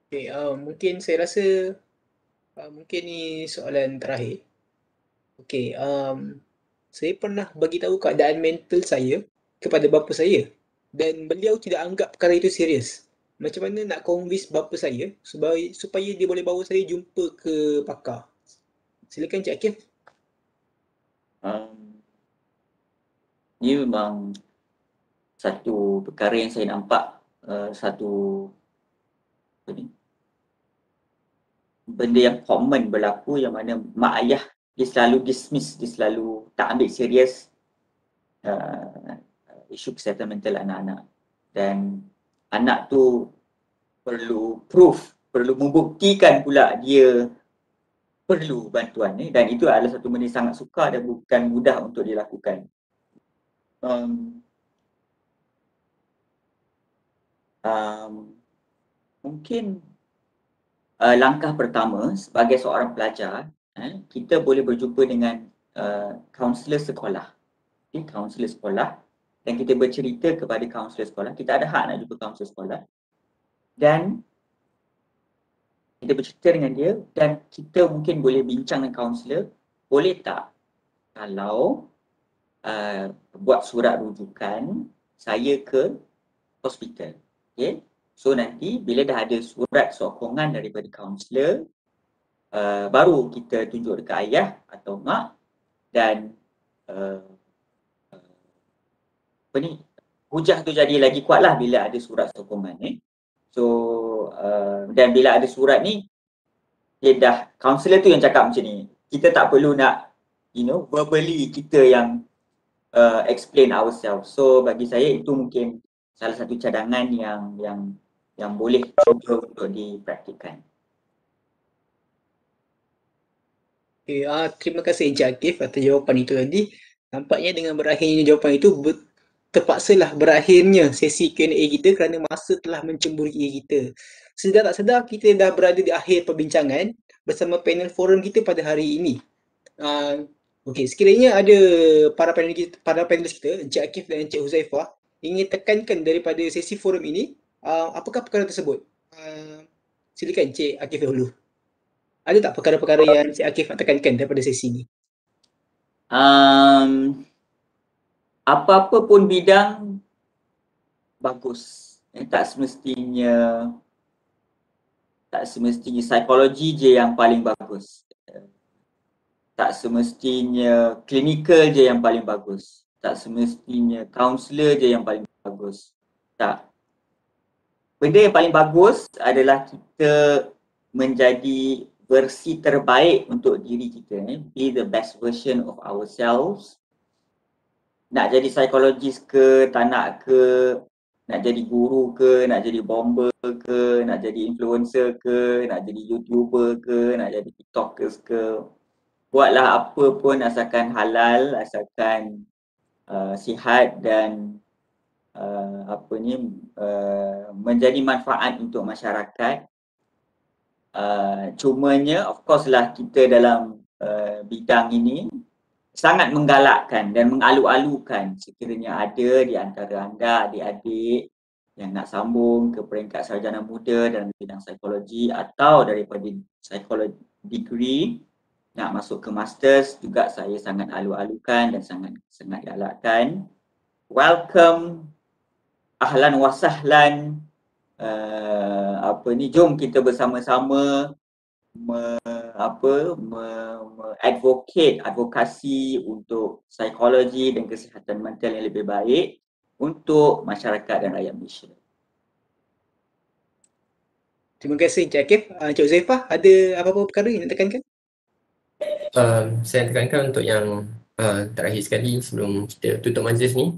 Okay, uh, mungkin saya rasa uh, mungkin ni soalan terakhir. Okay, um, saya pernah bagi tahu keadaan mental saya kepada bapa saya dan beliau tidak anggap perkara itu serius. Macam mana nak convince bapa saya supaya supaya dia boleh bawa saya jumpa ke pakar? Silakan Cik Akif. Um, ini memang satu perkara yang saya nampak uh, satu apa ni benda yang common berlaku yang mana mak ayah dia selalu dismiss, dia selalu tak ambil serius uh, isu kesihatan mental anak-anak dan anak tu perlu proof, perlu membuktikan pula dia perlu bantuan ni dan itu adalah satu benda sangat sukar dan bukan mudah untuk dilakukan. Um, um, mungkin uh, langkah pertama sebagai seorang pelajar eh, kita boleh berjumpa dengan uh, kaunselor sekolah. Okay, kaunselor sekolah dan kita bercerita kepada kaunselor sekolah. Kita ada hak nak jumpa kaunselor sekolah. Dan kita bercerita dengan dia dan kita mungkin boleh bincang dengan kaunselor. Boleh tak kalau uh, buat surat rujukan saya ke hospital. Okay. So nanti bila dah ada surat sokongan daripada kaunselor, uh, baru kita tunjuk dekat ayah atau mak dan uh, apa ni hujah tu jadi lagi kuat lah bila ada surat sokongan eh. So uh, dan bila ada surat ni dia dah kaunselor tu yang cakap macam ni. Kita tak perlu nak you know verbally kita yang uh, explain ourselves. So bagi saya itu mungkin salah satu cadangan yang yang yang boleh cuba untuk dipraktikkan. Okay, uh, terima kasih Encik Akif atas jawapan itu tadi. Nampaknya dengan berakhirnya jawapan itu terpaksalah berakhirnya sesi Q&A kita kerana masa telah mencemburi kita. Sedar tak sedar kita dah berada di akhir perbincangan bersama panel forum kita pada hari ini. Uh, Okey, sekiranya ada para panelis kita, para panelis kita, Encik Akif dan Encik Huzaifah ingin tekankan daripada sesi forum ini, uh, apakah perkara tersebut? Uh, silakan Encik Akif dahulu. Ada tak perkara-perkara yang Encik Akif nak tekankan daripada sesi ini? Um, apa-apa pun bidang bagus. Eh, tak semestinya tak semestinya psikologi je yang paling bagus. Tak semestinya klinikal je yang paling bagus. Tak semestinya kaunselor je yang paling bagus. Tak. Benda yang paling bagus adalah kita menjadi versi terbaik untuk diri kita eh. Be the best version of ourselves. Nak jadi psikologis ke, tak nak ke, nak jadi guru ke, nak jadi bomber ke, nak jadi influencer ke, nak jadi youtuber ke, nak jadi tiktokers ke. Buatlah apa pun asalkan halal, asalkan uh, sihat dan uh, apa ni uh, menjadi manfaat untuk masyarakat. Uh, cumanya of course lah kita dalam uh, bidang ini sangat menggalakkan dan mengalu-alukan sekiranya ada di antara anda adik-adik yang nak sambung ke peringkat sarjana muda dalam bidang psikologi atau daripada psikologi degree nak masuk ke masters juga saya sangat alu-alukan dan sangat sangat galakkan. Welcome ahlan wa sahlan uh, apa ni jom kita bersama-sama me, apa me, me advocate advokasi untuk psikologi dan kesihatan mental yang lebih baik untuk masyarakat dan rakyat Malaysia. Terima kasih Encik Akif. Uh, Encik Uzaifah, ada apa-apa perkara yang nak tekankan? Uh, saya tekankan untuk yang uh, terakhir sekali sebelum kita tutup majlis ni.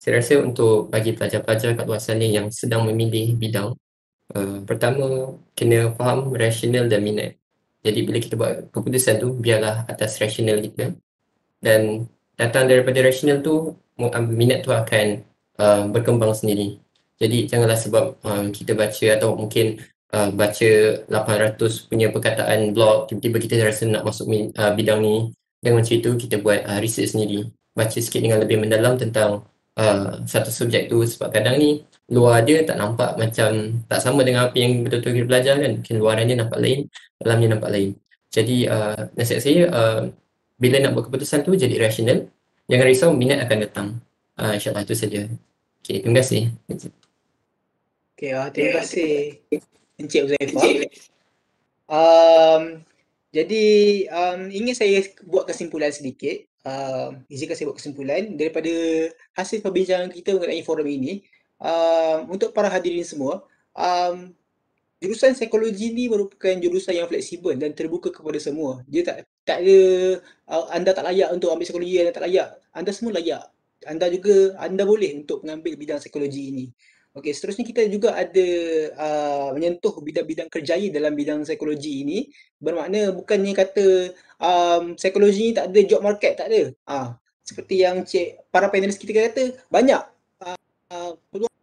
Saya rasa untuk bagi pelajar-pelajar kat luar sana yang sedang memilih bidang, uh, pertama kena faham rasional dan minat. Jadi bila kita buat keputusan tu, biarlah atas rasional kita. Dan datang daripada rasional tu, minat tu akan uh, berkembang sendiri. Jadi janganlah sebab uh, kita baca atau mungkin uh, baca 800 punya perkataan blog, tiba-tiba kita rasa nak masuk uh, bidang ni. Jangan macam itu, kita buat uh, research sendiri. Baca sikit dengan lebih mendalam tentang uh, satu subjek tu sebab kadang ni luar dia tak nampak macam tak sama dengan apa yang betul-betul kita belajar kan. Mungkin luaran dia nampak lain, dalamnya nampak lain. Jadi uh, nasihat saya, uh, bila nak buat keputusan tu jadi rasional, jangan risau minat akan datang. Uh, InsyaAllah itu saja. Okay, terima kasih. Okay, uh, terima kasih Encik Uzaifah. Um, jadi um, ingin saya buat kesimpulan sedikit. Um, izinkan saya buat kesimpulan daripada hasil perbincangan kita mengenai forum ini. Um, untuk para hadirin semua, um, jurusan psikologi ni merupakan jurusan yang fleksibel dan terbuka kepada semua. Dia tak tak ada uh, anda tak layak untuk ambil psikologi, anda tak layak. Anda semua layak. Anda juga anda boleh untuk mengambil bidang psikologi ini. Okey, seterusnya kita juga ada uh, menyentuh bidang-bidang kerjaya dalam bidang psikologi ini. Bermakna bukannya kata um, psikologi ni tak ada job market, tak ada. Uh, seperti yang cik, para panelis kita kata, banyak uh, uh,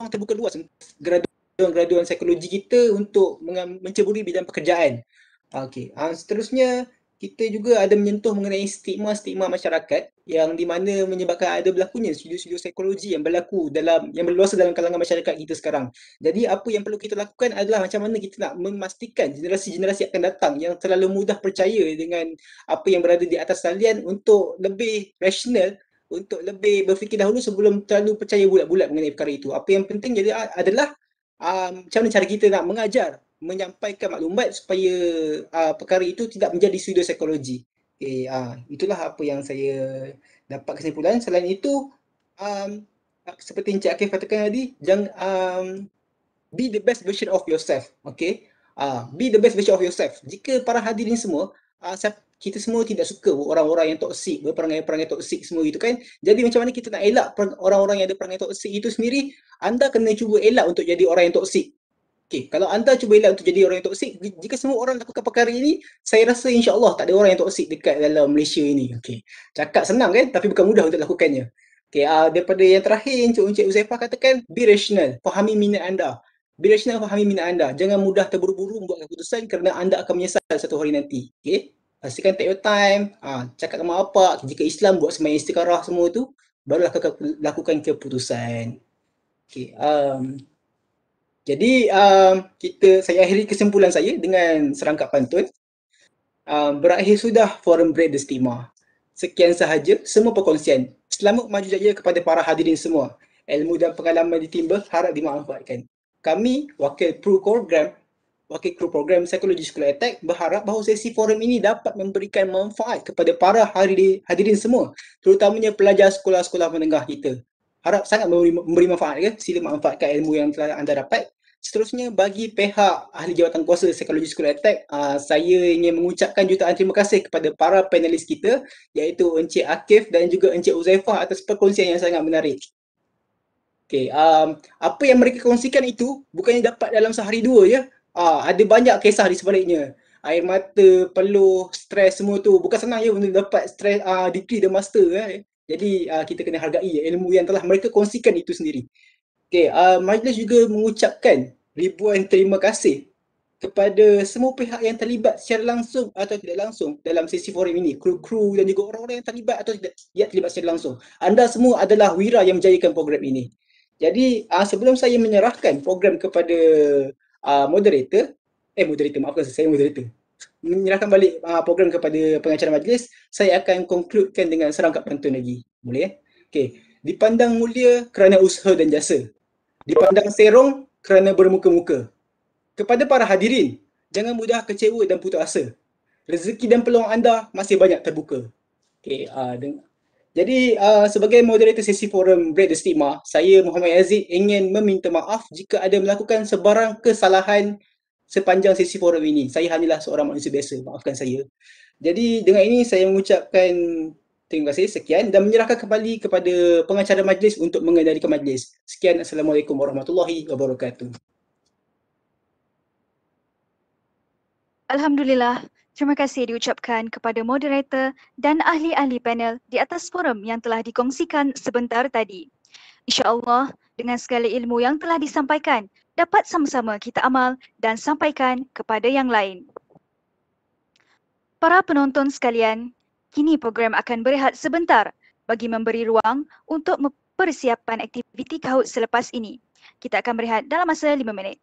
terbuka luas graduan-graduan psikologi kita untuk menceburi bidang pekerjaan. Okey, uh, seterusnya kita juga ada menyentuh mengenai stigma-stigma masyarakat yang di mana menyebabkan ada berlakunya studio-studio psikologi yang berlaku dalam yang berluasa dalam kalangan masyarakat kita sekarang. Jadi apa yang perlu kita lakukan adalah macam mana kita nak memastikan generasi-generasi akan datang yang terlalu mudah percaya dengan apa yang berada di atas talian untuk lebih rasional untuk lebih berfikir dahulu sebelum terlalu percaya bulat-bulat mengenai perkara itu. Apa yang penting jadi adalah um, macam mana cara kita nak mengajar menyampaikan maklumat supaya uh, perkara itu tidak menjadi pseudo psikologi. Okay, uh, itulah apa yang saya dapat kesimpulan. Selain itu, um, seperti Encik Akif katakan tadi, jangan um, be the best version of yourself. Okay, uh, be the best version of yourself. Jika para hadirin semua, uh, kita semua tidak suka orang-orang yang toksik, berperangai-perangai toksik semua itu kan. Jadi macam mana kita nak elak orang-orang yang ada perangai toksik itu sendiri, anda kena cuba elak untuk jadi orang yang toksik. Okay, kalau anda cuba elak untuk jadi orang yang toksik, jika semua orang lakukan perkara ini, saya rasa insya-Allah tak ada orang yang toksik dekat dalam Malaysia ini. Okay. Cakap senang kan, tapi bukan mudah untuk lakukannya. Okay, uh, daripada yang terakhir Encik Encik Uzaifah katakan, be rational, fahami minat anda. Be rational, fahami minat anda. Jangan mudah terburu-buru membuat keputusan kerana anda akan menyesal satu hari nanti. Okay. Pastikan take your time, uh, cakap dengan apa, jika Islam buat sembahyang istikharah semua tu, barulah lakukan keputusan. Okay, um, jadi um, kita saya akhiri kesimpulan saya dengan serangkap pantun. Um, berakhir sudah forum Break the Stigma. Sekian sahaja semua perkongsian. Selamat maju jaya kepada para hadirin semua. Ilmu dan pengalaman ditimba harap dimanfaatkan. Kami, wakil program, wakil kru program Psikologi School Attack berharap bahawa sesi forum ini dapat memberikan manfaat kepada para hadirin, semua, terutamanya pelajar sekolah-sekolah menengah kita. Harap sangat memberi, memberi manfaat. Ke? Sila manfaatkan ilmu yang telah anda dapat Seterusnya bagi pihak ahli jawatan kuasa psikologi school attack, uh, saya ingin mengucapkan jutaan terima kasih kepada para panelis kita iaitu Encik Akif dan juga Encik Uzaifah atas perkongsian yang sangat menarik. Okay, um, apa yang mereka kongsikan itu bukannya dapat dalam sehari dua ya. Uh, ada banyak kisah di sebaliknya. Air mata, peluh, stres semua tu bukan senang ya untuk dapat stres uh, degree dan master eh. Jadi uh, kita kena hargai ilmu yang telah mereka kongsikan itu sendiri. Okay, uh, majlis juga mengucapkan ribuan terima kasih kepada semua pihak yang terlibat secara langsung atau tidak langsung dalam sesi forum ini. Kru-kru dan juga orang-orang yang terlibat atau tidak, tidak terlibat secara langsung. Anda semua adalah wira yang menjayakan program ini. Jadi uh, sebelum saya menyerahkan program kepada uh, moderator, eh moderator maafkan saya, saya moderator. Menyerahkan balik uh, program kepada pengacara majlis, saya akan concludekan dengan serangkap pantun lagi. Boleh eh? Okay. Dipandang mulia kerana usaha dan jasa dipandang serong kerana bermuka-muka. Kepada para hadirin, jangan mudah kecewa dan putus asa. Rezeki dan peluang anda masih banyak terbuka. Okay, uh, jadi uh, sebagai moderator sesi forum Break the Stigma, saya Muhammad Aziz ingin meminta maaf jika ada melakukan sebarang kesalahan sepanjang sesi forum ini. Saya hanyalah seorang manusia biasa, maafkan saya. Jadi dengan ini saya mengucapkan Terima kasih, sekian dan menyerahkan kembali kepada pengacara majlis untuk mengendalikan majlis. Sekian, Assalamualaikum warahmatullahi wabarakatuh. Alhamdulillah, terima kasih diucapkan kepada moderator dan ahli-ahli panel di atas forum yang telah dikongsikan sebentar tadi. InsyaAllah, dengan segala ilmu yang telah disampaikan, dapat sama-sama kita amal dan sampaikan kepada yang lain. Para penonton sekalian, Kini program akan berehat sebentar bagi memberi ruang untuk persiapan aktiviti kahut selepas ini. Kita akan berehat dalam masa 5 minit.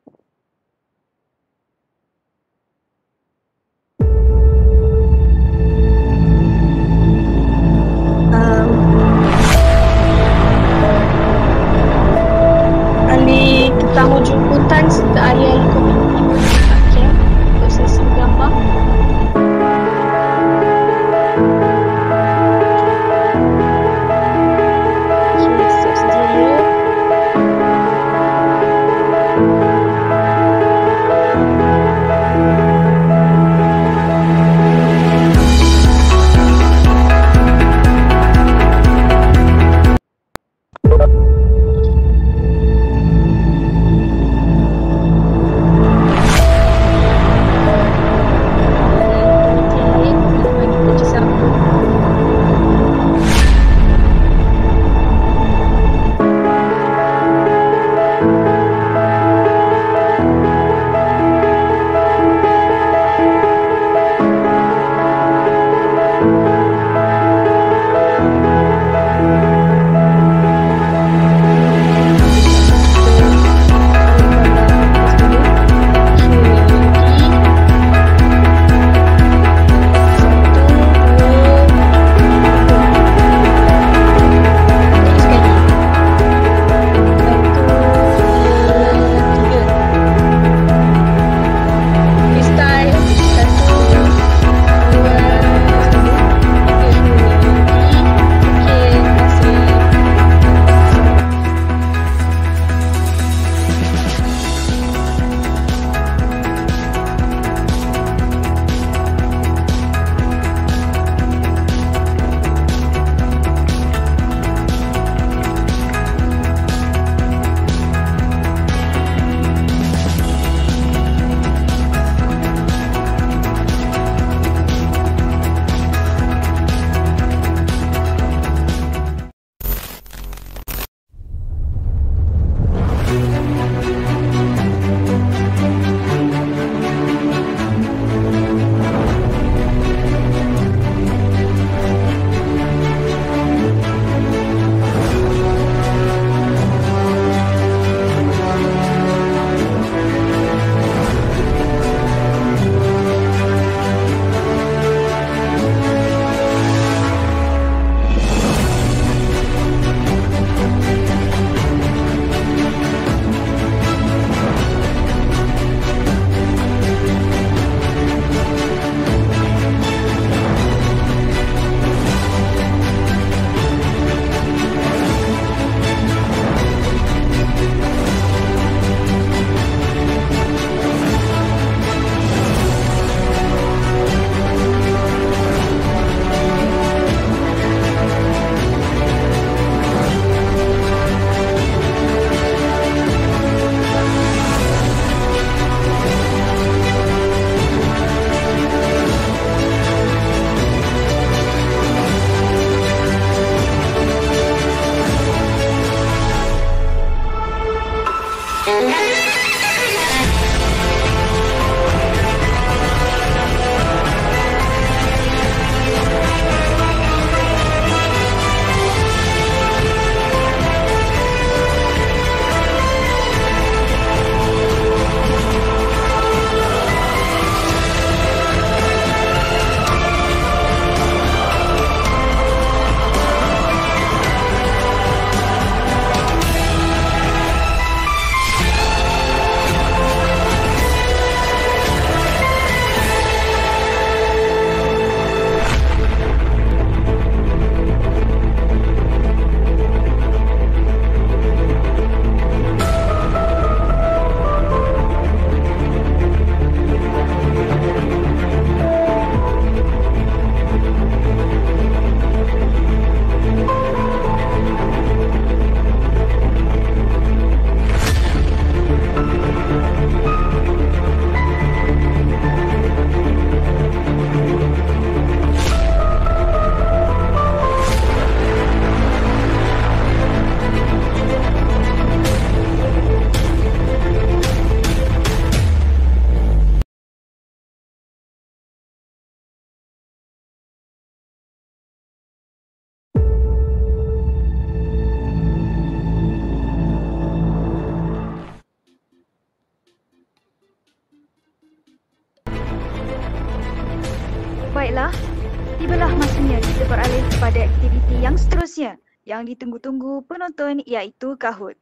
Yang ditunggu-tunggu penonton iaitu Kahoot.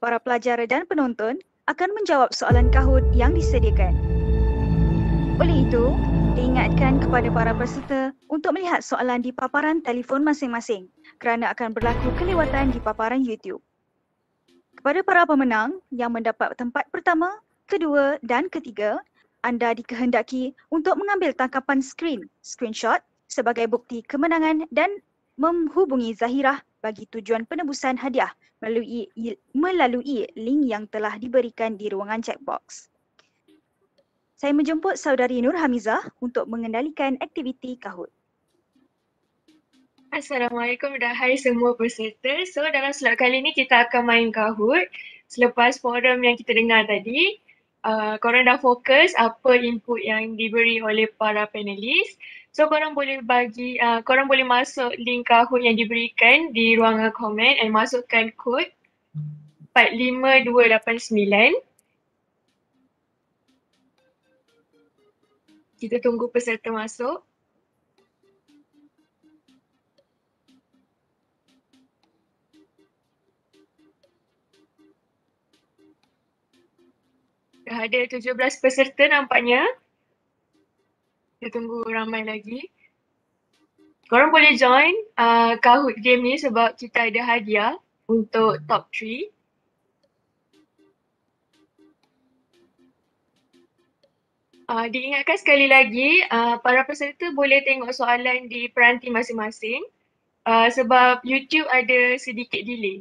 Para pelajar dan penonton akan menjawab soalan Kahoot yang disediakan. Oleh itu, diingatkan kepada para peserta untuk melihat soalan di paparan telefon masing-masing kerana akan berlaku kelewatan di paparan YouTube. Kepada para pemenang yang mendapat tempat pertama, kedua dan ketiga, anda dikehendaki untuk mengambil tangkapan skrin, screenshot sebagai bukti kemenangan dan menghubungi Zahirah bagi tujuan penebusan hadiah melalui melalui link yang telah diberikan di ruangan checkbox. Saya menjemput saudari Nur Hamizah untuk mengendalikan aktiviti Kahoot. Assalamualaikum dan hai semua peserta. So dalam slot kali ni kita akan main Kahoot. Selepas forum yang kita dengar tadi, uh, korang dah fokus apa input yang diberi oleh para panelis. So korang boleh bagi, uh, korang boleh masuk link Kahoot yang diberikan di ruangan komen dan masukkan kod 45289. Kita tunggu peserta masuk. Dah ada 17 peserta nampaknya. Kita tunggu ramai lagi. Korang boleh join uh, Kahoot game ni sebab kita ada hadiah untuk top 3. Uh, diingatkan sekali lagi, uh, para peserta boleh tengok soalan di peranti masing-masing uh, sebab YouTube ada sedikit delay.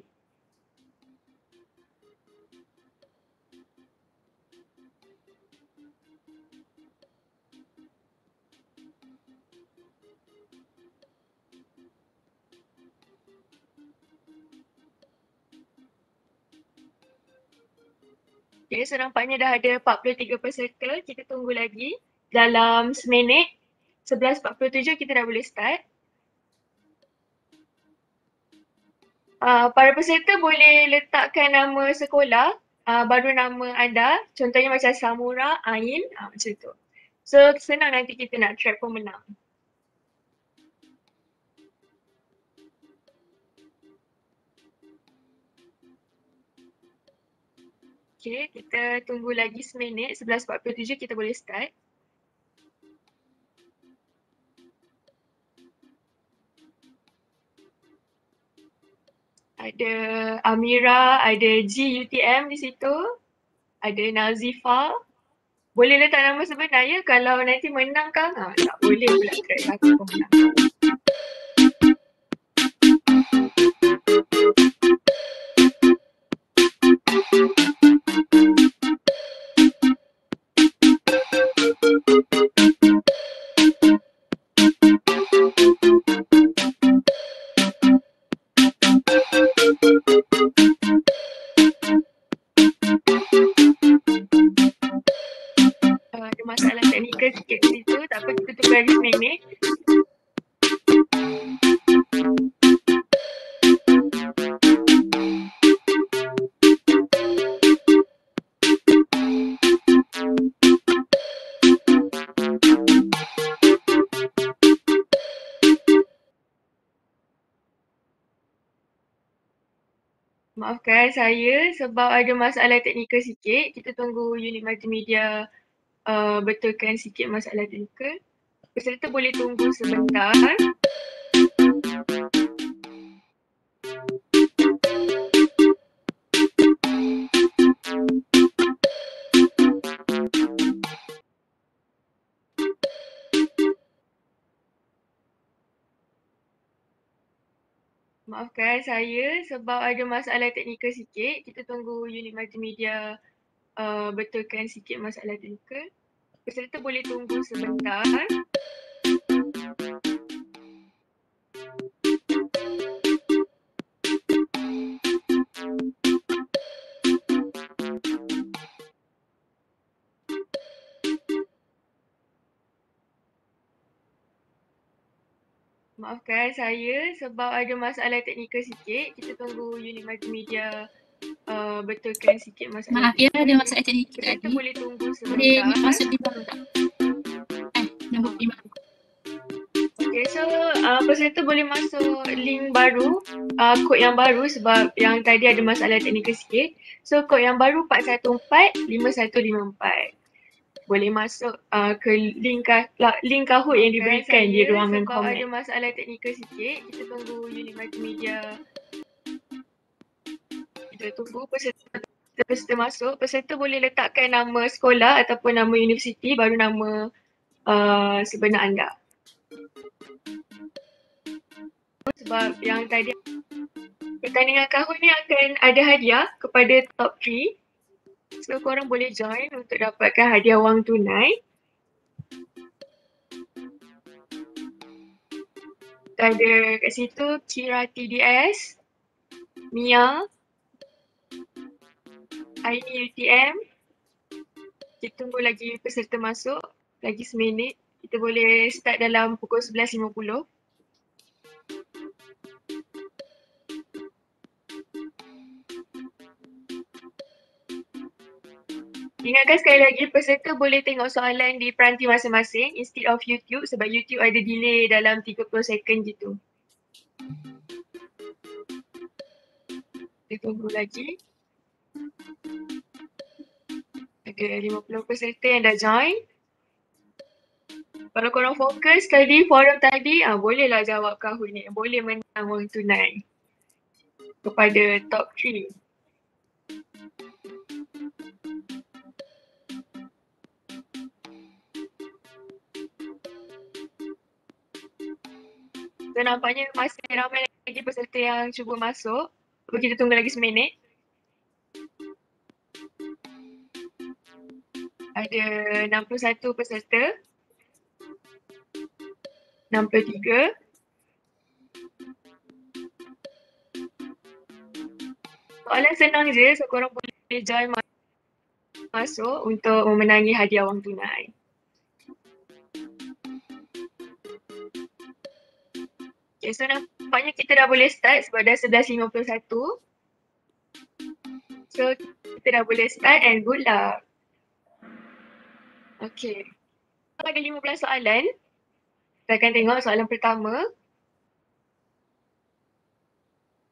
Okay, so nampaknya dah ada 43 peserta. Kita tunggu lagi. Dalam seminit, 11.47 kita dah boleh start. Uh, para peserta boleh letakkan nama sekolah, uh, baru nama anda. Contohnya macam Samura, Ain, uh, macam tu. So senang nanti kita nak track pemenang. Okay, kita tunggu lagi seminit. 11.47 kita boleh start. Ada Amira, ada G UTM di situ. Ada Nazifa. Boleh letak nama sebenar ya kalau nanti menang kan? Ha, tak boleh pula track aku pemenang. Maafkan saya sebab ada masalah teknikal sikit. Kita tunggu unit multimedia uh, betulkan sikit masalah teknikal. Peserta boleh tunggu sebentar. Maafkan saya sebab ada masalah teknikal sikit. Kita tunggu unit multimedia uh, betulkan sikit masalah teknikal. Peserta boleh tunggu sebentar. Maafkan saya sebab ada masalah teknikal sikit. Kita tunggu unit multimedia uh, betulkan sikit masalah Maaf ya, ada masalah teknikal tadi. boleh tunggu Boleh sebentar. masuk di tak? Eh, nombor lima. uh, peserta boleh masuk link baru, uh, kod yang baru sebab yang tadi ada masalah teknikal sikit. So kod yang baru 414-5154. Boleh masuk uh, ke link, link Kahoot yang diberikan di ruangan sebab komen. Sebab ada masalah teknikal sikit, kita tunggu unit multimedia. Kita tunggu peserta peserta masuk. Peserta boleh letakkan nama sekolah ataupun nama universiti baru nama uh, sebenar anda. Sebab yang tadi pertandingan Kahoot ni akan ada hadiah kepada top 3 So korang boleh join untuk dapatkan hadiah wang tunai. Ada kat situ Kira TDS, Mia, Aini UTM. Kita tunggu lagi peserta masuk, lagi seminit. Kita boleh start dalam pukul 11.50. Ingatkan sekali lagi peserta boleh tengok soalan di peranti masing-masing instead of YouTube sebab YouTube ada delay dalam 30 second gitu. Kita tunggu lagi. Ada 50 peserta yang dah join. Kalau korang fokus tadi forum tadi, ah bolehlah jawab kahwin ni. Boleh menang wang tunai kepada top 3. So nampaknya masih ramai lagi peserta yang cuba masuk. Kita tunggu lagi seminit. Ada 61 peserta. 63. Soalan senang je, so korang boleh join masuk untuk memenangi hadiah wang tunai. Okay, so nampaknya kita dah boleh start sebab dah 11.51. So kita dah boleh start and good luck. Okay. So, ada 15 soalan. Kita akan tengok soalan pertama.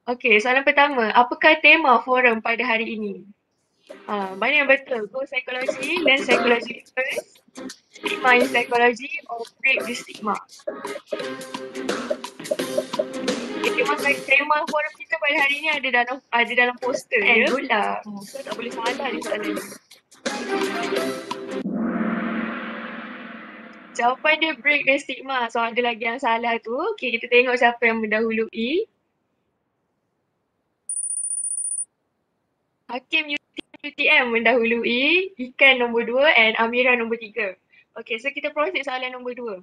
Okay, soalan pertama. Apakah tema forum pada hari ini? Uh, mana yang betul? Go psychology, learn psychology first. Stigma in psychology or break the stigma. Tema tema forum kita pada hari ni ada dalam ada dalam poster ya. Good lah. So tak boleh salah di soalan ni. Jawapan dia break the stigma. So ada lagi yang salah tu. Okay kita tengok siapa yang mendahului. Hakim UTM mendahului, Ikan nombor dua and Amira nombor tiga. Okay so kita proses soalan nombor dua.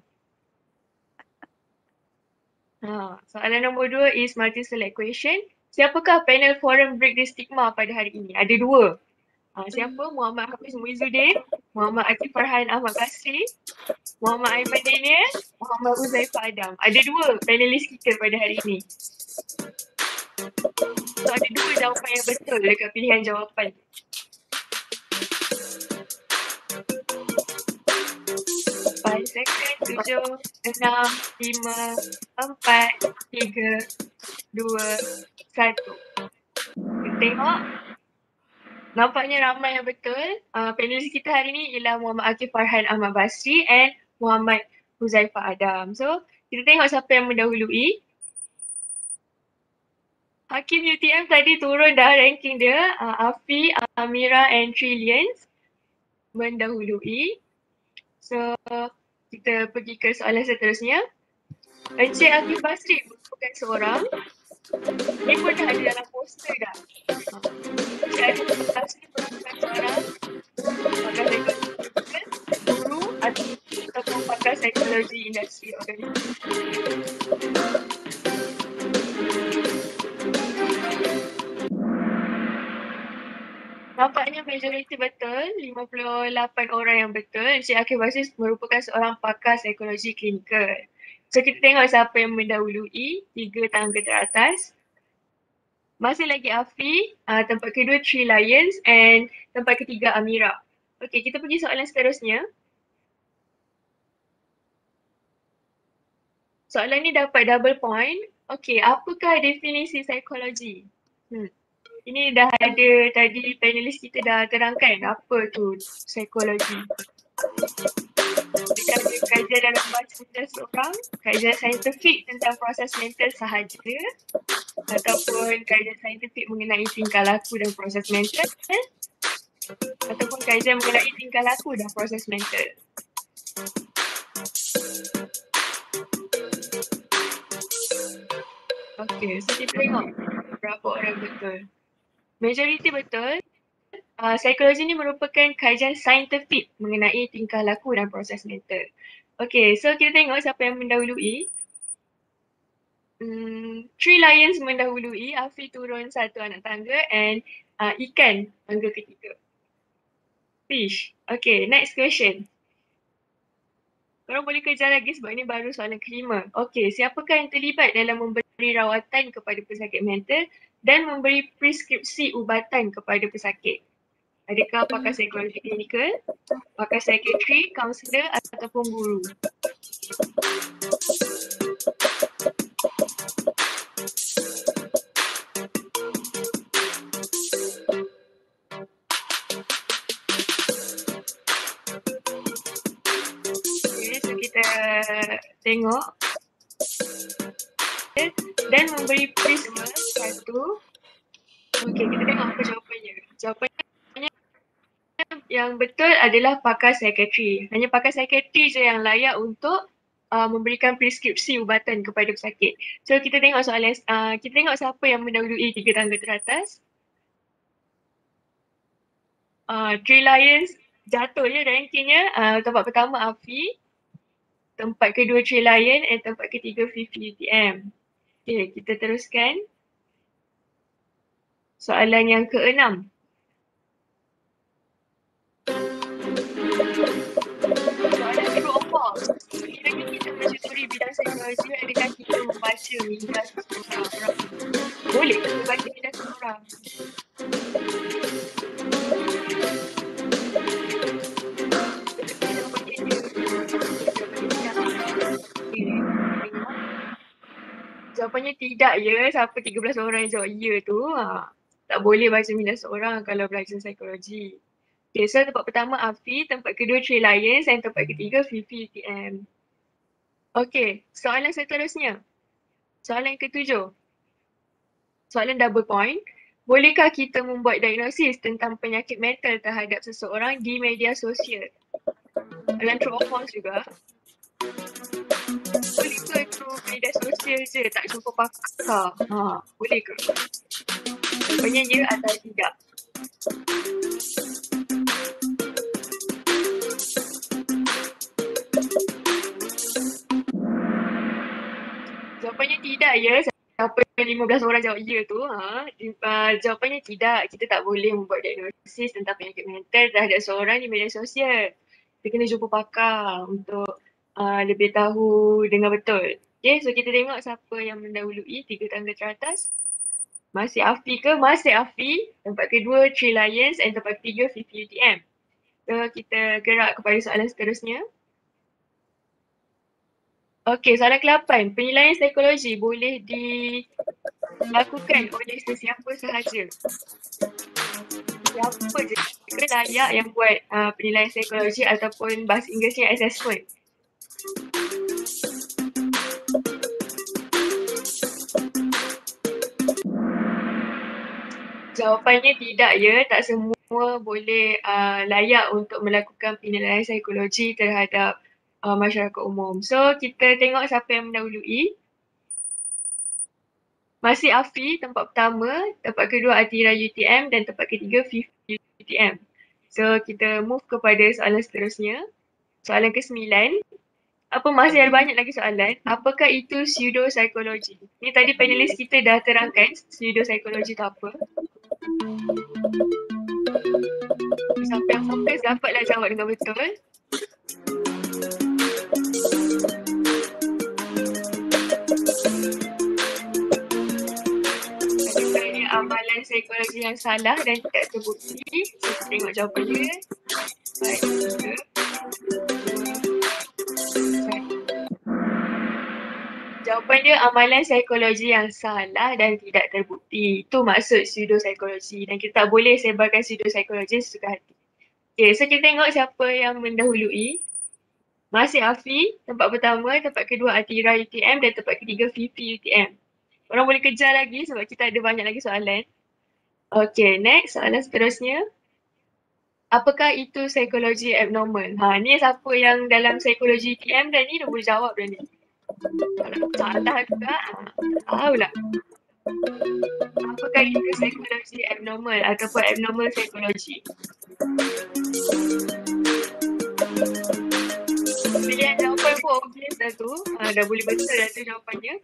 Ha, soalan nombor dua is multi-select question. Siapakah panel forum break the stigma pada hari ini? Ada dua. Ha, siapa? Muhammad Hafiz Muizuddin, Muhammad Atif Farhan Ahmad Basri, Muhammad Aiman Daniel, Muhammad Uzaifah Adam. Ada dua panelis kita pada hari ini. So ada dua jawapan yang betul dekat pilihan jawapan. 5 second, tujuh, enam, lima, empat, tiga, dua, satu. Kita tengok. Nampaknya ramai yang betul. Uh, panelis kita hari ni ialah Muhammad Akif Farhan Ahmad Basri and Muhammad Huzaifah Adam. So, kita tengok siapa yang mendahului. Hakim UTM tadi turun dah ranking dia. Uh, Afi, Amira and Trillions mendahului. So kita pergi ke soalan seterusnya. Encik Akif Basri bukan seorang. Dia pun dah ada dalam poster dah. Encik Akif Basri bukan seorang. Pakar psikologi guru ataupun pakar psikologi industri organisasi. Nampaknya majoriti betul, 58 orang yang betul. Encik Akif Basis merupakan seorang pakar psikologi klinikal. So kita tengok siapa yang mendahului, tiga tangga teratas. Masih lagi Afi, uh, tempat kedua Three Lions and tempat ketiga Amira. Okay, kita pergi soalan seterusnya. soalan ni dapat double point. Okey, apakah definisi psikologi? Hmm. Ini dah ada tadi panelis kita dah terangkan apa tu psikologi. Dia ada kajian dalam bahasa mental seorang, kajian saintifik tentang proses mental sahaja ataupun kajian saintifik mengenai tingkah laku dan proses mental ataupun kajian mengenai tingkah laku dan proses mental. Okey, so kita tengok berapa orang betul. Majoriti betul. Uh, psikologi ni merupakan kajian saintifik mengenai tingkah laku dan proses mental. Okey, so kita tengok siapa yang mendahului. Hmm, Three Lions mendahului, Afi turun satu anak tangga and uh, Ikan tangga ketiga. Fish. Okay, next question. Korang boleh kejar lagi sebab ini baru soalan kelima. Okey, siapakah yang terlibat dalam memberi rawatan kepada pesakit mental dan memberi preskripsi ubatan kepada pesakit? Adakah pakar psikologi klinikal, pakar psikiatri, kaunselor ataupun guru? Tengok dan memberi prisma satu. Okey, kita tengok apa jawapannya. Jawapannya yang betul adalah pakar psikiatri. Hanya pakar psikiatri je yang layak untuk uh, memberikan preskripsi ubatan kepada pesakit. So kita tengok soalan uh, kita tengok siapa yang mendahului tiga tangga teratas. Uh, Three Lions jatuh je rankingnya. Uh, tempat pertama Afi. Tempat kedua Three Lion and tempat ketiga Fifi UTM. Okay, kita teruskan. Soalan yang keenam. Kita kita? Boleh kita baca minda seseorang? Jawapannya tidak ya. Siapa 13 orang yang jawab ya tu. Ha. Tak boleh baca minda seorang kalau belajar psikologi. Okay, so tempat pertama Afi, tempat kedua Three Lions dan tempat ketiga Fifi UTM. Okay, soalan seterusnya. Soalan ketujuh. Soalan double point. Bolehkah kita membuat diagnosis tentang penyakit mental terhadap seseorang di media sosial? Dalam true or false juga. Boleh ke through media sosial je tak jumpa pakar? Ha, boleh ke? Ya atau tidak. Jawapannya tidak ya. Siapa yang 15 orang jawab ya tu, ha, uh, jawapannya tidak. Kita tak boleh membuat diagnosis tentang penyakit mental terhadap seorang di media sosial. Kita kena jumpa pakar untuk uh, lebih tahu dengan betul. Okay, so kita tengok siapa yang mendahului tiga tangga teratas. Masih Afi ke? Masih Afi. Tempat kedua Three Lions and tempat ketiga Fifi UTM. So kita gerak kepada soalan seterusnya. Okey, soalan ke-8. Penilaian psikologi boleh dilakukan oleh sesiapa sahaja. Siapa je ke layak yang buat uh, penilaian psikologi ataupun bahasa Inggerisnya assessment. Jawapannya tidak ya, tak semua boleh uh, layak untuk melakukan penilaian psikologi terhadap uh, masyarakat umum. So kita tengok siapa yang mendahului. Masih Afi tempat pertama, tempat kedua Atira UTM dan tempat ketiga Fifi UTM. So kita move kepada soalan seterusnya. Soalan ke-9. Apa masih ada banyak lagi soalan? Apakah itu pseudopsikologi? Ni tadi panelis kita dah terangkan pseudopsikologi tu apa. Siapa yang fokus dapatlah jawab dengan betul. Amalan psikologi yang salah dan tidak terbukti? Kita tengok jawapannya. Baik, tiga, dua, satu. Jawapan dia amalan psikologi yang salah dan tidak terbukti. Itu maksud pseudopsikologi dan kita tak boleh sebarkan pseudopsikologi sesuka hati. Okay, so kita tengok siapa yang mendahului. Masih Afi, tempat pertama, tempat kedua Atira UTM dan tempat ketiga Fifi UTM. Orang boleh kejar lagi sebab kita ada banyak lagi soalan. Okay, next soalan seterusnya. Apakah itu psikologi abnormal? Ha, ni siapa yang dalam psikologi UTM dan ni dah boleh jawab dah ni. Salah juga, tahu lah. Apakah itu psikologi abnormal ataupun abnormal psikologi? Pilihan jawapan pun obvious dah tu. Ha, dah boleh betul dah tu jawapannya.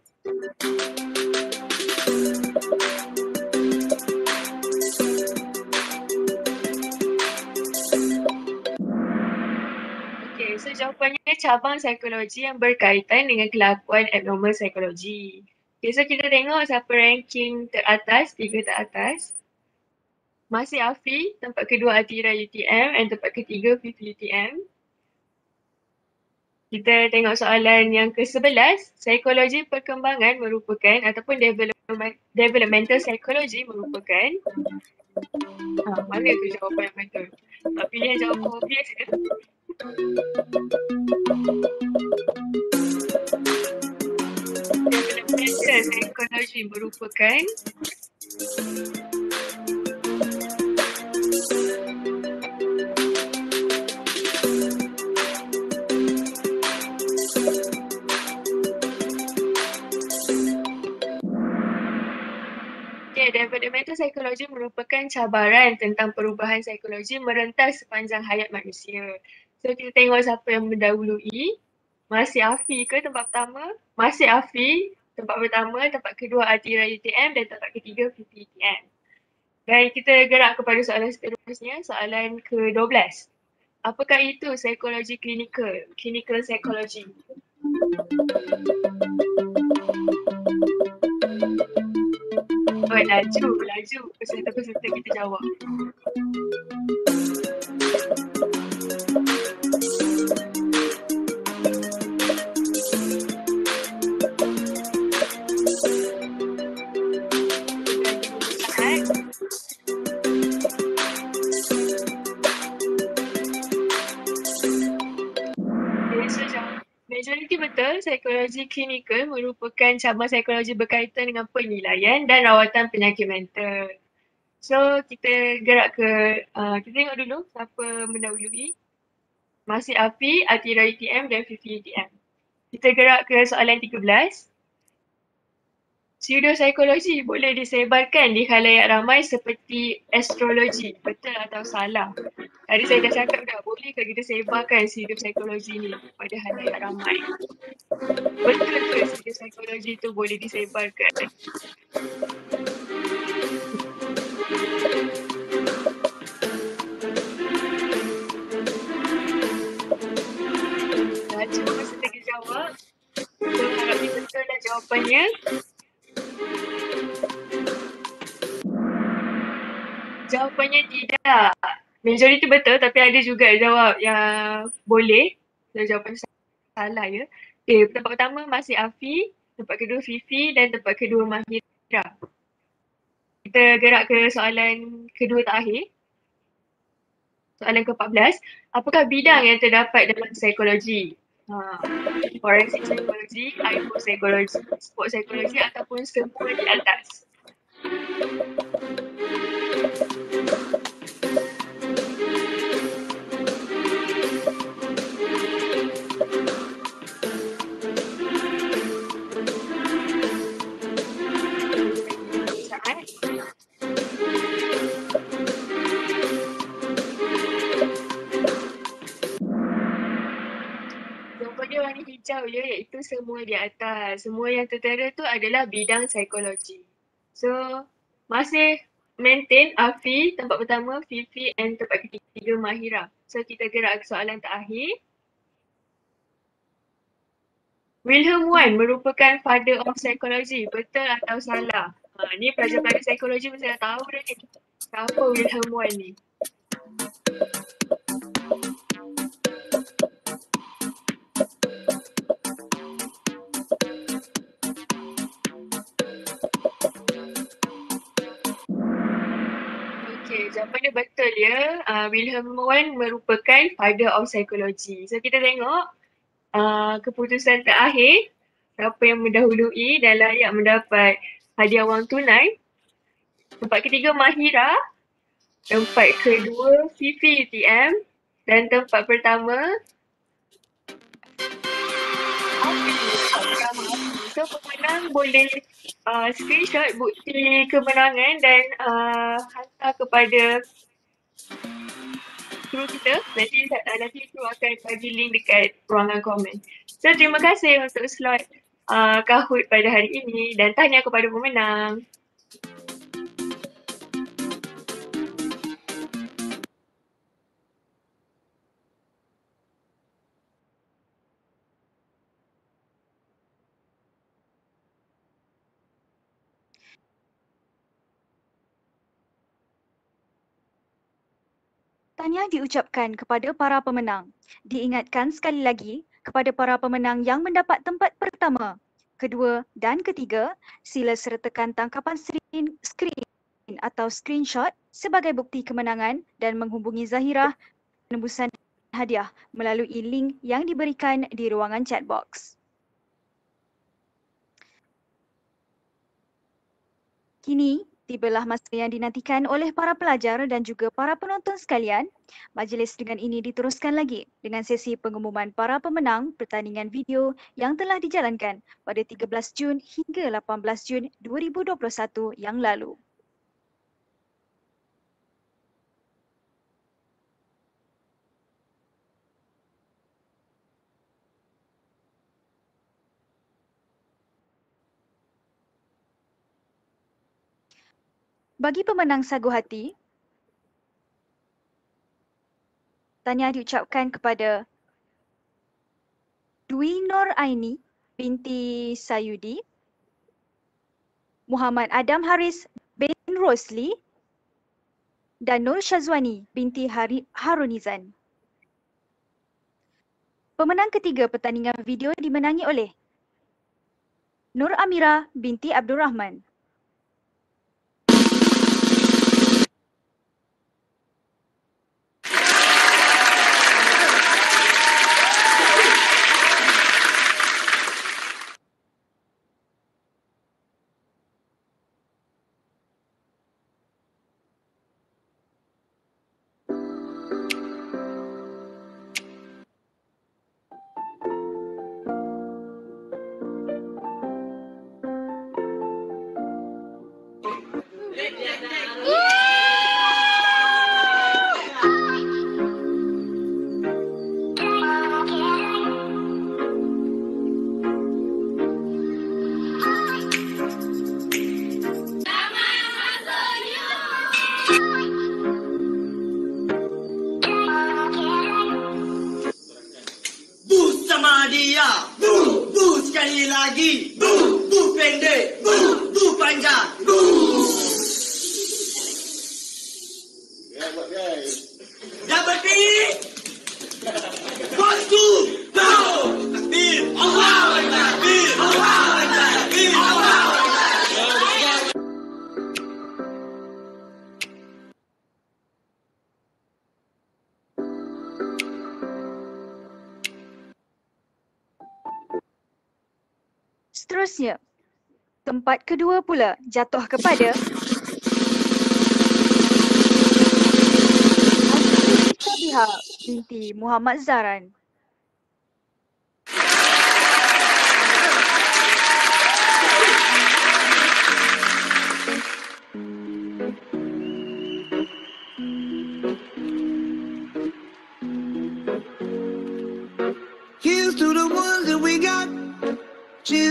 Jawapannya cabang psikologi yang berkaitan dengan kelakuan abnormal psikologi. Okay, so kita tengok siapa ranking teratas, tiga teratas. Masih Afi, tempat kedua Atira UTM and tempat ketiga Fifi UTM. Kita tengok soalan yang ke-11, psikologi perkembangan merupakan ataupun development, developmental psychology merupakan ha, mana tu jawapan yang betul? Jawapan obvious je. Developmental psychology merupakan Okay, developmental psychology merupakan cabaran tentang perubahan psikologi merentas sepanjang hayat manusia. So kita tengok siapa yang mendahului. Masih Afi ke tempat pertama? Masih Afi tempat pertama, tempat kedua Atira UTM dan tempat ketiga UTM. Dan kita gerak kepada soalan seterusnya, soalan ke-12. Apakah itu psikologi klinikal, clinical psychology? Oh, laju, laju. Peserta-peserta kita jawab. Betul, psikologi klinikal merupakan cabang psikologi berkaitan dengan penilaian dan rawatan penyakit mental. So kita gerak ke, uh, kita tengok dulu siapa mendahului. Masih Afi, Atira UTM dan Fifi UTM. Kita gerak ke soalan 13. Pseudopsikologi boleh disebarkan di khalayak ramai seperti astrologi. Betul atau salah? Tadi saya dah cakap dah, boleh ke kita sebarkan pseudopsikologi ni pada khalayak ramai? Betul ke pseudopsikologi tu boleh disebarkan? Laju masa tengah jawab. Harap betul lah jawapannya. Jawapannya tidak. Majoriti betul tapi ada juga jawab yang boleh. So jawapan salah ya. Okay, tempat pertama masih Afi, tempat kedua Fifi dan tempat kedua Mahira. Kita gerak ke soalan kedua terakhir. Soalan ke-14. Apakah bidang yang terdapat dalam psikologi? Ha, forensik psikologi, psikologi, sport psikologi ataupun semua di atas. Warna hijau ya iaitu semua di atas. Semua yang tertera tu adalah bidang psikologi. So masih maintain Afi tempat pertama, Fifi and tempat ketiga Mahira. So kita gerak ke soalan terakhir. Wilhelm Wundt merupakan father of psychology. Betul atau salah? Ha, ni pelajar-pelajar psikologi mesti dah tahu dah ni. Siapa Wilhelm Wundt ni? Dia, uh, Wilhelm Wundt merupakan father of psychology. So kita tengok uh, keputusan terakhir siapa yang mendahului dan layak mendapat hadiah wang tunai. Tempat ketiga Mahira, tempat kedua Fifi UTM dan tempat pertama Afi. So pemenang boleh uh, screenshot bukti kemenangan dan uh, hantar kepada kru kita. Nanti uh, nanti kru akan bagi link dekat ruangan komen. So terima kasih untuk slot uh, Kahoot pada hari ini dan tanya kepada pemenang. Tahniah diucapkan kepada para pemenang. Diingatkan sekali lagi kepada para pemenang yang mendapat tempat pertama, kedua dan ketiga, sila sertakan tangkapan skrin, skrin atau screenshot sebagai bukti kemenangan dan menghubungi Zahirah penembusan hadiah melalui link yang diberikan di ruangan chat box. Kini tibalah masa yang dinantikan oleh para pelajar dan juga para penonton sekalian. Majlis dengan ini diteruskan lagi dengan sesi pengumuman para pemenang pertandingan video yang telah dijalankan pada 13 Jun hingga 18 Jun 2021 yang lalu. Bagi pemenang sagu hati, tahniah diucapkan kepada Dwi Nur Aini binti Sayudi, Muhammad Adam Haris bin Rosli dan Nur Syazwani binti Hari Harunizan. Pemenang ketiga pertandingan video dimenangi oleh Nur Amira binti Abdul Rahman. Pula jatuh kepada binti Muhammad Zaran.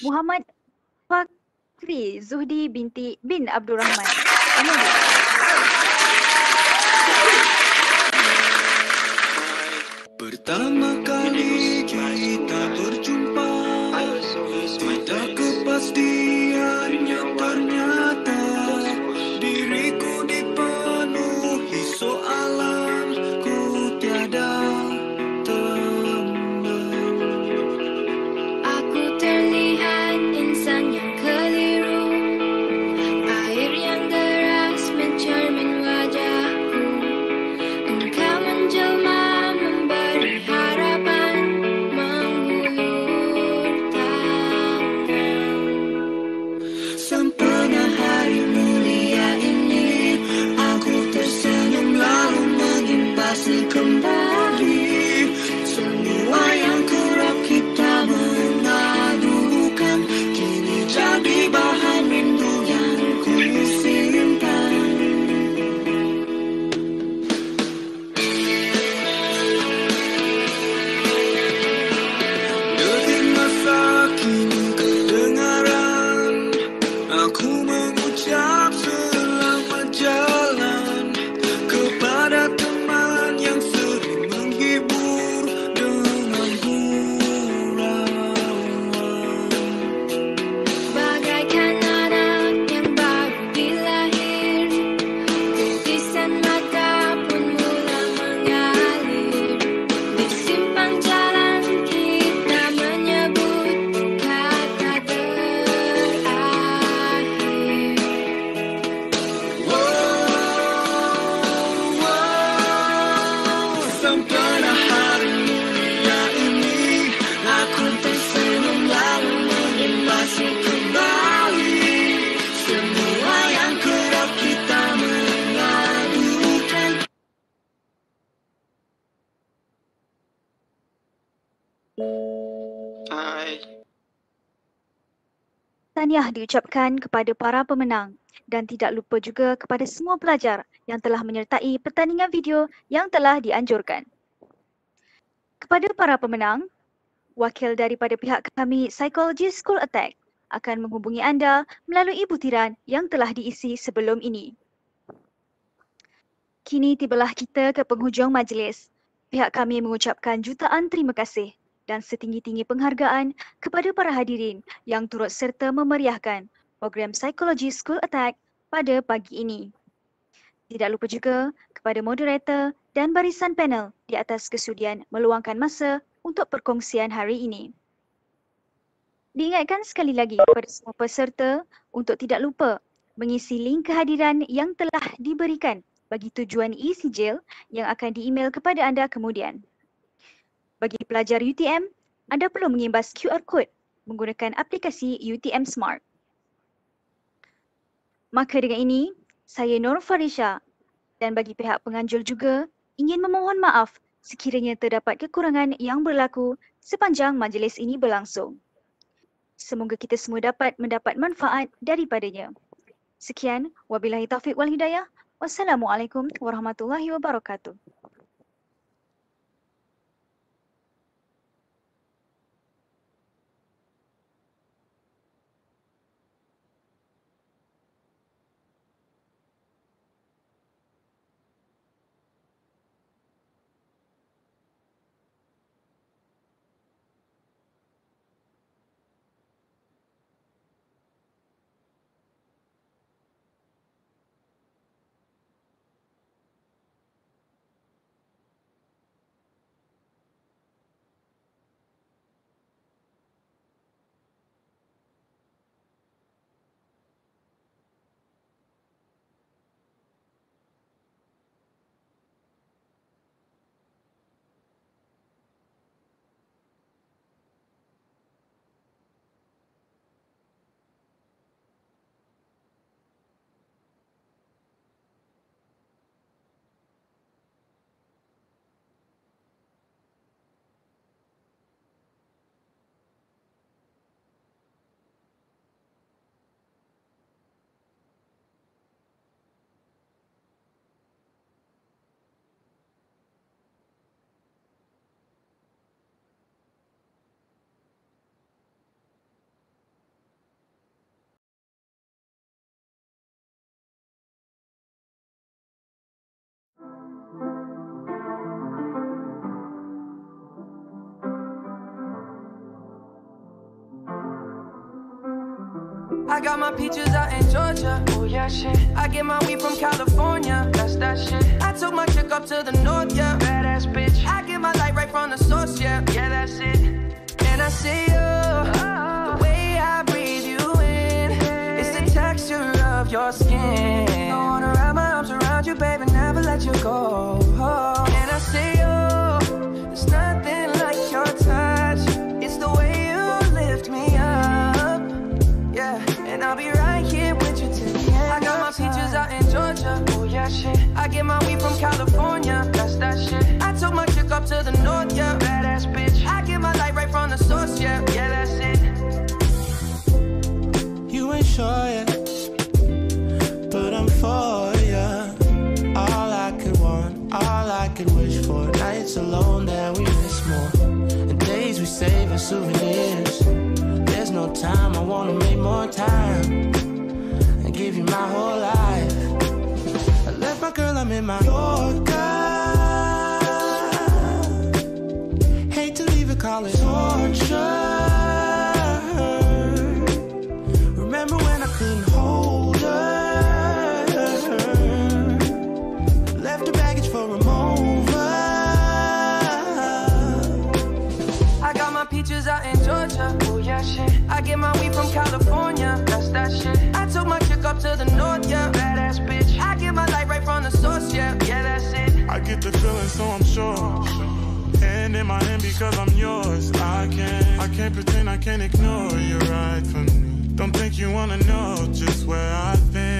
Muhammad Fakri Zuhdi binti bin Abdul Rahman. Pertama kali Tahniah diucapkan kepada para pemenang dan tidak lupa juga kepada semua pelajar yang telah menyertai pertandingan video yang telah dianjurkan. Kepada para pemenang, wakil daripada pihak kami Psychology School Attack akan menghubungi anda melalui butiran yang telah diisi sebelum ini. Kini tibalah kita ke penghujung majlis. Pihak kami mengucapkan jutaan terima kasih dan setinggi-tinggi penghargaan kepada para hadirin yang turut serta memeriahkan program Psychology School Attack pada pagi ini. Tidak lupa juga kepada moderator dan barisan panel di atas kesudian meluangkan masa untuk perkongsian hari ini. Diingatkan sekali lagi kepada semua peserta untuk tidak lupa mengisi link kehadiran yang telah diberikan bagi tujuan e-sijil yang akan di-email kepada anda kemudian. Bagi pelajar UTM, anda perlu mengimbas QR code menggunakan aplikasi UTM Smart. Maka dengan ini, saya Nur Farisha dan bagi pihak penganjur juga ingin memohon maaf sekiranya terdapat kekurangan yang berlaku sepanjang majlis ini berlangsung. Semoga kita semua dapat mendapat manfaat daripadanya. Sekian, wabillahi taufiq wal hidayah. Wassalamualaikum warahmatullahi wabarakatuh. I got my peaches out in Georgia. Oh yeah, shit. I get my weed from California. That's that shit. I took my chick up to the north, yeah. Badass bitch. I get my light right from the source, yeah. Yeah, that's it. And I see you. The way I breathe you in. It's the texture of your skin. I wanna wrap my arms around you, baby, never let you go. Oh. And I see you. Oh, there's nothing like your touch. It's the way you lift me up. Yeah, and I'll be right here with you till the end. I got my peaches out in Georgia. Oh yeah, shit. I get my weed from California. That's that shit. I took my chick up to the north, yeah. Badass bitch. I get my light right from the source, yeah. Yeah, that's it. You ain't sure yet, but I'm for all I could wish for. Nights alone that we miss more, and days we save as souvenirs. There's no time, I wanna make more time and give you my whole life. I left my girl, I'm in my Yorker. Get my weed from California. That's that shit. I took my chick up to the north, yeah. Badass bitch. I get my light right from the source, yeah. Yeah, that's it. I get the feeling, so I'm sure. Hand in my hand because I'm yours. I can't, I can't pretend I can't ignore you right from me. Don't think you wanna know just where I've been.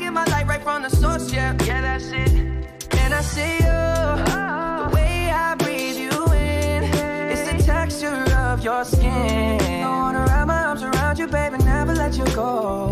get my light right from the source, yeah. Yeah, that's it. And I see you. The way I breathe you in. It's the texture of your skin. I wanna wrap my arms around you, baby, never let you go.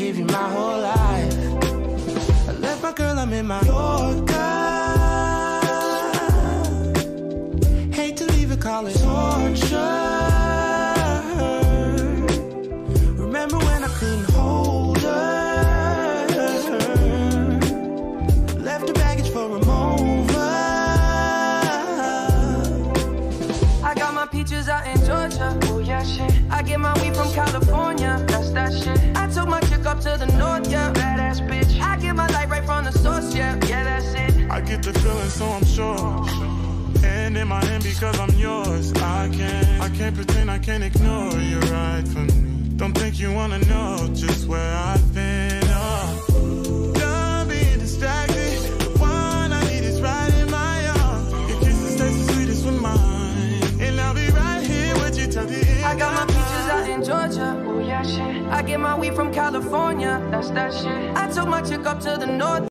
give you my whole life. I left my girl, I'm in my Yorker. Hate to leave it, call torture. To the north, yeah. Badass bitch. I get my light right from the source, yeah. Yeah, that's it. I get the feeling, so I'm sure. Hand in my hand because I'm yours. I can't, I can't pretend I can't ignore you right from me. Don't think you wanna know just where I've been. Oh. Done being distracted. The one I need is right in my arms. Your kisses taste the sweetest with mine, and I'll be right here with you till the end. I got my peaches out in Georgia. Yeah, shit. I get my weed from California. That's that shit. I took my chick up to the north.